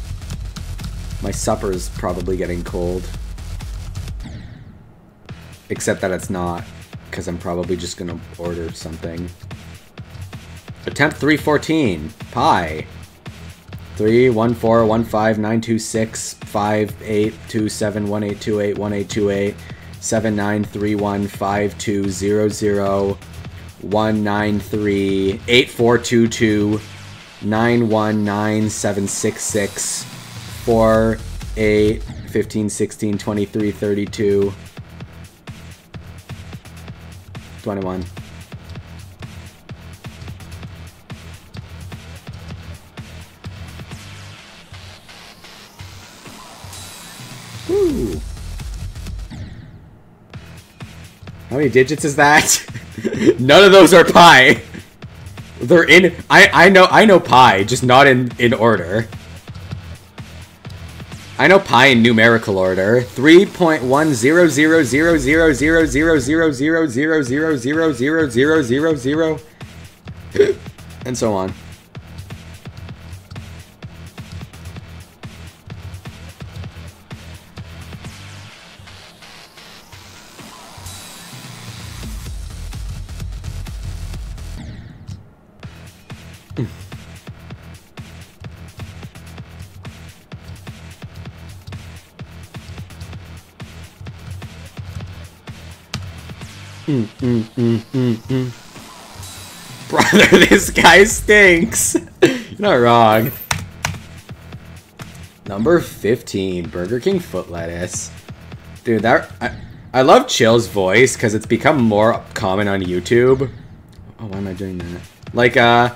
[SPEAKER 2] My supper's probably getting cold. Except that it's not, because I'm probably just gonna order something. Attempt 314. Pi. 3, 1, 4, 1, 5, 9, 2, 6, 5, 8, 2, 7, 1, 8, 2, 8, 1, 8, 2, 8, 7, 9, 3, 1, 5, 2, 0, 0, 1, 9, 3, 8, 4, 2, 2, 9, 1, 9, 7, 6, 6, 4, 8, 15, 16, 23, 32, 21. Woo. How many digits is that? None of those are pi. They're in I I know I know pi, just not in in order. I know pi in numerical order. 3.10000000000000000 and so on. Brother, this guy stinks. You're not wrong. Number 15, Burger King foot lettuce. Dude, that I, I love Chill's voice because it's become more common on YouTube. Oh, why am I doing that? Like, uh,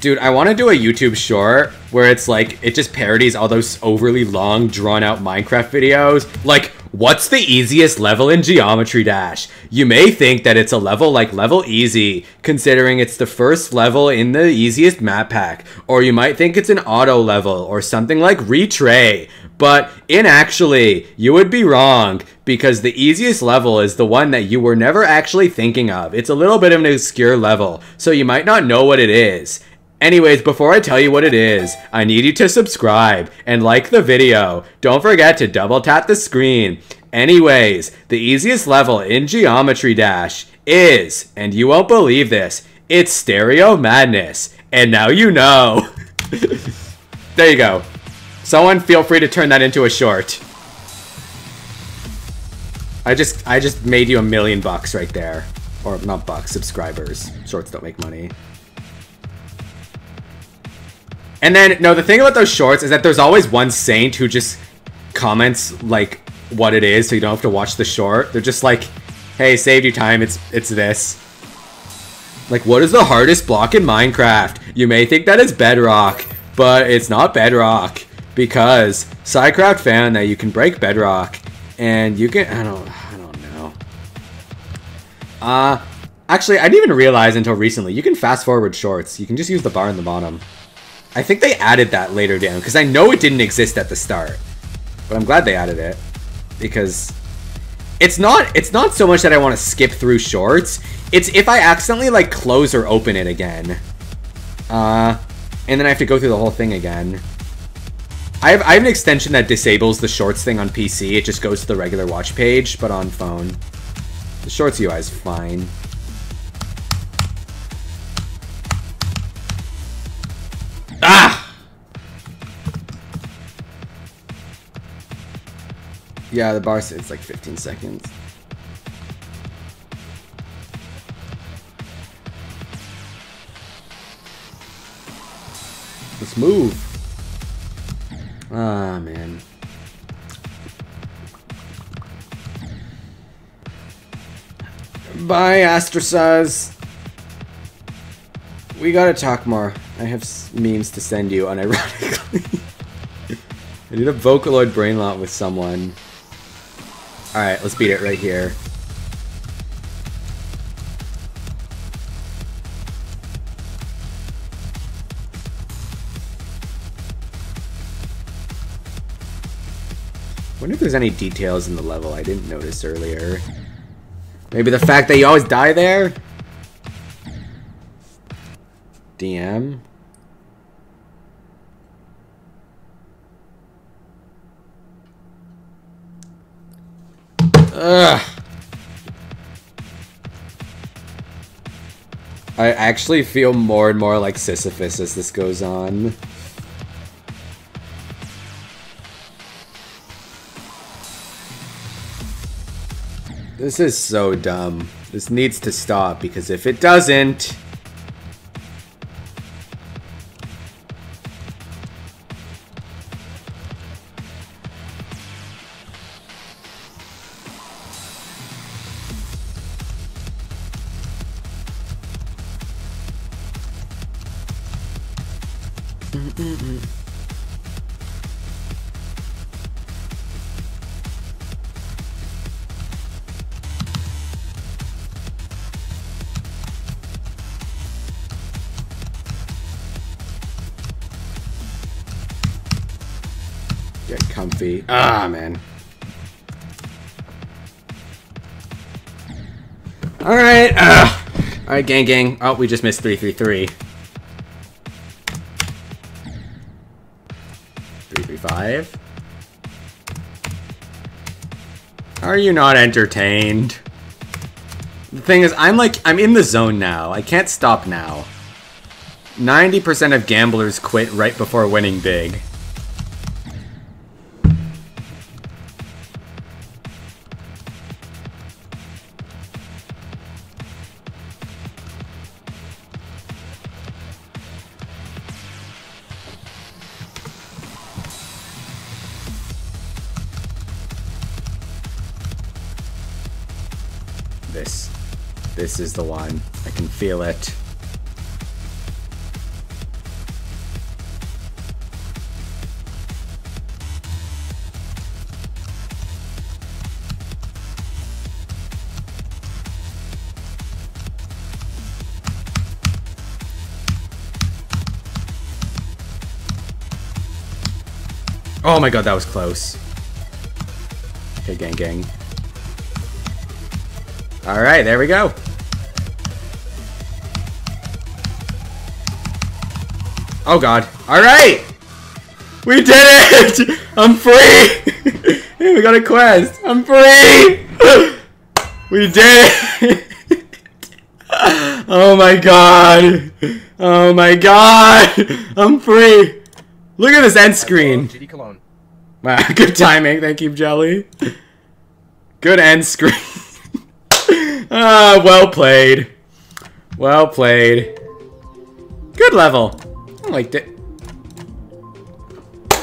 [SPEAKER 2] dude, I want to do a YouTube short where it's like, it just parodies all those overly long, drawn out Minecraft videos. Like, What's the easiest level in Geometry Dash? You may think that it's a level like Level Easy, considering it's the first level in the easiest map pack, or you might think it's an auto level, or something like Retray. But in actually, you would be wrong, because the easiest level is the one that you were never actually thinking of. It's a little bit of an obscure level, so you might not know what it is. Anyways, before I tell you what it is, I need you to subscribe and like the video. Don't forget to double tap the screen. Anyways, the easiest level in Geometry Dash is, and you won't believe this, it's Stereo Madness. And now you know. there you go. Someone feel free to turn that into a short. I just I just made you a million bucks right there. Or not bucks, subscribers. Shorts don't make money. And then, no, the thing about those shorts is that there's always one saint who just comments, like, what it is, so you don't have to watch the short. They're just like, hey, saved you time, it's, it's this. Like, what is the hardest block in Minecraft? You may think that is bedrock, but it's not bedrock. because Psycraft found that you can break bedrock and you can I don't I don't know. Uh actually I didn't even realize until recently you can fast forward shorts. You can just use the bar in the bottom. I think they added that later down because I know it didn't exist at the start. But I'm glad they added it because it's not it's not so much that I want to skip through shorts. It's if I accidentally like close or open it again. Uh and then I have to go through the whole thing again. I have, I have an extension that disables the shorts thing on PC. It just goes to the regular watch page, but on phone. The shorts UI is fine. Yeah, the bar it's like 15 seconds. Let's move. Ah, man. Bye, Astrosaz. We gotta talk more. I have memes to send you, unironically. I need a Vocaloid Brainlot with someone. Alright, let's beat it right here. wonder if there's any details in the level I didn't notice earlier. Maybe the fact that you always die there? DM? Ugh. I actually feel more and more like Sisyphus as this goes on. This is so dumb. This needs to stop because if it doesn't... Ah, man. Alright, uh, Alright, gang gang. Oh, we just missed 333. 335. Are you not entertained? The thing is, I'm like, I'm in the zone now. I can't stop now. 90% of gamblers quit right before winning big. Is the one. I can feel it. Oh my god, that was close. Okay, gang gang. Alright, there we go. Oh god. Alright! We did it! I'm free! we got a quest! I'm free! we did it! oh my god! Oh my god! I'm free! Look at this end screen! Wow, good timing, thank you, Jelly. Good end screen. ah, well played. Well played. Good level. I liked it.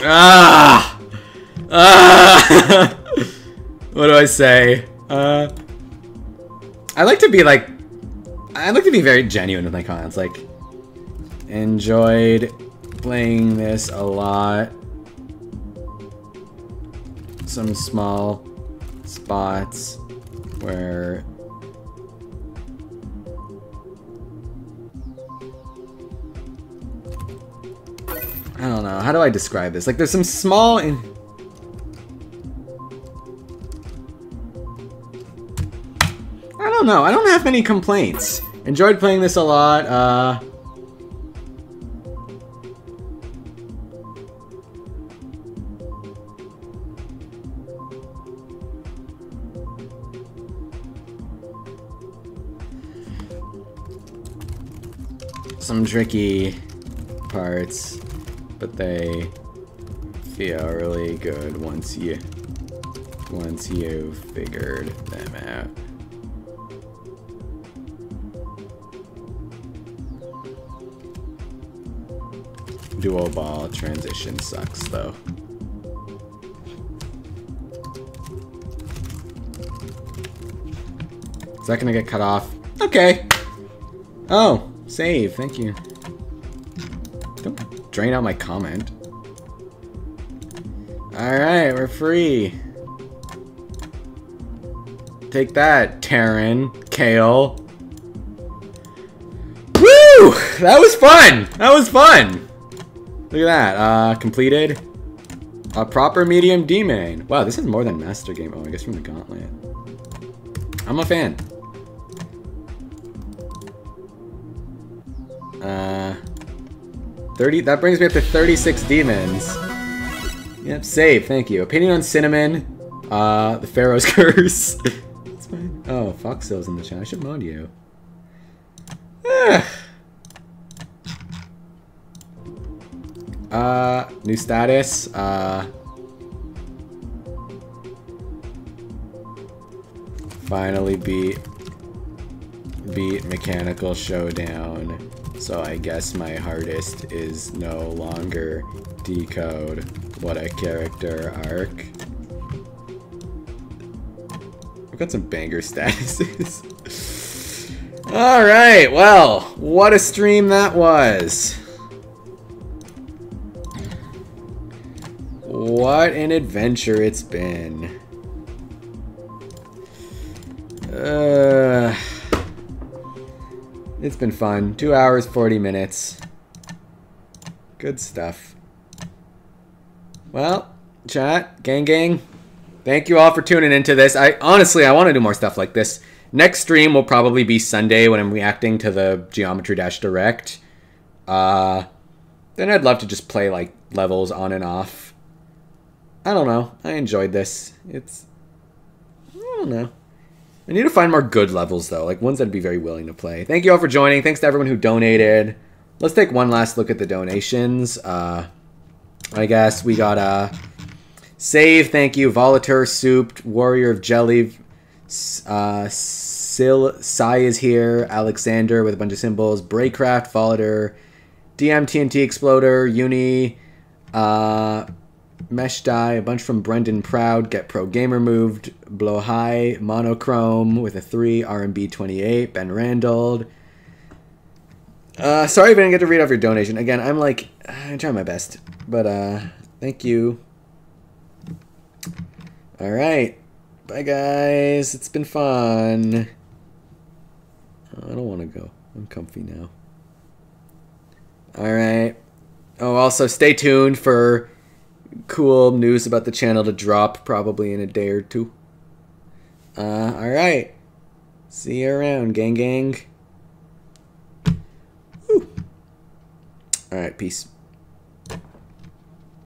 [SPEAKER 2] Ah! Ah! what do I say? Uh, I like to be like, I like to be very genuine with my comments. Like, enjoyed playing this a lot. some small spots where I don't know. How do I describe this? Like, there's some small. In I don't know. I don't have many complaints. Enjoyed playing this a lot. Uh, some tricky parts, but they feel really good once you once you've figured them out. Dual ball transition sucks though. Is that gonna get cut off? Okay. Oh, save, thank you. Don't drain out my comment. Alright, we're free. Take that, Terran, Kale. Woo! That was fun! That was fun! Look at that, uh, completed. A proper medium demon. Wow, this is more than Master Game. Oh, I guess from the Gauntlet. I'm a fan. Uh, 30, that brings me up to 36 demons. Yep, save, thank you. Opinion on Cinnamon, uh, the Pharaoh's Curse. That's fine. Oh, Foxtail's in the chat. I should mod you. uh, new status, uh... Finally beat beat Mechanical Showdown. So I guess my hardest is no longer decode what a character arc. I've got some banger statuses. Alright, well, what a stream that was. What an adventure it's been. Uh... It's been fun. Two hours, 40 minutes. Good stuff. Well, chat, gang gang, thank you all for tuning into this. I honestly, I want to do more stuff like this. Next stream will probably be Sunday when I'm reacting to the Geometry Dash Direct. Uh, then I'd love to just play like levels on and off. I don't know. I enjoyed this. It's I don't know. I need to find more good levels, though, like ones I'd be very willing to play. Thank you all for joining. Thanks to everyone who donated. Let's take one last look at the donations. Uh, I guess we got a uh, Save, thank you. Volatur, Souped, Warrior of Jelly, uh, Sil, Sai is here, Alexander with a bunch of symbols, Braycraft, Volatur, DM TNT Exploder, Uni, uh, Mesh Die, a bunch from Brendan Proud, Get Pro Gamer Moved, Blow High, Monochrome with a 3, RMB 28, Ben Randall. Uh, sorry if I didn't get to read off your donation. Again, I'm like, I try my best. But, uh, thank you. Alright. Bye, guys. It's been fun. I don't want to go. I'm comfy now. Alright. Oh, also, stay tuned for cool news about the channel to drop probably in a day or two. Uh, alright. See you around, gang gang. Alright, peace.